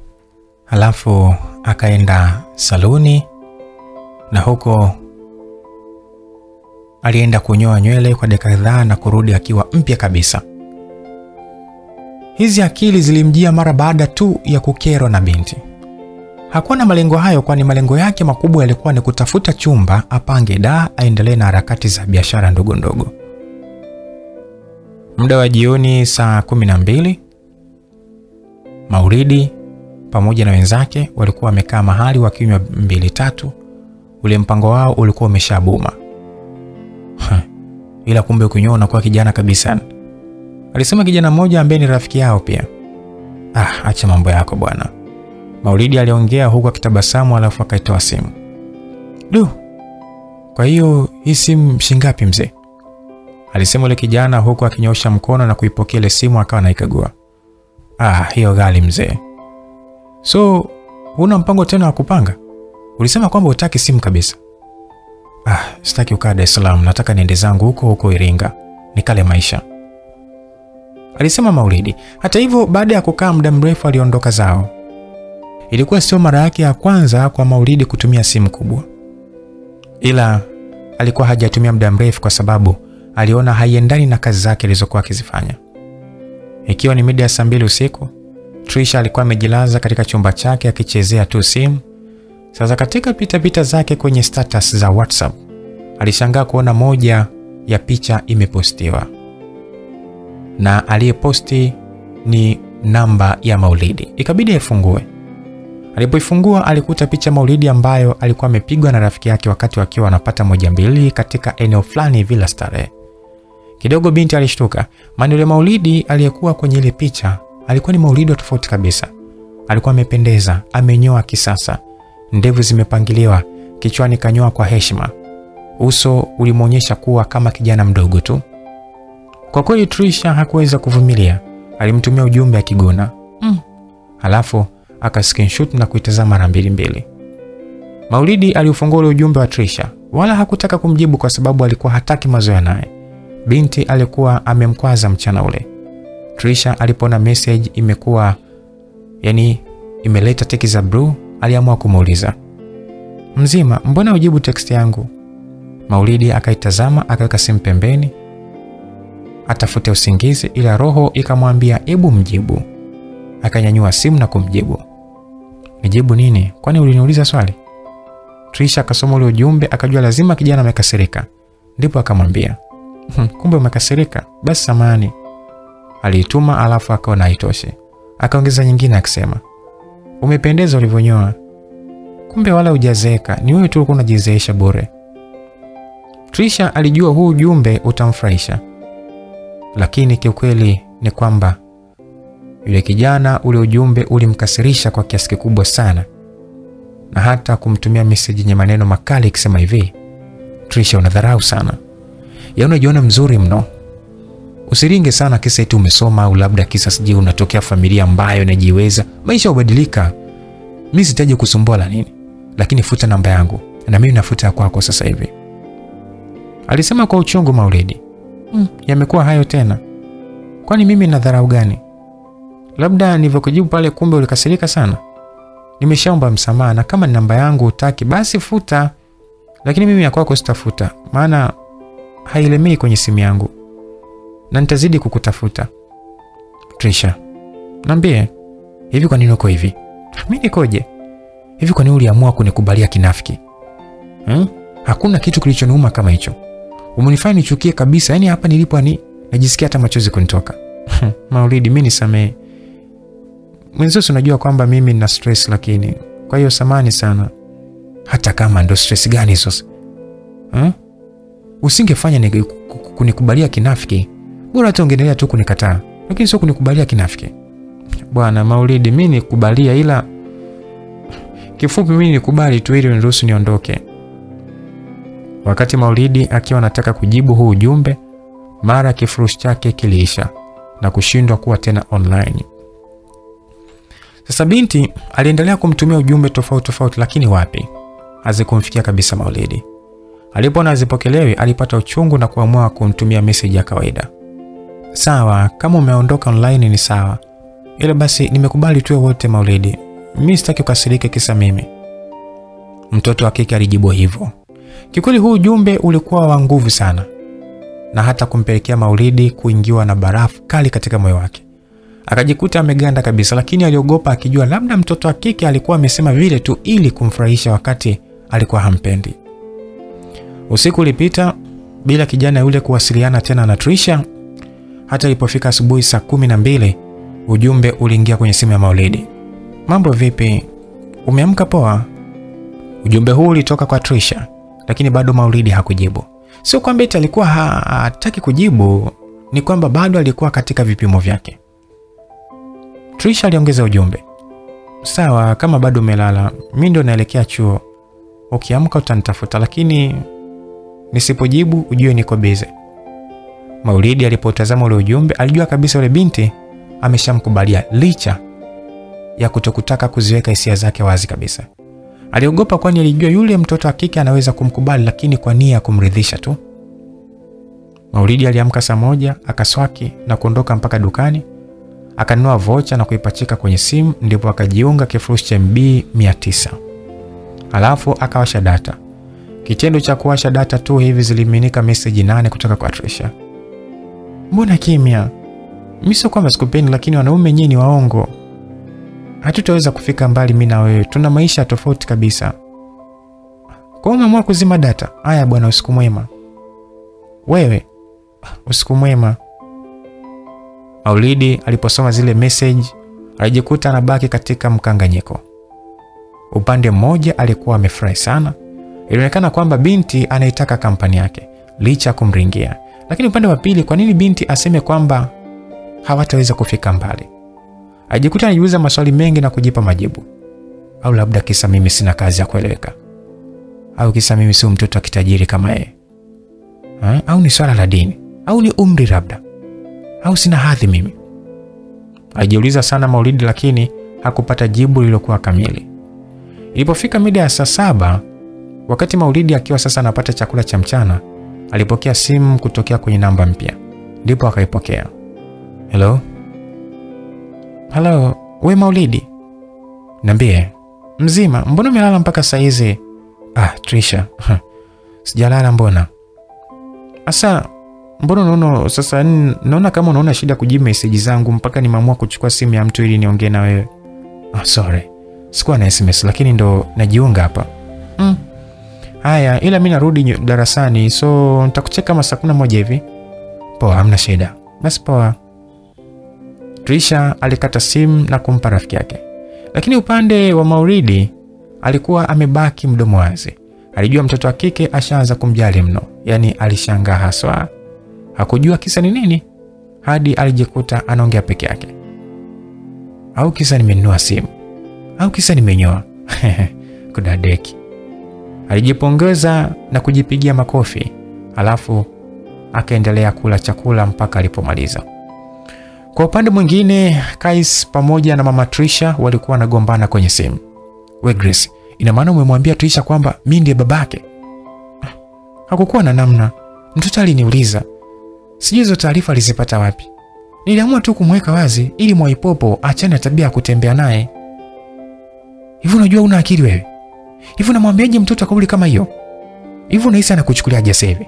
halafu akaenda saluni, na huko alienda kunyoa nywele kwa dakika kadhaa na kurudi akiwa mpya kabisa. Hizi akili zilimjia mara baada tu ya kukerwa na binti. Hakuwa na malengo hayo, kwani malengo yake makubwa yalikuwa ni kutafuta chumba apange da aendelee na harakati za biashara ndogo ndogo. Muda wa jioni saa kumi na mbili, mauridi pamoja na wenzake walikuwa wamekaa mahali wakinywa mbili tatu. Ule mpango wao ulikuwa umeshabuma, ila kumbe ukinywa unakuwa kijana kabisa alisema kijana mmoja ambaye ni rafiki yao pia. Ah, acha mambo yako bwana, Maulidi aliongea huku akitabasamu, alafu akaitoa simu. Du, kwa hiyo hii simu shingapi mzee? alisema yule kijana huku akinyosha mkono na kuipokea ile simu, akawa naikagua. Ah, hiyo ghali mzee. So huna mpango tena wa kupanga? Ulisema kwamba utaki simu kabisa. Ah, sitaki ukaa Dar es Salaam, nataka niende zangu huko huko Iringa nikale maisha alisema Maulidi. Hata hivyo, baada ya kukaa muda mrefu aliondoka zao. Ilikuwa sio mara yake ya kwanza kwa Maulidi kutumia simu kubwa, ila alikuwa hajatumia muda mrefu kwa sababu aliona haiendani na kazi zake alizokuwa akizifanya. Ikiwa ni mida ya saa mbili usiku, Trisha alikuwa amejilaza katika chumba chake akichezea tu simu. Sasa katika pitapita pita zake kwenye status za WhatsApp alishangaa kuona moja ya picha imepostiwa na aliyeposti ni namba ya Maulidi. Ikabidi afungue. Alipoifungua alikuta picha Maulidi ambayo alikuwa amepigwa na rafiki yake wakati wakiwa wanapata moja mbili katika eneo fulani hivi la starehe. Kidogo binti alishtuka, maana yule Maulidi aliyekuwa kwenye ile picha alikuwa ni Maulidi wa tofauti kabisa. Alikuwa amependeza, amenyoa kisasa, ndevu zimepangiliwa, kichwani kanyoa kwa heshima. Uso ulimwonyesha kuwa kama kijana mdogo tu. Kwa kweli Trisha hakuweza kuvumilia, alimtumia ujumbe akigona mm. Halafu aka screenshot na kuitazama mara mbili mbili. Maulidi aliufungua ule ujumbe wa Trisha, wala hakutaka kumjibu kwa sababu alikuwa hataki mazoea naye. Binti alikuwa amemkwaza mchana ule. Trisha alipoona message imekuwa yani imeleta teki za blue, aliamua kumuuliza mzima, mbona ujibu text yangu? Maulidi akaitazama akaweka simu pembeni atafute usingizi, ila roho ikamwambia ebu mjibu. Akanyanyua simu na kumjibu. Nijibu nini? Kwani uliniuliza swali? Trisha akasoma ule ujumbe akajua lazima kijana amekasirika, ndipo akamwambia hm, kumbe umekasirika, basi samani. Aliituma alafu akaona haitoshi, akaongeza nyingine akisema umependeza ulivyonyoa, kumbe wala hujazeeka, ni wewe tu ulikuwa unajizeesha bure. Trisha alijua huu ujumbe utamfurahisha, lakini kiukweli ni kwamba yule kijana ule ujumbe ulimkasirisha kwa kiasi kikubwa sana, na hata kumtumia meseji yenye maneno makali ikisema hivi: Trisha, unadharau sana, yaani unajiona mzuri mno, usiringe sana kisa eti umesoma au labda kisa sijui unatokea familia ambayo inajiweza. Maisha hubadilika. Mi sitaji kusumbua la nini, lakini futa namba yangu na mimi nafuta ya kwako sasa hivi, alisema kwa uchungu Maulidi. Hmm, yamekuwa hayo tena? Kwani mimi na dharau gani? Labda nilivyokujibu pale, kumbe ulikasirika sana. Nimeshaomba msamaha, na kama ni namba yangu utaki, basi futa, lakini mimi ya kwako sitafuta, maana hailemei kwenye simu yangu na nitazidi kukutafuta. Trisha, nambie hivi kwa nini uko hivi? Mi nikoje hivi? Kwa nini uliamua kunikubalia kinafiki hmm? Hakuna kitu kilichoniuma kama hicho umenifanya nichukie kabisa. Yani hapa nilipo ni najisikia hata machozi kunitoka. Maulidi, mi nisamee mwenzio, unajua kwamba mimi nina stress, lakini kwa hiyo samani sana. Hata kama ndo stress gani hizo hmm? Usingefanya ni kunikubalia kinafiki, bora hata ungeendelea tu kunikataa, lakini sio kunikubalia kinafiki. Bwana Maulidi, mi nikubalia, ila kifupi mi nikubali tu ili uniruhusu niondoke. Wakati Maulidi akiwa anataka kujibu huu ujumbe, mara kifurushi chake kiliisha na kushindwa kuwa tena online. Sasa binti aliendelea kumtumia ujumbe tofauti tofauti, lakini wapi, hazikumfikia kabisa Maulidi. Alipoona hazipokelewi, alipata uchungu na kuamua kumtumia meseji ya kawaida. Sawa, kama umeondoka online ni sawa, ila basi nimekubali tuwe wote Maulidi, mi sitaki ukasirike kisa mimi. Mtoto wa kike alijibu hivyo. Kikweli huu ujumbe ulikuwa wa nguvu sana na hata kumpelekea Maulidi kuingiwa na barafu kali katika moyo wake. Akajikuta ameganda kabisa, lakini aliogopa akijua labda mtoto wa kike alikuwa amesema vile tu ili kumfurahisha wakati alikuwa hampendi. Usiku ulipita bila kijana yule kuwasiliana tena na Trisha. Hata ilipofika asubuhi saa kumi na mbili ujumbe uliingia kwenye simu ya Maulidi. Mambo vipi, umeamka poa? Ujumbe huu ulitoka kwa Trisha lakini bado Maulidi hakujibu. Sio kwamba eti alikuwa hataki kujibu, ni kwamba bado alikuwa katika vipimo vyake. Trisha aliongeza ujumbe, sawa, kama bado umelala, mi ndo naelekea chuo, ukiamka utanitafuta, lakini nisipojibu ujue niko bize. Maulidi alipotazama ule ujumbe alijua kabisa ule binti ameshamkubalia licha ya kutokutaka kuziweka hisia zake wazi kabisa. Aliogopa kwani alijua yule mtoto wa kike anaweza kumkubali, lakini kwa nia ya kumridhisha tu. Maulidi aliamka saa moja akaswaki na kuondoka mpaka dukani, akanunua vocha na kuipachika kwenye simu, ndipo akajiunga kifurushi cha MB 900 alafu akawasha data. Kitendo cha kuwasha data tu hivi ziliminika meseji nane kutoka kwa Trisha. Mbona kimya? Mimi sio kwamba sikupendi, lakini wanaume nyinyi ni waongo hatutaweza kufika mbali mimi na wewe, tuna maisha tofauti kabisa. Kwa hiyo umeamua kuzima data? Haya bwana, usiku mwema. Wewe usiku mwema. Maulidi aliposoma zile message alijikuta anabaki katika mkanganyiko. Upande mmoja alikuwa amefurahi sana, ilionekana kwamba binti anaitaka kampani yake licha ya kumringia, lakini upande wa pili, kwa nini binti aseme kwamba hawataweza kufika mbali? Ajikuta anajiuliza maswali mengi na kujipa majibu. Au labda kisa mimi sina kazi ya kueleweka, au kisa mimi sio mtoto wa kitajiri kama yeye, au ni swala la dini, au ni umri labda, au sina hadhi mimi. Alijiuliza sana Maulidi, lakini hakupata jibu lililokuwa kamili. Ilipofika mida ya saa saba, wakati Maulidi akiwa sasa anapata chakula cha mchana, alipokea simu kutokea kwenye namba mpya, ndipo akaipokea. Hello, halo, we Maulidi, niambie. Mzima? Mbona umelala mpaka saa hizi? Ah, Trisha, sijalala mbona. Asa, mbona unaona sasa, naona kama unaona shida kujibu meseji zangu mpaka nimeamua kuchukua simu ya mtu ili niongee na wewe. Ah, sorry, sikuwa na SMS lakini ndo najiunga hapa. Mm. Haya, ila mi narudi darasani, so nitakucheka kama saa kumi na moja hivi. Poa, hamna shida. Basi poa. Trisha alikata simu na kumpa rafiki yake, lakini upande wa Mauridi alikuwa amebaki mdomo wazi. Alijua mtoto wa kike ashaanza kumjali mno, yaani alishangaa haswa. Hakujua kisa ni nini hadi alijikuta anaongea peke yake. Au kisa nimenunua simu, au kisa nimenyoa kudadeki. Alijipongeza na kujipigia makofi, alafu akaendelea kula chakula mpaka alipomaliza. Kwa upande mwingine, Kais pamoja na mama Trisha walikuwa wanagombana kwenye simu. We Grace, ina maana umemwambia Trisha kwamba mi ndiye babake? Hakukuwa na namna, mtoto aliniuliza, sijui hizo taarifa alizipata wapi. Niliamua tu kumweka wazi ili Mwaipopo achane tabia ya kutembea naye. Hivi unajua una akili wewe? Hivi unamwambiaje mtoto kauli kama hiyo? Hivi unahisi anakuchukuliaje sasa hivi?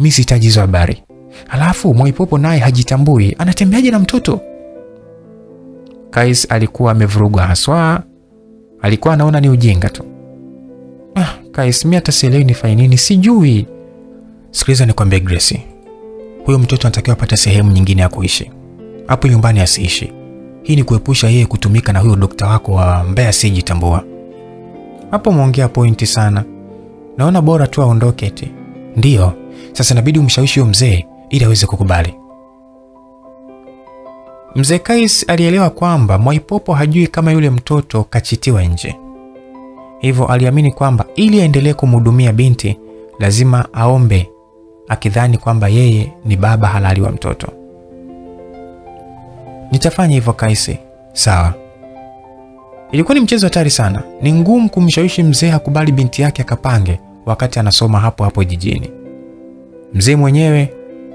Mimi sihitaji hizo habari. Halafu Mwaipopo naye hajitambui, anatembeaje na mtoto? Kais alikuwa amevurugwa haswa, alikuwa anaona ni ujinga tu. Ah, Kais, mimi hata sielewi nifanye nini, sijui. Sikiliza nikwambie Grace, huyo mtoto anatakiwa apate sehemu nyingine ya kuishi, hapo nyumbani asiishi. Hii ni kuepusha yeye kutumika na huyo dokta wako wa Mbeya asiyejitambua. Hapo mwongea pointi sana, naona bora tu aondoke eti. Ndiyo, sasa inabidi umshawishi huyo mzee ili aweze kukubali. Mzee Kais alielewa kwamba Mwaipopo hajui kama yule mtoto kachitiwa nje, hivyo aliamini kwamba ili aendelee kumhudumia binti lazima aombe, akidhani kwamba yeye ni baba halali wa mtoto. Nitafanya hivyo Kaisi. Sawa. Ilikuwa ni mchezo hatari sana. Ni ngumu kumshawishi mzee akubali binti yake akapange wakati anasoma hapo hapo jijini. Mzee mwenyewe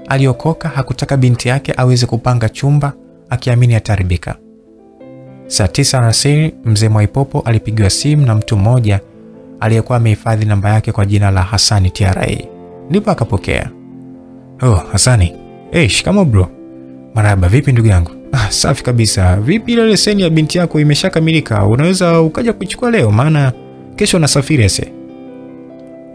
aliokoka, hakutaka binti yake aweze kupanga chumba akiamini ataribika. Saa tisa alasiri, mzee Mwaipopo alipigiwa simu na mtu mmoja aliyekuwa amehifadhi namba yake kwa jina la Hasani TRA. Ndipo akapokea. Oh, Hasani. Eh, shikamo bro. Maraba, vipi ndugu yangu? Ah, safi kabisa. Vipi ile leseni ya binti yako imeshakamilika? Unaweza ukaja kuchukua leo maana kesho nasafiri ese.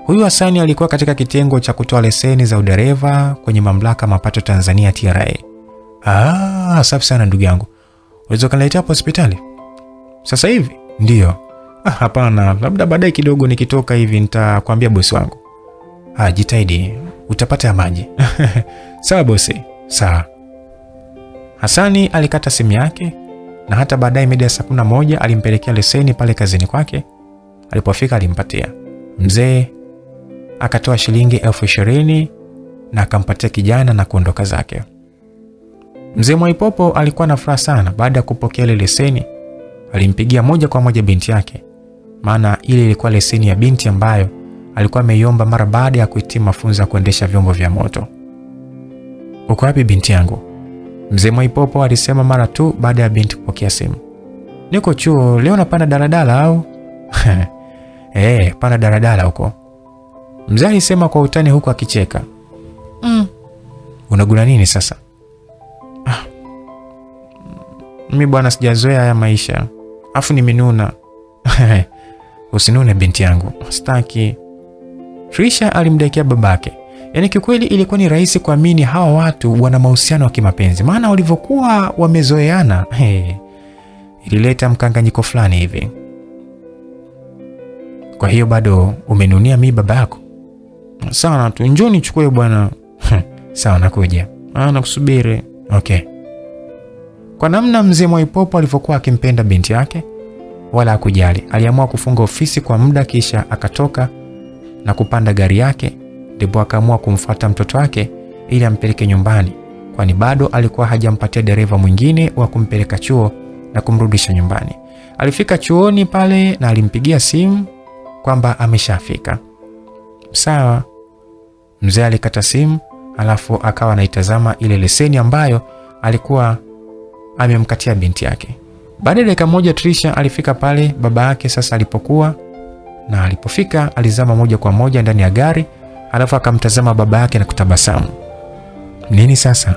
Huyu Hasani alikuwa katika kitengo cha kutoa leseni za udereva kwenye mamlaka mapato Tanzania TRA. Ah, safi sana ndugu yangu. Unaweza kaniletea hapo hospitali? Sasa hivi? Ndiyo. Ah, hapana, labda baadaye kidogo nikitoka hivi nitakwambia bosi wangu. Ah, jitahidi utapata maji. Sawa bosi. Sawa. Hasani alikata simu yake na hata baadaye mida ya saa kumi na moja alimpelekea leseni pale kazini kwake. Alipofika alimpatia mzee, akatoa shilingi elfu ishirini na akampatia kijana na kuondoka zake. Mzee Mwaipopo alikuwa na furaha sana baada ya kupokea ile leseni. Alimpigia moja kwa moja binti yake, maana ile ilikuwa leseni ya binti ambayo alikuwa ameiomba mara baada ya kuhitimu mafunzo ya kuendesha vyombo vya moto. Uko wapi binti yangu? Mzee Mwaipopo alisema mara tu baada ya binti kupokea simu. Niko chuo leo, napanda daladala au? Eh, panda daladala huko. Mzee alisema kwa utani huku akicheka. Mm. Unagula nini sasa? Ah. Mimi bwana sijazoea haya maisha. Afu nimenuna. Usinune binti yangu. Sitaki. Trisha alimdekea babake. Yaani kiukweli ilikuwa ni rahisi kuamini hawa watu wana mahusiano wa kimapenzi, maana walivyokuwa wamezoeana hey, ilileta mkanganyiko fulani hivi. Kwa hiyo bado umenunia mimi baba yako? Sawa tu, njoo nichukue bwana. Sawa, nakuja. Ah, nakusubiri. Okay. Kwa namna mzee Mwaipopo alivyokuwa akimpenda binti yake, wala hakujali. Aliamua kufunga ofisi kwa muda, kisha akatoka na kupanda gari yake ndipo akaamua kumfuata mtoto wake ili ampeleke nyumbani, kwani bado alikuwa hajampatia dereva mwingine wa kumpeleka chuo na kumrudisha nyumbani. Alifika chuoni pale na alimpigia simu kwamba ameshafika. Sawa. Mzee alikata simu alafu akawa anaitazama ile leseni ambayo alikuwa amemkatia binti yake. Baada ya dakika moja Trisha alifika pale baba yake sasa alipokuwa, na alipofika alizama moja kwa moja ndani ya gari, alafu akamtazama baba yake na kutabasamu. Nini sasa?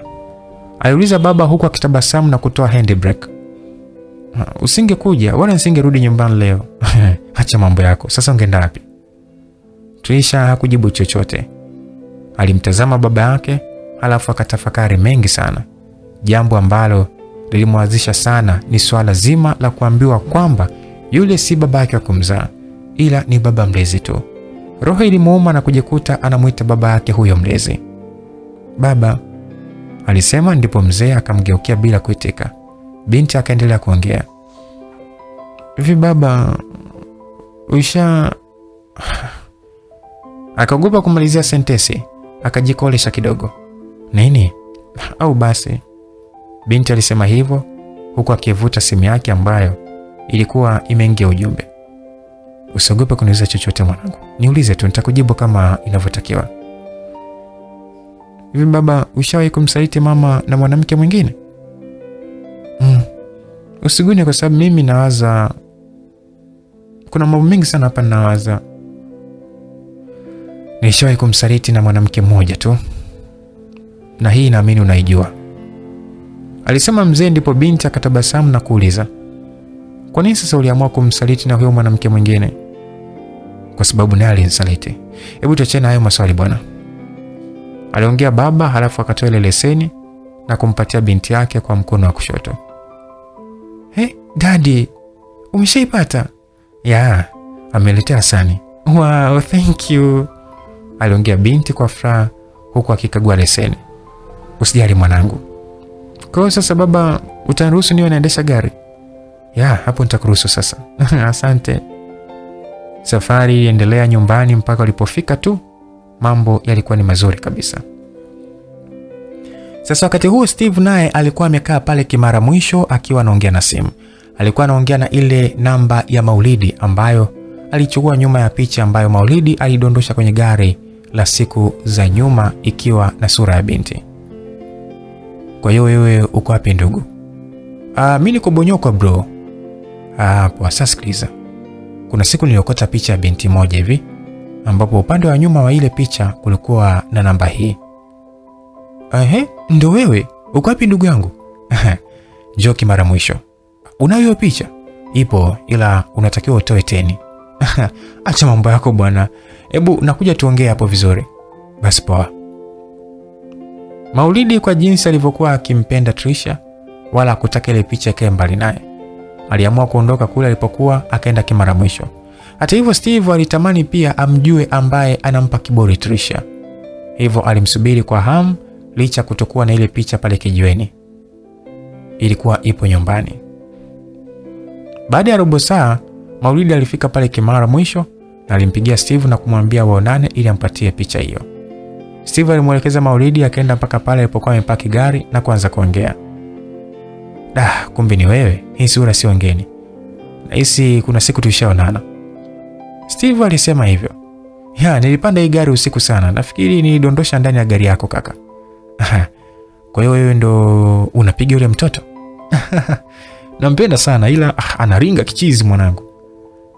aliuliza baba huku akitabasamu na kutoa handbrake. Usingekuja wala nisingerudi nyumbani leo. Acha mambo yako sasa, ungeenda wapi? Trisha hakujibu chochote. Alimtazama baba yake halafu akatafakari mengi sana. Jambo ambalo lilimwazisha sana ni swala zima la kuambiwa kwamba yule si baba yake wa kumzaa, ila ni baba mlezi tu. Roho ilimuuma na kujikuta anamwita baba yake huyo mlezi. Baba, alisema, ndipo mzee akamgeukia bila kuitika. Binti akaendelea kuongea. Hivi baba, usha akaogopa kumalizia sentesi, akajikolesha kidogo. Nini? Au basi. Binti alisema hivyo huku akivuta simu yake ambayo ilikuwa imeingia ujumbe. Usiogope kuniuliza chochote mwanangu, niulize tu, nitakujibu kama inavyotakiwa. Hivi baba, ushawahi kumsaliti mama na mwanamke mwingine? Mm. Usigune kwa sababu mimi nawaza, kuna mambo mengi sana hapa nawaza. Nishawahi kumsaliti na mwanamke mmoja tu, na hii naamini unaijua, alisema mzee. Ndipo binti akatabasamu na kuuliza, kwa nini sasa uliamua kumsaliti na huyo mwanamke mwingine? Kwa sababu naye alinisaliti. Hebu tuachane hayo maswali bwana, aliongea baba, halafu akatoa ile leseni na kumpatia binti yake kwa mkono wa kushoto. Hey, dadi, umeshaipata? Ya, ameletea sani Wow, thank you, aliongea binti kwa furaha huku akikagua leseni. Usijali mwanangu. Kwa hiyo sasa baba, utaniruhusu niwe naendesha gari? Ya, hapo nitakuruhusu sasa. Asante. Safari iliendelea nyumbani mpaka walipofika tu, mambo yalikuwa ni mazuri kabisa. Sasa wakati huo Steve naye alikuwa amekaa pale kimara mwisho akiwa anaongea na simu. Alikuwa anaongea na ile namba ya Maulidi ambayo alichukua nyuma ya picha ambayo Maulidi alidondosha kwenye gari la siku za nyuma ikiwa na sura ya binti. Kwa hiyo wewe uko wapi ndugu? Ah, mimi niko Bonyokwa bro. Ah, poa sasa sikiliza. Kuna siku niliokota picha ya binti moja hivi ambapo upande wa nyuma wa ile picha kulikuwa na namba hii. Ehe, ndo wewe? Uko wapi ndugu yangu? njoki mara mwisho. Unayo picha? Ipo, ila unatakiwa utoe teni. Acha mambo yako bwana. Hebu nakuja tuongee hapo vizuri. Basi poa. Maulidi kwa jinsi alivyokuwa akimpenda Trisha, wala hakutaka ile picha ikae mbali naye. Aliamua kuondoka kule alipokuwa akaenda kimara mwisho. Hata hivyo, Steve alitamani pia amjue ambaye anampa kibori Trisha, hivyo alimsubiri kwa ham licha kutokuwa na ile picha pale kijiweni. Ilikuwa ipo nyumbani. Baada ya robo saa, Maulidi alifika pale kimara mwisho na alimpigia Steve na kumwambia waonane ili ampatie picha hiyo. Steve alimwelekeza Maulidi akaenda mpaka pale alipokuwa amepaki gari na kuanza kuongea. Da, kumbe ni wewe. Hii sura sio ngeni. Nahisi kuna siku tulishaonana. Steve alisema hivyo. Ya, nilipanda hii gari usiku sana. Nafikiri nilidondosha ndani ya gari yako kaka. Kwa hiyo wewe ndo unapiga yule mtoto? Nampenda sana ila ah, anaringa kichizi mwanangu.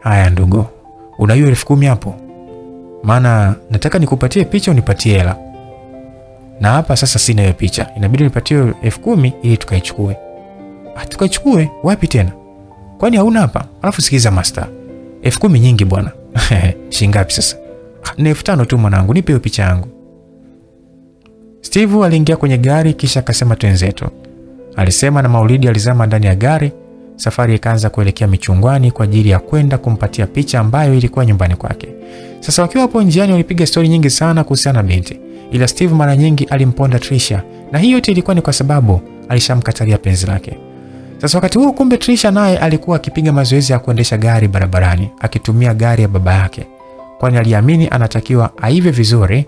Haya ndugu, una hiyo elfu kumi hapo? Maana nataka nikupatie picha unipatie hela. Na hapa sasa sina hiyo picha, inabidi nipatie elfu kumi ili tukaichukue. Ah, tukaichukue wapi tena? Kwani hauna hapa? Alafu sikiza master, elfu kumi nyingi bwana. Shilingi ngapi sasa? Ni elfu tano tu mwanangu, nipe hiyo picha yangu. Steve aliingia kwenye gari kisha akasema twenzetu. Alisema na Maulidi alizama ndani ya gari. Safari ikaanza kuelekea Michungwani kwa ajili ya kwenda kumpatia picha ambayo ilikuwa nyumbani kwake. Sasa wakiwa hapo njiani, walipiga stori nyingi sana kuhusiana na binti, ila Steve mara nyingi alimponda Trisha, na hii yote ilikuwa ni kwa sababu alishamkatalia penzi lake. Sasa wakati huo, kumbe Trisha naye alikuwa akipiga mazoezi ya kuendesha gari barabarani akitumia gari ya baba yake, kwani aliamini anatakiwa aive vizuri,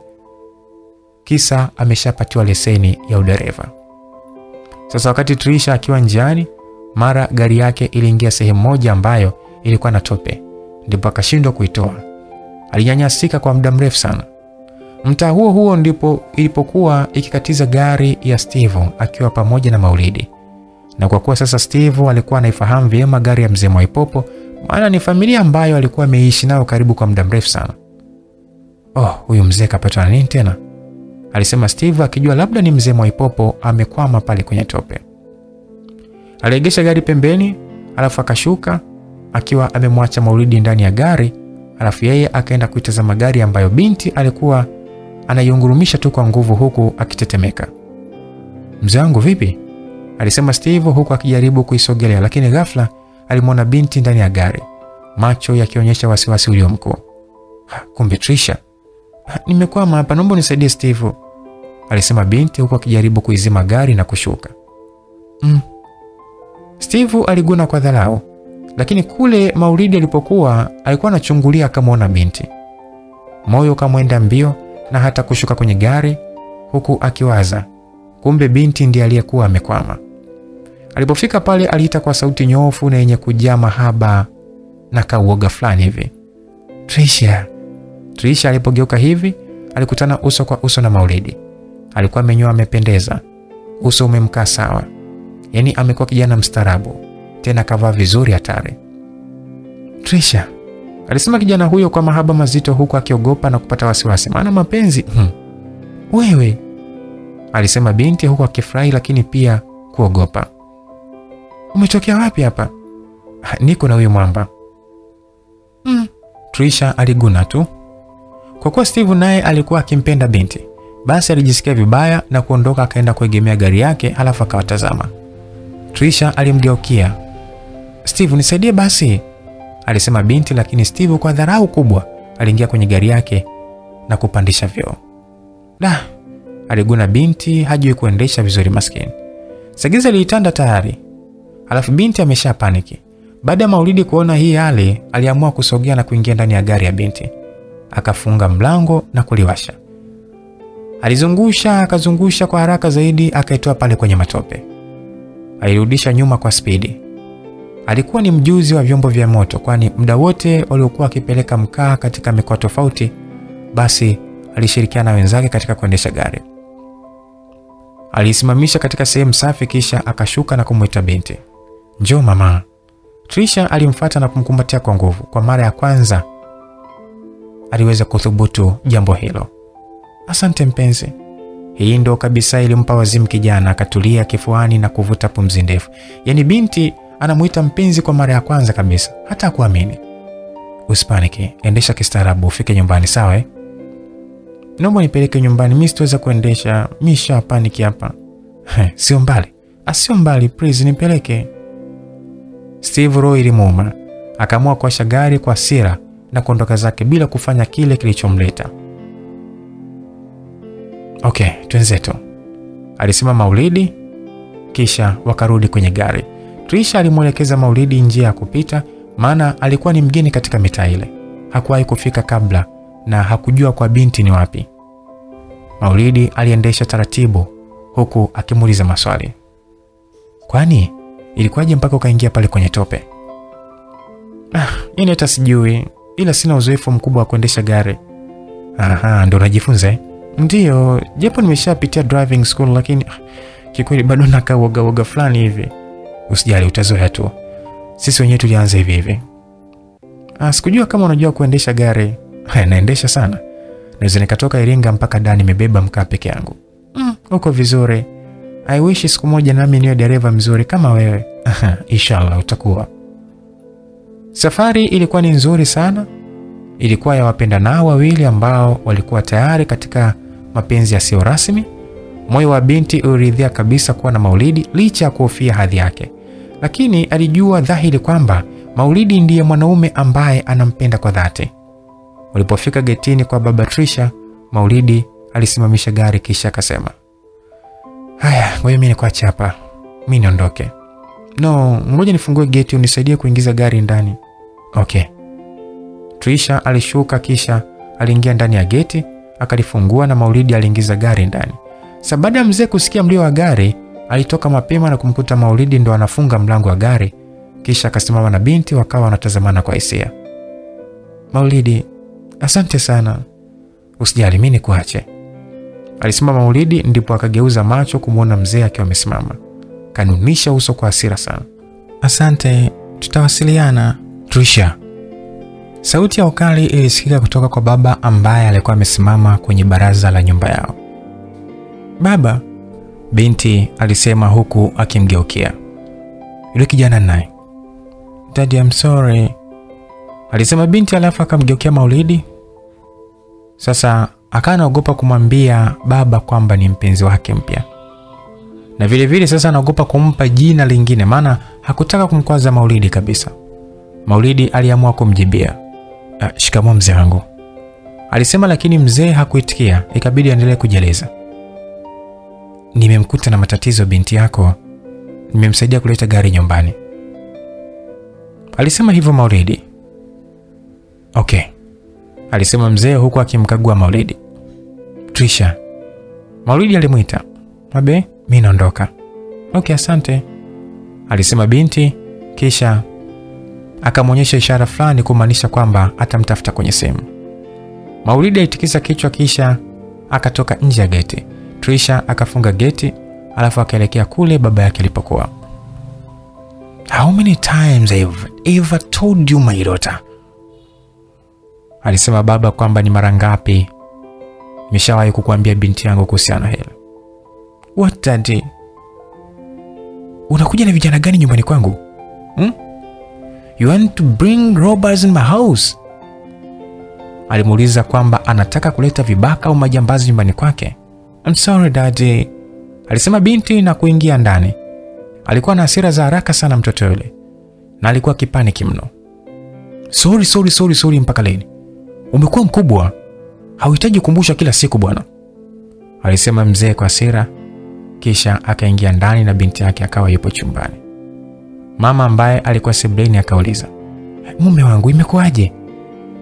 kisa ameshapatiwa leseni ya udereva. Sasa wakati Trisha akiwa njiani, Mara gari yake iliingia sehemu moja ambayo ilikuwa na tope, ndipo akashindwa kuitoa. Alinyanyasika kwa muda mrefu sana. Mtaa huo huo ndipo ilipokuwa ikikatiza gari ya Steve akiwa pamoja na Maulidi, na kwa kuwa sasa Steve alikuwa anaifahamu vyema gari ya mzee Mwaipopo, maana ni familia ambayo alikuwa ameishi nayo karibu kwa muda mrefu sana. Oh, huyu mzee kapatwa na nini tena? alisema Steve akijua labda ni mzee Mwaipopo amekwama pale kwenye tope. Aliegesha gari pembeni, alafu akashuka akiwa amemwacha Maulidi ndani ya gari, alafu yeye akaenda kuitazama gari ambayo binti alikuwa anaiungurumisha tu kwa nguvu huku akitetemeka. Mzee wangu vipi? alisema Steve huku akijaribu kuisogelea, lakini ghafla alimwona binti ndani ya gari, macho yakionyesha wasiwasi ulio mkuu. Kumbe Trisha. Nimekwama hapa, naomba unisaidie Steve, alisema binti huku akijaribu kuizima gari na kushuka. Mm. Steve aliguna kwa dharau, lakini kule Maulidi alipokuwa alikuwa anachungulia akamwona binti. Moyo ukamwenda mbio na hata kushuka kwenye gari huku akiwaza, kumbe binti ndiye aliyekuwa amekwama. Alipofika pale aliita kwa sauti nyofu na yenye kujaa mahaba na kauoga fulani hivi, Trisha. Trisha alipogeuka hivi alikutana uso kwa uso na Maulidi. Alikuwa amenyoa, amependeza, uso umemkaa sawa, yaani amekuwa kijana mstarabu tena kavaa vizuri hatari. Trisha, alisema kijana huyo kwa mahaba mazito, huku akiogopa na kupata wasiwasi, maana mapenzi hmm. Wewe, alisema binti huku akifurahi, lakini pia kuogopa. Umetokea wapi hapa? Niko na huyu mwamba. Hmm. Trisha aliguna tu. Kwa kuwa Steve naye alikuwa akimpenda binti, basi alijisikia vibaya na kuondoka, akaenda kuegemea gari yake, halafu akawatazama. Trisha alimgeukia. Steve, nisaidie basi, alisema binti, lakini Steve kwa dharau kubwa aliingia kwenye gari yake na kupandisha vyoo. Da, aliguna binti, hajui kuendesha vizuri maskini. Sagiza liitanda tayari, Alafu binti amesha paniki. Baada ya Maulidi kuona hii hali, aliamua kusogea na kuingia ndani ya gari ya binti, akafunga mlango na kuliwasha. Alizungusha akazungusha kwa haraka zaidi, akaitoa pale kwenye matope. Alirudisha nyuma kwa spidi. Alikuwa ni mjuzi wa vyombo vya moto, kwani muda wote waliokuwa akipeleka mkaa katika mikoa tofauti, basi alishirikiana na wenzake katika kuendesha gari. Aliisimamisha katika sehemu safi, kisha akashuka na kumwita binti, njoo mama. Trisha alimfata na kumkumbatia kwa nguvu. Kwa mara ya kwanza aliweza kuthubutu jambo hilo. Asante mpenzi. Hii ndo kabisa ilimpa wazimu kijana, akatulia kifuani na kuvuta pumzi ndefu. Yaani binti anamuita mpenzi kwa mara ya kwanza kabisa, hata kuamini. Usipaniki, endesha kistaarabu, ufike nyumbani sawa eh? Naomba nipeleke nyumbani, mimi sitaweza kuendesha, mimi sha paniki hapa. Sio mbali, asio mbali, please nipeleke. Steve Roy ilimuuma, akaamua kuasha gari kwa sira na kuondoka zake bila kufanya kile kilichomleta. Okay, twenzetu, alisema Maulidi, kisha wakarudi kwenye gari. Trisha alimwelekeza Maulidi njia ya kupita, maana alikuwa ni mgeni katika mitaa ile, hakuwahi kufika kabla na hakujua kwa binti ni wapi. Maulidi aliendesha taratibu, huku akimuuliza maswali. Kwani ilikuwaje mpaka ukaingia pale kwenye tope? Ah, ineta hata sijui, ila sina uzoefu mkubwa wa kuendesha gari. Aha, ndo unajifunza eh? Ndiyo, japo nimeshapitia driving school, lakini kikweli bado nakaa woga woga fulani hivi. Usijali, utazoea tu. Sisi wenyewe tulianza hivi hivi. Ah, sikujua kama unajua kuendesha gari. Haya, naendesha sana. Naweza nikatoka Iringa mpaka Dar nimebeba mkaa peke yangu. Mm, uko vizuri. I wish siku moja nami niwe dereva mzuri kama wewe. Aha, inshallah utakuwa. Safari ilikuwa ni nzuri sana. Ilikuwa ya wapenda nao wawili ambao walikuwa tayari katika mapenzi yasiyo rasmi. Moyo wa binti uliridhia kabisa kuwa na Maulidi licha ya kuhofia hadhi yake, lakini alijua dhahiri kwamba Maulidi ndiye mwanaume ambaye anampenda kwa dhati. Walipofika getini kwa baba Trisha, Maulidi alisimamisha gari kisha akasema, haya, ngoja mimi nikuache hapa, mimi niondoke. No, ngoja nifungue geti unisaidie kuingiza gari ndani. Okay. Trisha alishuka kisha aliingia ndani ya geti akalifungua na Maulidi aliingiza gari ndani. Sa baada ya mzee kusikia mlio wa gari, alitoka mapema na kumkuta Maulidi ndo anafunga mlango wa gari, kisha akasimama na binti, wakawa wanatazamana kwa hisia. Maulidi, asante sana, usijali, mimi nikuache, alisema Maulidi, ndipo akageuza macho kumwona mzee akiwa amesimama, kanunisha uso kwa hasira sana. Asante, tutawasiliana. Trisha. Sauti ya ukali ilisikika kutoka kwa baba ambaye alikuwa amesimama kwenye baraza la nyumba yao. Baba, binti alisema huku akimgeukia. Yule kijana naye. Daddy, I'm sorry, alisema binti, alafu akamgeukia Maulidi. Sasa akawa anaogopa kumwambia baba kwamba ni mpenzi wake mpya, na vile vile sasa anaogopa kumpa jina lingine, maana hakutaka kumkwaza Maulidi kabisa. Maulidi aliamua kumjibia, "Ah, shikamoo mzee wangu, alisema, lakini mzee hakuitikia, ikabidi aendelee kujieleza. Nimemkuta na matatizo binti yako, nimemsaidia kuleta gari nyumbani, alisema hivyo Maulidi. Okay, alisema mzee huku akimkagua Maulidi. Trisha, Maulidi alimwita. Abe, mi naondoka. Okay, asante, alisema binti, kisha akamwonyesha ishara fulani kumaanisha kwamba atamtafuta kwenye simu. Maulidi alitikisa kichwa kisha akatoka nje ya geti. Trisha akafunga geti alafu akaelekea kule baba yake alipokuwa. How many times I've ever told you my daughter? Alisema baba kwamba ni mara ngapi nimeshawahi kukuambia binti yangu kuhusiana hili. What daddy? Unakuja na vijana gani nyumbani kwangu? Hmm? You want to bring robbers in my house? Alimuuliza kwamba anataka kuleta vibaka au majambazi nyumbani kwake. I'm sorry daddy, alisema binti na kuingia ndani. Alikuwa na hasira za haraka sana mtoto yule, na alikuwa kipaniki mno. Sorry, sorry, sorry, sorry mpaka lini? Umekuwa mkubwa, hauhitaji kukumbusha kila siku bwana, alisema mzee kwa hasira, kisha akaingia ndani na binti yake akawa yupo chumbani. Mama ambaye alikuwa sebuleni akauliza, mume wangu imekuwaje?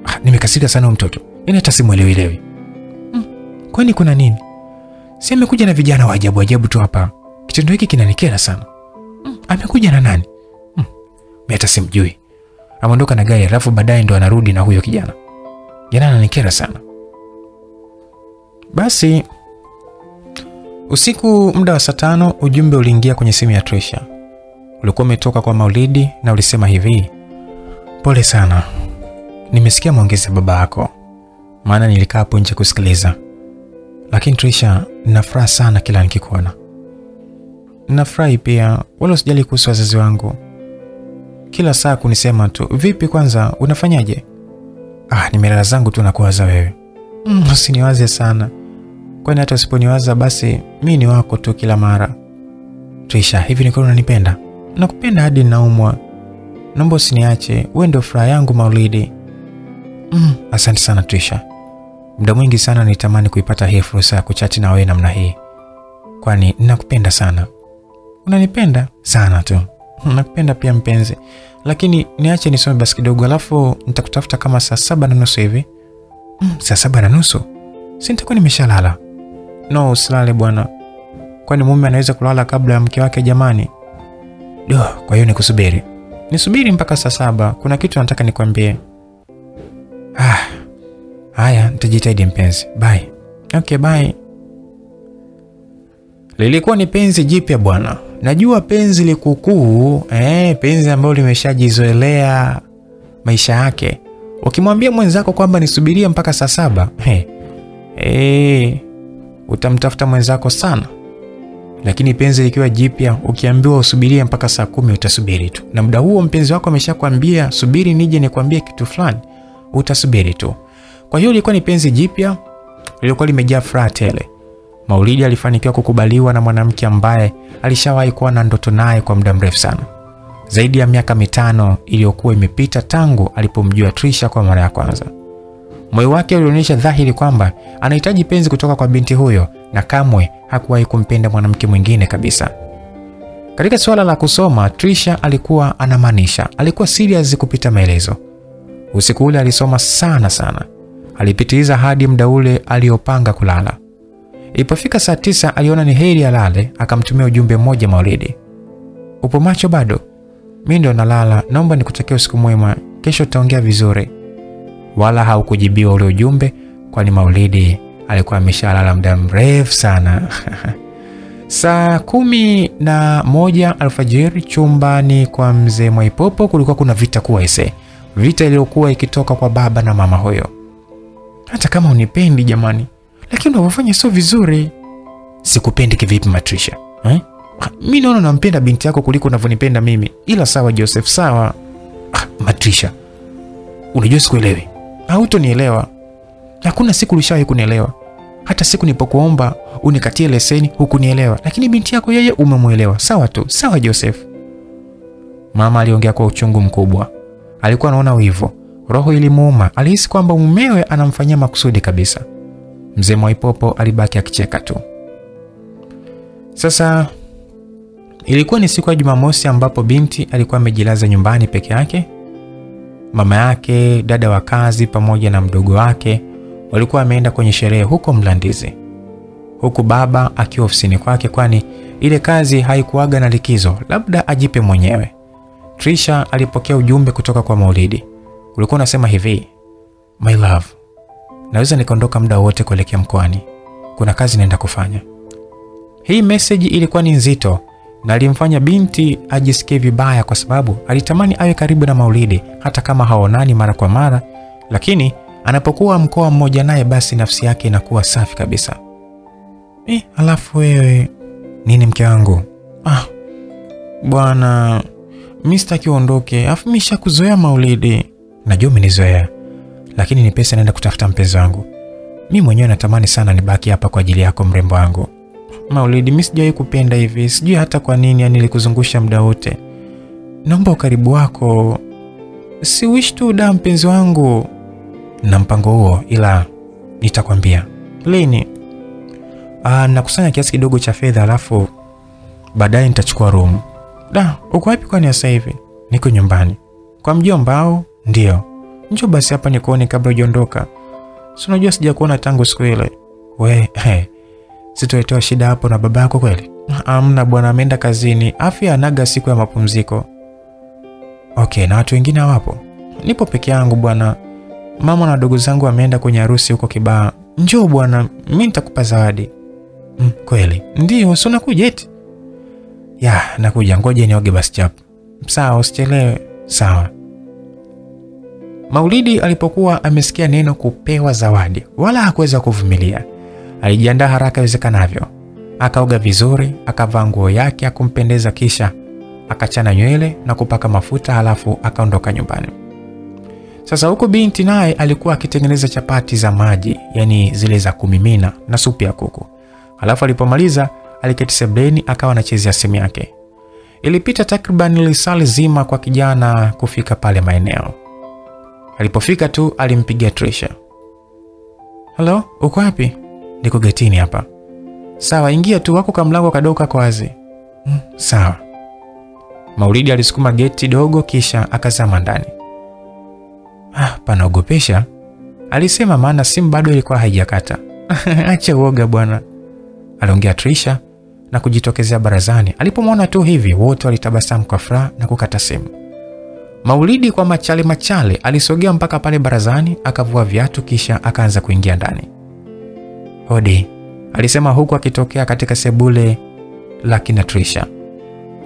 Ah, nimekasirika sana huyu mtoto, yaani hata simwelewielewi. Mm, kwani kuna nini? Si amekuja na vijana wa ajabu ajabu tu hapa. Kitendo hiki kinanikera sana. Mm, amekuja na nani? Mm, mimi hata simjui. Ameondoka na gari alafu baadaye ndo anarudi na huyo kijana. Jana ananikera sana. Basi usiku muda wa saa tano ujumbe uliingia kwenye simu ya Trisha. Ulikuwa umetoka kwa Maulidi na ulisema hivi: pole sana, nimesikia maongezi ya baba yako, maana nilikaa hapo nje kusikiliza. Lakini Trisha, ninafuraha sana kila nikikuona. Nafurahi pia, wala usijali kuhusu wazazi wangu, kila saa kunisema tu vipi, kwanza unafanyaje? Ah, nimelala zangu tu na kuwaza wewe. Mm, usiniwaze sana, kwani hata usiponiwaza basi mi ni wako tu kila mara. Trisha, hivi ni kweli unanipenda? Nakupenda hadi naumwa. Naomba usiniache, wewe ndio furaha yangu Maulidi. Mm, asante sana Trisha. Muda mwingi sana nitamani kuipata hii fursa ya kuchati na wewe namna hii, kwani ninakupenda sana. Unanipenda sana tu. Nakupenda pia mpenzi, lakini niache nisome basi kidogo, alafu nitakutafuta kama saa saba na nusu hivi. Mm, saa saba na nusu? Si nitakuwa nimeshalala? No, usilale bwana, kwani mume anaweza kulala kabla ya mke wake jamani. Do, kwa hiyo nikusubiri? Nisubiri mpaka saa saba. Kuna kitu nataka nikwambie. Ah, haya, nitajitahidi mpenzi. Bye. Okay, bye. Lilikuwa ni penzi jipya bwana. Najua penzi likukuu, eh, penzi ambalo limeshajizoelea maisha yake. Ukimwambia mwenzako kwamba nisubirie mpaka saa saba, hey, hey, utamtafuta mwenzako sana. Lakini penzi likiwa jipya, ukiambiwa usubirie mpaka saa kumi utasubiri tu, na muda huo mpenzi wako ameshakwambia subiri nije nikwambie kitu fulani, utasubiri tu. Kwa hiyo ilikuwa ni penzi jipya lilikuwa limejaa furaha tele. Maulidi alifanikiwa kukubaliwa na mwanamke ambaye alishawahi kuwa na ndoto naye kwa muda mrefu sana, zaidi ya miaka mitano iliyokuwa imepita tangu alipomjua Trisha kwa mara ya kwanza. Moyo wake ulionyesha dhahiri kwamba anahitaji penzi kutoka kwa binti huyo, na kamwe hakuwahi kumpenda mwanamke mwingine kabisa. Katika suala la kusoma, Trisha alikuwa anamaanisha, alikuwa serious kupita maelezo. Usiku ule alisoma sana sana, alipitiliza hadi muda ule aliopanga kulala. Ilipofika saa tisa aliona ni heri alale, akamtumia ujumbe mmoja Maulidi. Upo macho bado? Mi ndo nalala, naomba nikutakia usiku mwema, kesho tutaongea vizuri. Wala haukujibiwa ule ujumbe, kwani Maulidi alikuwa ameshalala muda mrefu sana. Saa kumi na moja alfajiri chumbani kwa mzee Mwaipopo kulikuwa kuna vita kuwa ise, vita iliyokuwa ikitoka kwa baba na mama huyo. Hata kama unipendi jamani, lakini unavyofanya sio vizuri. Sikupendi kivipi Matrisha eh? Mi naona nampenda binti yako kuliko unavyonipenda mimi, ila sawa Joseph, sawa. Ah, Matrisha, unajua sikuelewi, hautonielewa. Hakuna siku ulishawahi kunielewa hata siku nipokuomba unikatie leseni hukunielewa, lakini binti yako yeye umemwelewa. Sawa tu, sawa Joseph. Mama aliongea kwa uchungu mkubwa, alikuwa anaona wivu, roho ilimuuma, alihisi kwamba mumewe anamfanyia makusudi kabisa. Mzee Mwaipopo alibaki akicheka tu. Sasa ilikuwa ni siku ya Jumamosi ambapo binti alikuwa amejilaza nyumbani peke yake. Mama yake, dada wa kazi pamoja na mdogo wake walikuwa wameenda kwenye sherehe huko Mlandizi, huku baba akiwa ofisini kwake, kwani ile kazi haikuaga na likizo, labda ajipe mwenyewe. Trisha alipokea ujumbe kutoka kwa Maulidi, ulikuwa unasema hivi: my love, naweza nikaondoka muda wote kuelekea mkoani, kuna kazi naenda kufanya. Hii meseji ilikuwa ni nzito na alimfanya binti ajisikie vibaya, kwa sababu alitamani awe karibu na Maulidi hata kama haonani mara kwa mara, lakini anapokuwa mkoa mmoja naye basi nafsi yake inakuwa safi kabisa. Eh, alafu wewe nini mke wangu? Ah, bwana mi sitaki uondoke, afu mi shakuzoea Maulidi. Najua umenizoea, lakini ni pesa naenda kutafuta mpenzi wangu. Mi mwenyewe natamani sana nibaki hapa kwa ajili yako mrembo wangu. Maulidi, mi sijawahi kupenda hivi, sijui hata kwa nini, yani nilikuzungusha muda wote. Naomba ukaribu wako, si wish tu da mpenzi wangu na mpango huo, ila nitakwambia lini. Ah, nakusanya kiasi kidogo cha fedha, alafu baadaye nitachukua room. Da, uko wapi kwani sasa hivi? Niko nyumbani kwa mjomba au? Ndio. Njoo basi hapa nikuone kabla hujaondoka. Si unajua sijakuona tangu siku ile. We, he, sitoletewa shida hapo na baba yako kweli? Amna bwana, ameenda kazini, afya anaga siku ya mapumziko. Okay, na watu wengine hawapo? Nipo peke yangu bwana mama na wadogo zangu wameenda kwenye harusi huko kibaa Njoo bwana, mi nitakupa zawadi. Mm, kweli? Ndio, si unakuja eti? Ya, nakuja, ngoja nioge basi. Sawa, usichelewe. Sawa. Maulidi alipokuwa amesikia neno kupewa zawadi, wala hakuweza kuvumilia. Alijiandaa haraka iwezekanavyo, akaoga vizuri, akavaa nguo yake akumpendeza, kisha akachana nywele na kupaka mafuta, halafu akaondoka nyumbani. Sasa huko binti naye alikuwa akitengeneza chapati za maji, yani zile za kumimina na supu ya kuku. Alafu alipomaliza aliketi sebleni akawa anachezea simu yake. Ilipita takriban lisali zima kwa kijana kufika pale maeneo. Alipofika tu alimpigia Trisha. Halo, uko wapi? Niko getini hapa. Sawa, ingia tu, wako kamlango kadoka kwa wazi. Hmm, sawa. Maulidi alisukuma geti dogo kisha akazama ndani. Ah, panaogopesha, alisema, maana simu bado ilikuwa haijakata. Acha uoga bwana, aliongea Trisha na kujitokezea barazani. Alipomwona tu hivi, wote walitabasamu kwa furaha na kukata simu. Maulidi kwa machale machale alisogea mpaka pale barazani, akavua viatu kisha akaanza kuingia ndani. Hodi, alisema huku akitokea katika sebule la kina Trisha.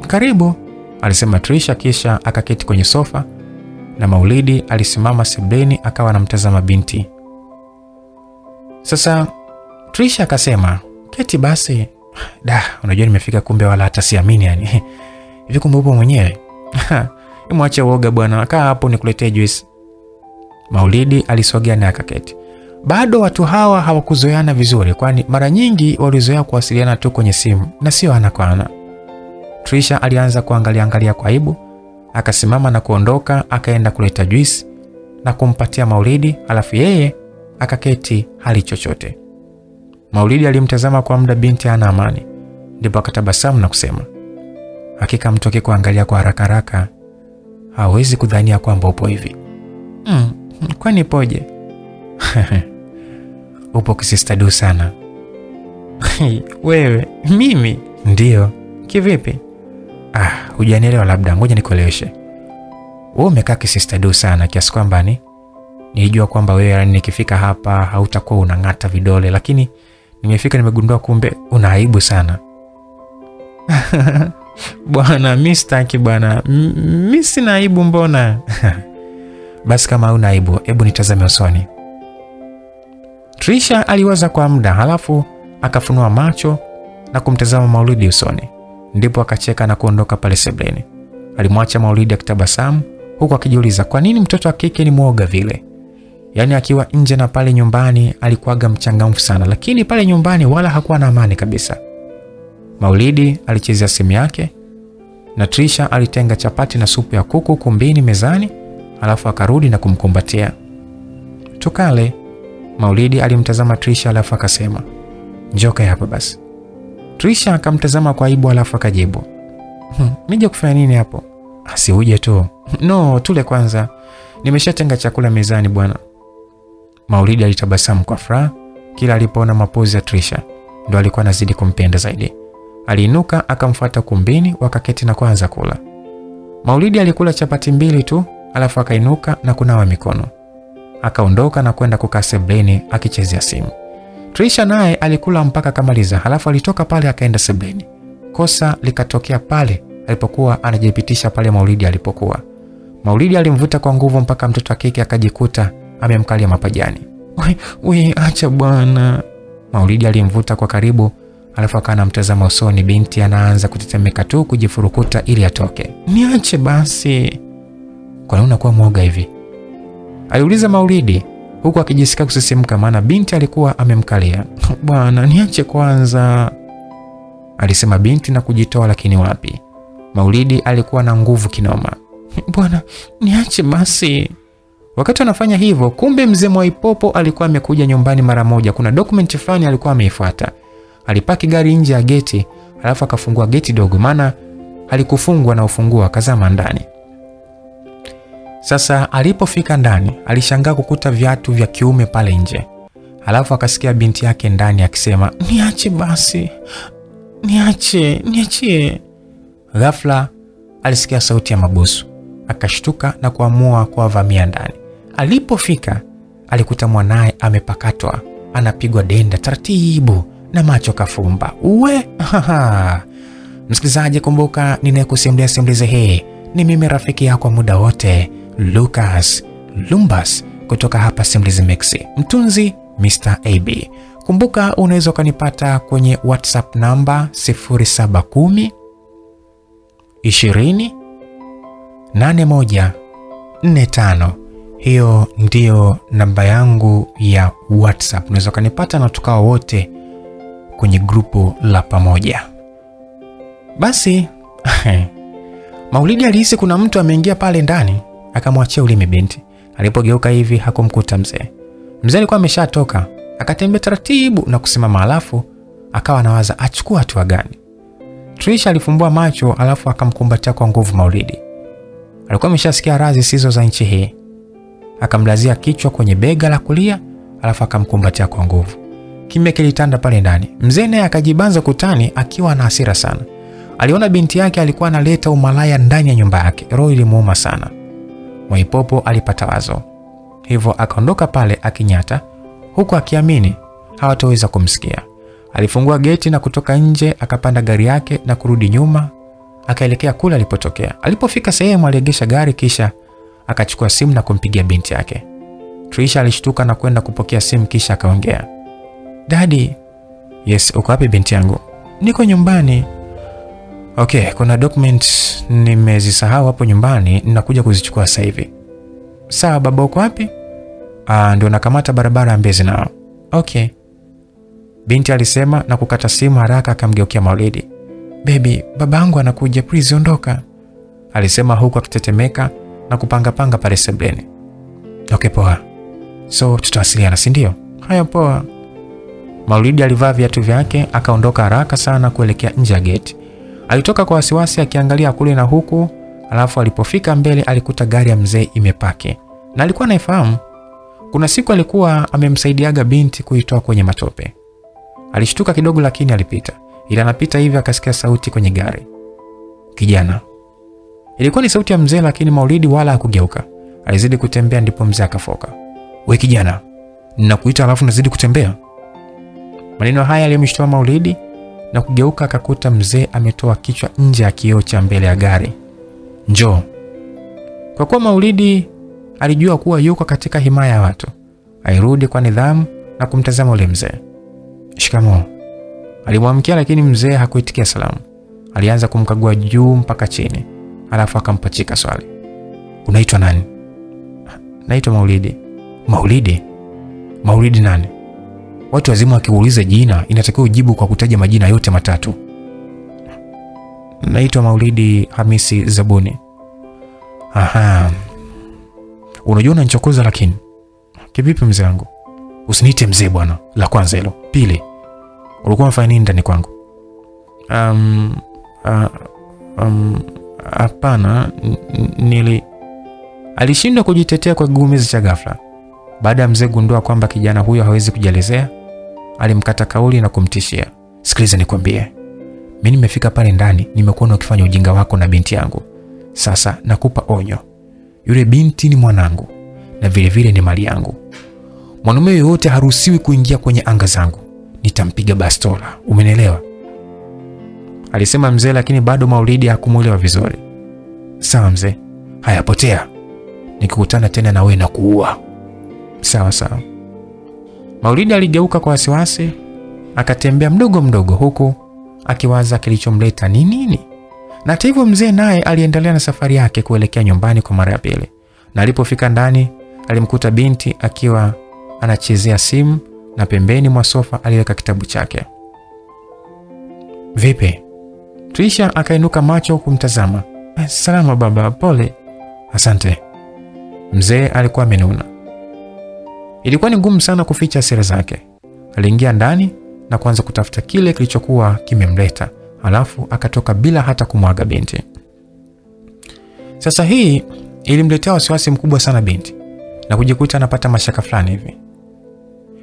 Karibu, alisema Trisha kisha akaketi kwenye sofa na Maulidi alisimama sebleni akawa anamtazama binti. Sasa Trisha akasema, keti basi. Da, unajua nimefika kumbe, wala hata siamini yani. Hivi kumbe upo mwenyewe? Mwache uoga bwana, kaa hapo nikuletee juice. Maulidi alisogea naye akaketi. Bado watu hawa hawakuzoeana vizuri, kwani mara nyingi walizoea kuwasiliana tu kwenye simu na sio ana kwa ana. Trisha alianza kuangalia angalia kwa aibu, akasimama na kuondoka, akaenda kuleta juisi na kumpatia Maulidi, alafu yeye akaketi hali chochote. Maulidi alimtazama kwa muda, binti ana amani, ndipo akatabasamu na kusema, hakika mtu akikuangalia kwa haraka haraka hawezi kudhania kwamba upo hivi. Mm, kwani poje? upo kisistadu sana. Wewe? Mimi? Ndiyo. Kivipi? Ah, hujanielewa labda, ngoja nikueleweshe. Wewe umekaa kisistadu sana kiasi kwamba ni nilijua kwamba wewe yani nikifika hapa hautakuwa unang'ata vidole, lakini nimefika nimegundua kumbe una aibu sana. Bwana, mi sitaki bwana, mi sina aibu mbona? Basi kama una aibu, hebu nitazame usoni. Trisha aliwaza kwa muda, halafu akafunua macho na kumtazama Maulidi usoni, ndipo akacheka na kuondoka pale sebleni. Alimwacha Maulidi akitabasamu huku akijiuliza kwa nini mtoto wa kike ni mwoga vile. Yaani akiwa nje na pale nyumbani alikuwaga mchangamfu sana, lakini pale nyumbani wala hakuwa na amani kabisa. Maulidi alichezea simu yake na Trisha alitenga chapati na supu ya kuku kumbini mezani, alafu akarudi na kumkumbatia. Tukale. Maulidi alimtazama Trisha alafu akasema, "Njoka hapa basi. Trisha akamtazama kwa aibu alafu akajibu, hmm, nije kufanya nini hapo? asiuje tu. No, tule kwanza, nimeshatenga chakula mezani bwana. Maulidi alitabasamu kwa furaha kila alipoona mapozi ya Trisha, ndo alikuwa anazidi kumpenda zaidi. Aliinuka akamfuata kumbini, wakaketi na kuanza kula. Maulidi alikula chapati mbili tu, alafu akainuka na kunawa mikono, akaondoka na kwenda kukaa sebleni akichezea simu. Trisha naye alikula mpaka akamaliza, halafu alitoka pale akaenda sebleni. Kosa likatokea pale alipokuwa anajipitisha pale Maulidi alipokuwa. Maulidi alimvuta kwa nguvu mpaka mtoto wa kike akajikuta amemkalia mapajani. We, we acha bwana. Maulidi alimvuta kwa karibu, alafu akawa anamtazama usoni. Binti anaanza kutetemeka tu kujifurukuta ili atoke. Niache basi. Kwa nini unakuwa mwoga hivi? aliuliza Maulidi huku akijisikia kusisimka, maana binti alikuwa amemkalia. Bwana, niache kwanza, alisema binti na kujitoa, lakini wapi. Maulidi alikuwa na nguvu kinoma. Bwana, niache basi. Wakati anafanya hivyo, kumbe mzee Mwaipopo alikuwa amekuja nyumbani mara moja. Kuna document fulani alikuwa ameifuata. Alipaki gari nje ya geti, alafu akafungua geti dogo, maana halikufungwa na ufunguo, akazama ndani. Sasa alipofika ndani, alishangaa kukuta viatu vya kiume pale nje, alafu akasikia binti yake ndani akisema, niache basi, niache, niachie. Ghafla alisikia sauti ya mabusu, akashtuka na kuamua kuwavamia ndani. Alipofika alikuta mwanaye amepakatwa, anapigwa denda taratibu na macho kafumba. Uwe msikilizaji, kumbuka ninayekusimulia simulizi hii ni mimi rafiki yako muda wote Lucas Lumbas kutoka hapa Simulizi Mix. mtunzi Mr. AB. Kumbuka unaweza ukanipata kwenye WhatsApp namba 0710 20 81 45. Hiyo ndiyo namba yangu ya WhatsApp. Unaweza ukanipata na tukawa wote kwenye grupu la pamoja. Basi Maulidi alihisi kuna mtu ameingia pale ndani, akamwachia ulimi binti. Alipogeuka hivi hakumkuta mzee. Mzee alikuwa ameshatoka, akatembea taratibu na kusimama, alafu akawa anawaza achukua hatua gani. Trisha alifumbua macho, alafu akamkumbatia kwa nguvu Maulidi. Alikuwa ameshasikia raha zisizo za nchi hii, akamlazia kichwa kwenye bega la kulia, alafu akamkumbatia kwa nguvu. Kimya kilitanda pale ndani. Mzee naye akajibanza kutani akiwa na hasira sana. Aliona binti yake alikuwa analeta umalaya ndani ya nyumba yake. Roho ilimuuma sana. Mwaipopo alipata wazo, hivyo akaondoka pale akinyata, huku akiamini hawataweza kumsikia. Alifungua geti na kutoka nje, akapanda gari yake na kurudi nyuma, akaelekea kule alipotokea. Alipofika sehemu, aliegesha gari, kisha akachukua simu na kumpigia binti yake. Trisha alishtuka na kwenda kupokea simu, kisha akaongea, dadi. Yes, uko wapi binti yangu? Niko nyumbani. Okay, kuna document nimezisahau hapo nyumbani, ninakuja kuzichukua sasa hivi. Sawa baba, uko wapi? Ah, ndio nakamata barabara ya Mbezi nao. Okay, binti alisema na kukata simu haraka. Akamgeukia Maulidi. Baby, babangu anakuja, please ondoka, alisema huku akitetemeka na kupangapanga pale sebleni. Okay, poa, so tutawasiliana, si ndio? Haya, poa. Maulidi alivaa viatu vyake akaondoka haraka sana kuelekea nje ya geti. Alitoka kwa wasiwasi akiangalia kule na huku, alafu alipofika mbele alikuta gari ya mzee imepaki na alikuwa anaifahamu. Kuna siku alikuwa amemsaidiaga binti kuitoa kwenye matope. Alishtuka kidogo, lakini alipita. Ila anapita hivi akasikia sauti kwenye gari, kijana. Ilikuwa ni sauti ya mzee, lakini Maulidi wala hakugeuka. Alizidi kutembea, ndipo mzee akafoka, we kijana, ninakuita alafu nazidi kutembea. Maneno haya yalimshtua Maulidi na kugeuka, akakuta mzee ametoa kichwa nje ya kioo cha mbele ya gari. Njoo. Kwa kuwa Maulidi alijua kuwa yuko katika himaya ya watu, airudi kwa nidhamu na kumtazama ule mzee. Shikamoo, alimwamkia, lakini mzee hakuitikia salamu. Alianza kumkagua juu mpaka chini, alafu akampachika swali, unaitwa nani? Naitwa Maulidi. Maulidi? Maulidi nani? Watu wazima wakiuliza jina inatakiwa ujibu kwa kutaja majina yote matatu. Naitwa Maulidi Hamisi Zabuni. Aha, unajua unanichokoza, lakini kivipi mzee wangu? Usiniite mzee bwana, la kwanza hilo. Pili, ulikuwa unafanya nini ndani kwangu? Um, uh, um, hapana, nili alishindwa kujitetea kwa gumizi cha ghafla. Baada ya mzee gundua kwamba kijana huyo hawezi kujielezea, alimkata kauli na kumtishia, sikiliza nikwambie, mimi nimefika pale ndani, nimekuona ukifanya ujinga wako na binti yangu. Sasa nakupa onyo, yule binti ni mwanangu na vile vile ni mali yangu. Mwanaume yoyote haruhusiwi kuingia kwenye anga zangu, nitampiga bastola. Umenielewa? alisema mzee, lakini bado Maulidi hakumwelewa vizuri. Sawa mzee, haya potea, nikikutana tena na wewe na kuua. Sawa sawa. Maulidi aligeuka kwa wasiwasi, akatembea mdogo mdogo, huku akiwaza kilichomleta ni nini. Na hata hivyo, mzee naye aliendelea na safari yake kuelekea nyumbani kwa mara ya pili, na alipofika ndani alimkuta binti akiwa anachezea simu na pembeni mwa sofa aliweka kitabu chake. Vipi? Trisha akainuka macho kumtazama. Salama baba, pole. Asante. Mzee alikuwa amenuna. Ilikuwa ni ngumu sana kuficha hasira zake. Aliingia ndani na kuanza kutafuta kile kilichokuwa kimemleta, alafu akatoka bila hata kumwaga binti. Sasa hii ilimletea wasiwasi mkubwa sana binti na kujikuta anapata mashaka fulani hivi.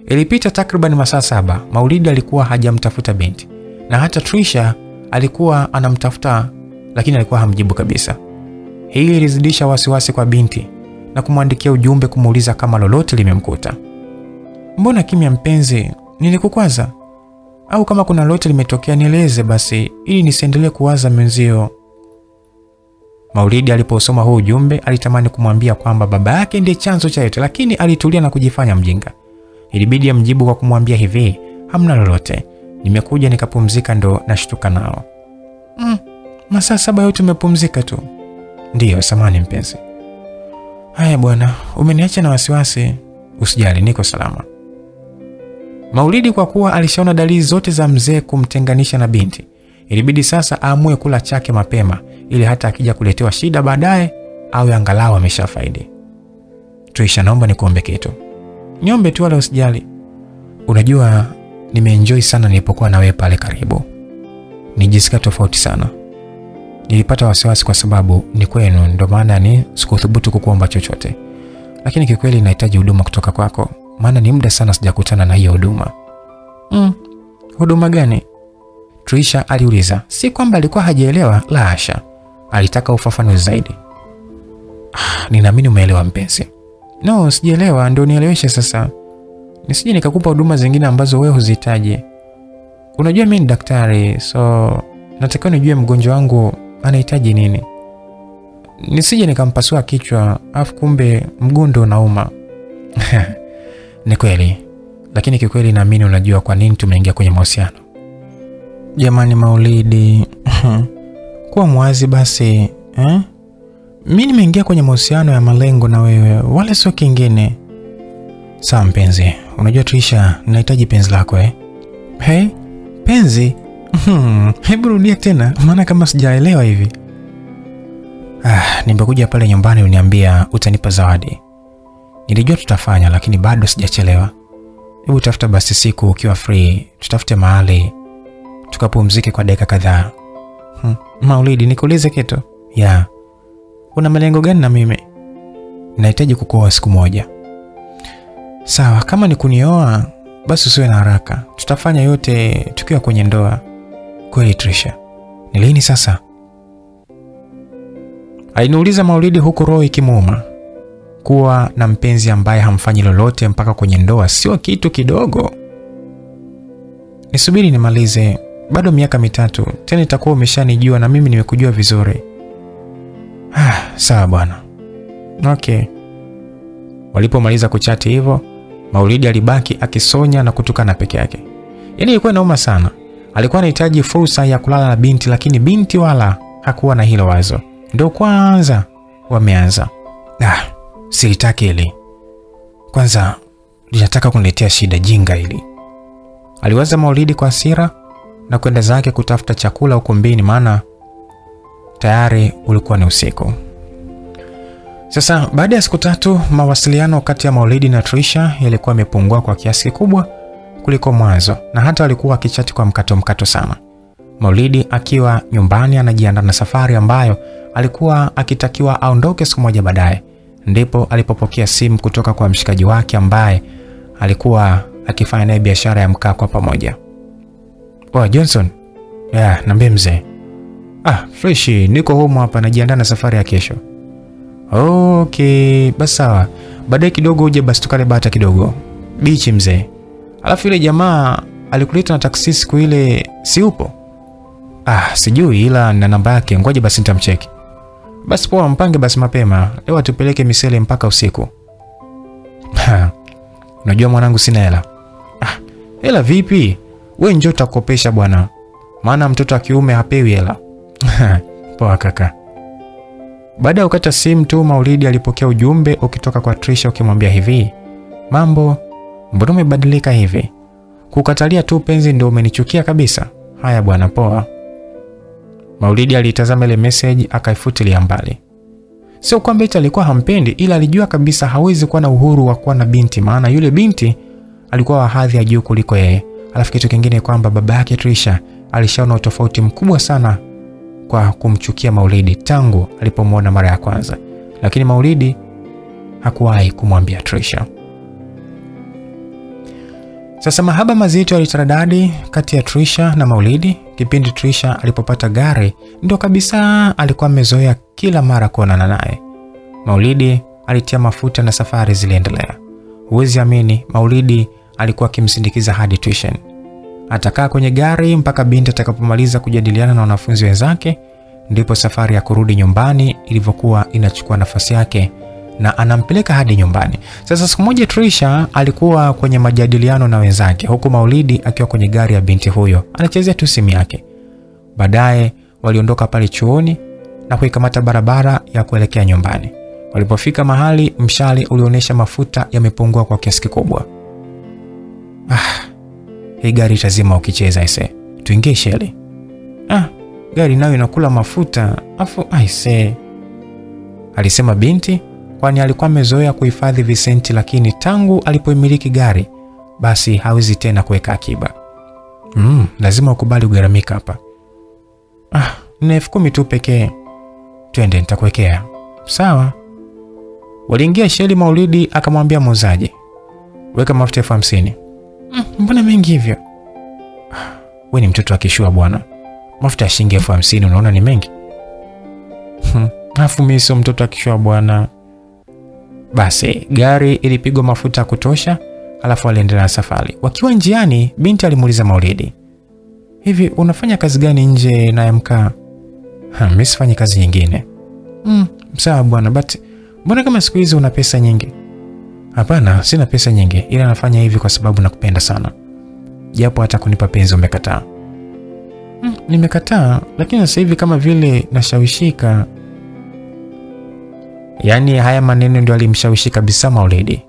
Ilipita takriban masaa saba, Maulidi alikuwa hajamtafuta binti na hata Trisha alikuwa anamtafuta, lakini alikuwa hamjibu kabisa. Hii ilizidisha wasiwasi kwa binti na kumwandikia ujumbe kumuuliza kama lolote limemkuta. Mbona kimya mpenzi, nilikukwaza? Au kama kuna lolote limetokea nieleze basi, ili nisiendelee kuwaza mwenzio. Maulidi aliposoma huu ujumbe alitamani kumwambia kwamba baba yake ndiye chanzo cha yote, lakini alitulia na kujifanya mjinga. Ilibidi amjibu kwa kumwambia hivi, hamna lolote, nimekuja nikapumzika, ndo nashtuka nao. Mm, masaa saba yote umepumzika tu? Ndiyo, samani mpenzi. Haya bwana, umeniacha na wasiwasi. Usijali, niko salama. Maulidi kwa kuwa alishaona dalili zote za mzee kumtenganisha na binti, ilibidi sasa aamue kula chake mapema ili hata akija kuletewa shida baadaye awe angalau ameshafaidi. Tuisha, naomba nikuombe kitu. Niombe tu, wala usijali. Unajua nimeenjoy sana nilipokuwa na wewe pale karibu, nijisikia tofauti sana. Nilipata wasiwasi kwa sababu ni kwenu, ndo maana ni sikuthubutu kukuomba chochote, lakini kikweli nahitaji huduma kutoka kwako, maana ni muda sana sijakutana na hiyo huduma. Mm, huduma gani? Trisha aliuliza. Si kwamba alikuwa hajaelewa, la hasha, alitaka ufafanuzi zaidi. Ah, ninaamini umeelewa mpenzi. No, sijaelewa, ndio nieleweshe sasa, nisije nikakupa huduma zingine ambazo wewe huzihitaji. Unajua mimi ni daktari, so natakiwa nijue mgonjwa wangu anahitaji nini, nisije nikampasua kichwa afu kumbe mgundo unauma. Ni kweli, lakini kikweli naamini unajua kwa nini tumeingia kwenye mahusiano. Jamani Maulidi, kuwa mwazi basi eh? Mi nimeingia kwenye mahusiano ya malengo na wewe, wala sio kingine. saa mpenzi, unajua Trisha, ninahitaji penzi lako eh? Hey, penzi? Hmm, hebu rudia tena, maana kama sijaelewa hivi. Ah, nimekuja pale nyumbani uniambia utanipa zawadi. Nilijua tutafanya, lakini bado sijachelewa. Hebu tafuta basi siku ukiwa free, tutafute mahali tukapumzike kwa dakika kadhaa. Hmm. Maulidi, nikuulize kitu? Ya. Una malengo gani na mimi? Nahitaji kukuoa siku moja. Sawa, kama ni kunioa, basi usiwe na haraka, tutafanya yote tukiwa kwenye ndoa. Kweli Trisha, ni lini sasa? Aliniuliza Maulidi huku roho ikimuuma. Kuwa na mpenzi ambaye hamfanyi lolote mpaka kwenye ndoa sio kitu kidogo. Nisubiri nimalize, bado miaka mitatu tena itakuwa umeshanijua na mimi nimekujua vizuri. Ah, sawa bwana. Okay. Walipomaliza kuchati hivyo, Maulidi alibaki akisonya na kutukana peke yake. Yaani ilikuwa inauma sana. Alikuwa anahitaji fursa ya kulala na binti, lakini binti wala hakuwa na hilo wazo. Ndio kwanza wameanza. Ah, silitaki ili Kwanza linataka kuniletea shida jinga ili Aliwaza Maulidi kwa hasira na kwenda zake kutafuta chakula ukumbini, maana tayari ulikuwa ni usiku. Sasa baada ya siku tatu, mawasiliano kati ya Maulidi na Trisha yalikuwa yamepungua kwa kiasi kikubwa kuliko mwanzo, na hata walikuwa wakichati kwa mkato mkato sana. Maulidi akiwa nyumbani anajiandaa na safari ambayo alikuwa akitakiwa aondoke siku moja baadaye, ndipo alipopokea simu kutoka kwa mshikaji wake ambaye alikuwa akifanya naye biashara ya mkaa kwa pamoja. Oh, Johnson. Ya, niambie mzee. Ah, fresh, niko home hapa najiandaa na safari ya kesho. Okay, basi sawa. Baadaye kidogo uje basi tukale bata kidogo. Bichi mzee. Alafu yule jamaa alikuleta na taksi siku ile si upo? Ah, sijui ila na namba yake, ngoja basi nitamcheki. Basi poa, mpange basi mapema. Leo atupeleke misele mpaka usiku. Unajua mwanangu sina hela. Ah, hela vipi? We njoo takukopesha bwana. Maana mtoto wa kiume hapewi hela. Poa kaka. Baada ya kukata simu tu, Maulidi alipokea ujumbe ukitoka kwa Trisha ukimwambia hivi: mambo, mbona umebadilika hivi? Kukatalia tu penzi ndio umenichukia kabisa? Haya bwana, poa. Maulidi alitazama ile message akaifutilia mbali. Sio kwamba eti alikuwa hampendi, ila alijua kabisa hawezi kuwa na uhuru wa kuwa na binti, maana yule binti alikuwa wa hadhi ya juu kuliko yeye. Alafu kitu kingine kwamba baba yake Trisha alishaona utofauti mkubwa sana kwa kumchukia Maulidi tangu alipomwona mara ya kwanza, lakini Maulidi hakuwahi kumwambia Trisha. Sasa mahaba mazito yalitaradadi kati ya Trisha na Maulidi. Kipindi Trisha alipopata gari, ndio kabisa alikuwa amezoea kila mara kuonana naye. Maulidi alitia mafuta na safari ziliendelea. Huwezi amini, Maulidi alikuwa akimsindikiza hadi tuition. Atakaa kwenye gari mpaka binti atakapomaliza kujadiliana na wanafunzi wenzake, ndipo safari ya kurudi nyumbani ilivyokuwa inachukua nafasi yake na anampeleka hadi nyumbani. Sasa siku moja Trisha alikuwa kwenye majadiliano na wenzake, huku Maulidi akiwa kwenye gari ya binti huyo anachezea tu simu yake. Baadaye waliondoka pale chuoni na kuikamata barabara ya kuelekea nyumbani. Walipofika mahali, mshale ulionyesha mafuta yamepungua kwa kiasi kikubwa. Ah, hii gari itazima ukicheza ise. Tuingie sheli. Ah, gari nayo inakula mafuta afu aise, alisema binti, kwani alikuwa amezoea kuhifadhi visenti, lakini tangu alipoimiliki gari basi hawezi tena kuweka akiba. Mm, lazima ukubali kugharamika hapa. Ah, nina elfu kumi tu pekee. Twende, nitakuwekea. Sawa. Waliingia sheli. Maulidi akamwambia muuzaji, weka mafuta elfu hamsini. Mm, mbona mengi hivyo? Ah, we ni mtoto wa kishua bwana, mafuta ya shilingi elfu hamsini unaona ni mengi? Alafu mimi sio mtoto wa kishua bwana. Basi gari ilipigwa mafuta ya kutosha, alafu waliendelea na safari. Wakiwa njiani, binti alimuuliza Maulidi, hivi unafanya kazi gani nje na yamka? Mimi sifanyi kazi nyingine. Mm, sawa bwana, but mbona kama siku hizi una pesa nyingi? Hapana, sina pesa nyingi, ila nafanya hivi kwa sababu nakupenda sana, japo hata kunipa penzi umekataa. Mm, nimekataa, lakini sasa hivi kama vile nashawishika. Yaani haya maneno ndio alimshawishi kabisa Maulidi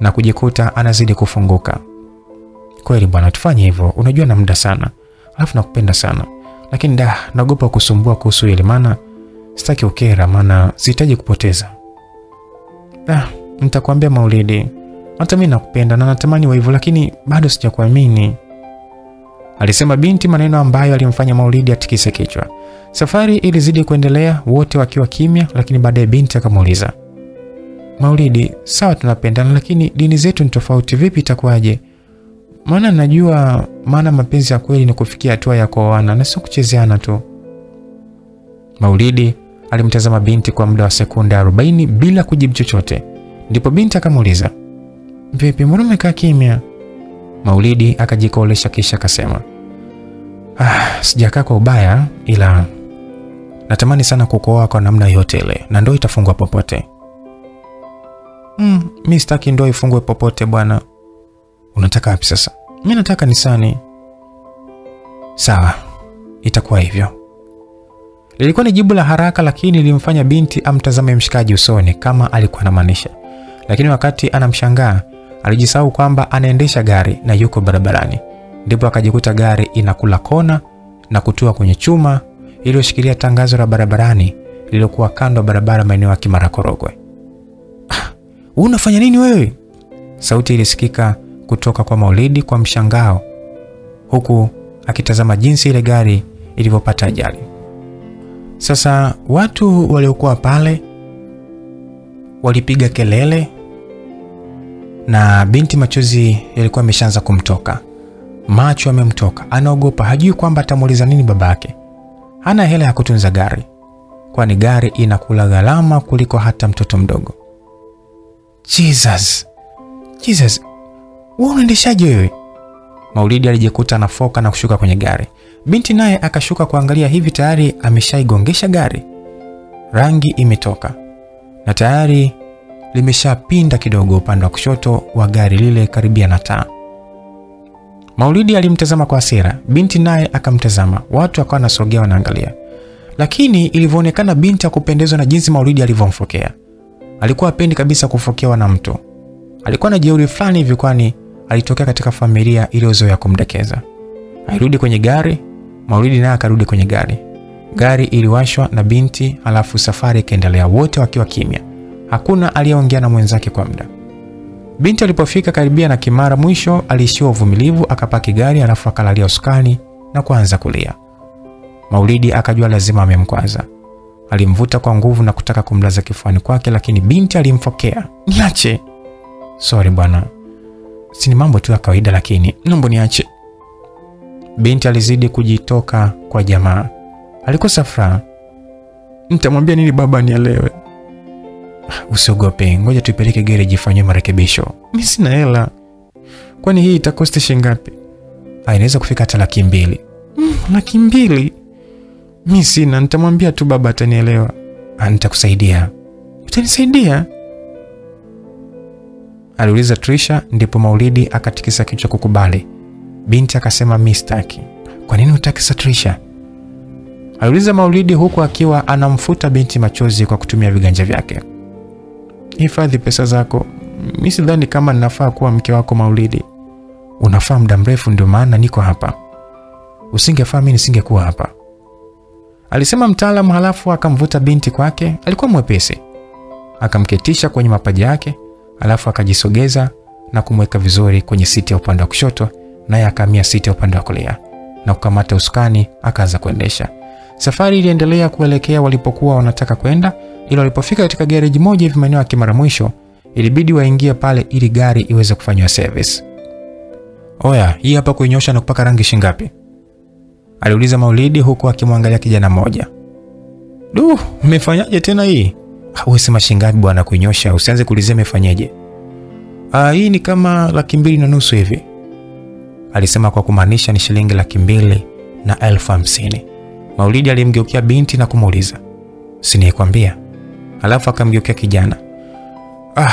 na kujikuta anazidi kufunguka. Kweli bwana, tufanye hivyo, unajua na muda sana, alafu nakupenda sana, lakini da, naogopa kusumbua kuhusu ile, maana sitaki ukera, maana sihitaji kupoteza. Da, nitakwambia Maulidi, hata mimi nakupenda na natamani wa hivyo, lakini bado sijakuamini, alisema binti, maneno ambayo alimfanya Maulidi atikise kichwa. Safari ilizidi kuendelea, wote wakiwa kimya, lakini baadaye binti akamuuliza Maulidi, sawa tunapendana, lakini dini zetu ni tofauti, vipi itakuwaje? maana najua maana mapenzi ya kweli ni kufikia hatua ya kuoana na sio kuchezeana tu. Maulidi alimtazama binti kwa muda wa sekunde 40 bila kujibu chochote, ndipo binti akamuuliza, vipi, mbona umekaa kimya? Maulidi akajikolesha kisha akasema, ah, sijakaa kwa ubaya, ila natamani sana kukoa kwa namna yote ile, na ndoa itafungwa popote. Mm, mi sitaki ndoa ifungwe popote bwana. Unataka wapi sasa? Mi nataka nisani. Sawa, itakuwa hivyo. Lilikuwa ni jibu la haraka, lakini lilimfanya binti amtazame mshikaji usoni kama alikuwa anamaanisha. Lakini wakati anamshangaa, alijisahau kwamba anaendesha gari na yuko barabarani. Ndipo akajikuta gari inakula kona na kutua kwenye chuma iliyoshikilia tangazo la barabarani lililokuwa kando ya barabara maeneo ya Kimara Korogwe. Ah, unafanya nini wewe? Sauti ilisikika kutoka kwa Maulidi kwa mshangao, huku akitazama jinsi ile gari ilivyopata ajali. Sasa watu waliokuwa pale walipiga kelele na binti machozi yalikuwa ameshaanza kumtoka, macho amemtoka anaogopa, hajui kwamba atamuuliza nini babake. Hana hela ya kutunza gari, kwani gari inakula gharama kuliko hata mtoto mdogo. Jesus, Jesus, wewe unaendeshaje wewe? Maulidi alijikuta anafoka na kushuka kwenye gari. Binti naye akashuka kuangalia hivi tayari ameshaigongesha gari. Rangi imetoka na tayari limeshapinda kidogo upande wa kushoto wa gari lile karibia na taa. Maulidi alimtazama kwa hasira, binti naye akamtazama. Watu wakawa wanasogea wanaangalia, lakini ilivyoonekana binti hakupendezwa na jinsi Maulidi alivyomfokea. Alikuwa apendi kabisa kufokewa na mtu. Alikuwa na jeuri fulani hivi, kwani alitokea katika familia iliyozoea kumdekeza. Alirudi kwenye gari, Maulidi naye akarudi kwenye gari. Gari iliwashwa na binti, halafu safari ikaendelea, wote wakiwa kimya. Hakuna aliyeongea na mwenzake kwa muda. Binti alipofika karibia na Kimara mwisho, aliishiwa uvumilivu, akapaki gari, alafu akalalia usukani na kuanza kulia. Maulidi akajua lazima amemkwaza. Alimvuta kwa nguvu na kutaka kumlaza kifuani kwake, lakini binti alimfokea, niache. Sorry bwana, si ni mambo tu ya kawaida, lakini naomba niache. Binti alizidi kujitoka kwa jamaa, alikosa furaha. Nitamwambia nini baba nielewe? Usiogope, ngoja tuipeleke gereji ifanywe marekebisho. Mi sina hela. Kwani hii itakosti shilingi ngapi? Ah, inaweza kufika hata laki mbili. Mm, laki mbili? Mi sina, nitamwambia tu baba atanielewa. Ah, nitakusaidia. Utanisaidia? Aliuliza Trisha, ndipo Maulidi akatikisa kichwa kukubali. Binti akasema mi sitaki. Kwa nini hutaki Trisha? Aliuliza Maulidi huku akiwa anamfuta binti machozi kwa kutumia viganja vyake. Hifadhi pesa zako. Mi sidhani kama ninafaa kuwa mke wako Maulidi. Unafaa muda mrefu, ndio maana niko hapa. Usingefaa mi nisingekuwa hapa, alisema mtaalamu, halafu akamvuta binti kwake. Alikuwa mwepesi, akamketisha kwenye mapaja yake, alafu akajisogeza na kumweka vizuri kwenye siti ya upande wa kushoto, naye akaamia siti ya upande wa kulia na kukamata usukani, akaanza kuendesha. Safari iliendelea kuelekea walipokuwa wanataka kwenda, ila walipofika katika gereji moja hivi maeneo ya Kimara mwisho, ilibidi waingie pale ili gari iweze kufanywa service. Oya, hii hapa kuinyosha na kupaka rangi shingapi? aliuliza Maulidi huku akimwangalia kijana mmoja. Du, umefanyaje tena hii? Wewe sema shingapi bwana kuinyosha, usianze kuulizia umefanyaje. Ah, hii ni kama laki mbili na nusu hivi, alisema kwa kumaanisha ni shilingi laki mbili na elfu hamsini. Maulidi alimgeukia binti na kumuuliza, si nikwambia? Alafu akamgeukia kijana. Ah,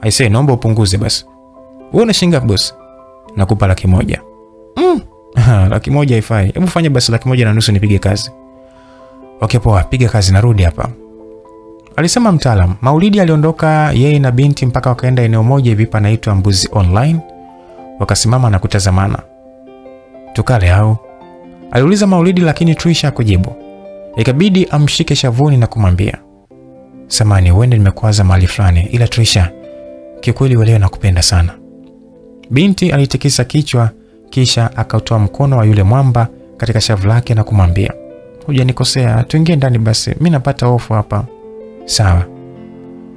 aisee, naomba upunguze basi. Wewe una shilingi ngapi boss? Nakupa laki moja. Mm. laki moja haifai. Hebu fanya basi laki moja na nusu nipige kazi. Okay, poa, piga kazi, narudi hapa, alisema mtaalamu. Maulidi aliondoka yeye na binti mpaka wakaenda eneo moja hivi panaitwa Mbuzi Online. Wakasimama na kutazamana. Tukale au? Aliuliza Maulidi, lakini Trisha hakujibu. Ikabidi amshike shavuni na kumwambia, samani, huenda nimekwaza mahali fulani, ila Trisha, kikweli wewe nakupenda sana. Binti alitikisa kichwa kisha akautoa mkono wa yule mwamba katika shavu lake na kumwambia, hujanikosea, tuingie ndani basi, Mimi napata hofu hapa. Sawa.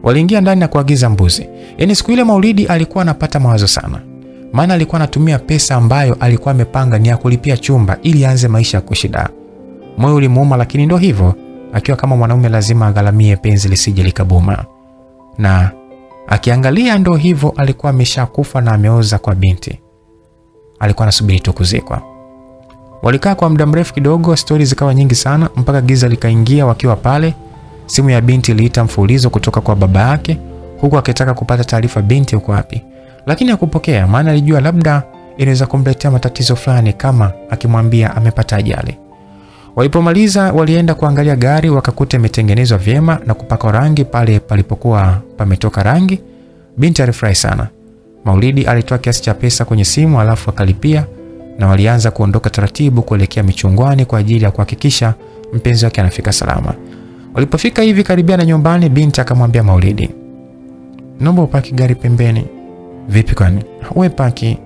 Waliingia ndani na kuagiza mbuzi. Yaani siku ile Maulidi alikuwa anapata mawazo sana. Maana alikuwa anatumia pesa ambayo alikuwa amepanga ni ya kulipia chumba ili aanze maisha ya kushida. Moyo ulimuuma, lakini ndo hivyo, akiwa kama mwanaume lazima agharamie penzi lisije likabuma. Na akiangalia ndo hivyo, alikuwa ameshakufa na ameoza kwa binti, alikuwa anasubiri tu kuzikwa. Walikaa kwa muda mrefu kidogo, stori zikawa nyingi sana mpaka giza likaingia. Wakiwa pale, simu ya binti iliita mfulizo kutoka kwa baba yake, huku akitaka kupata taarifa binti yuko wapi, lakini hakupokea, maana alijua labda inaweza kumletea matatizo fulani kama akimwambia amepata ajali. Walipomaliza walienda kuangalia gari, wakakuta imetengenezwa vyema na kupakwa rangi pale palipokuwa pametoka rangi. Binti alifurahi sana. Maulidi alitoa kiasi cha pesa kwenye simu alafu akalipia na walianza kuondoka taratibu kuelekea michungwani kwa ajili ya kuhakikisha mpenzi wake anafika salama. Walipofika hivi karibia na nyumbani, binti akamwambia Maulidi, naomba upaki gari pembeni. Vipi kwani? Paki,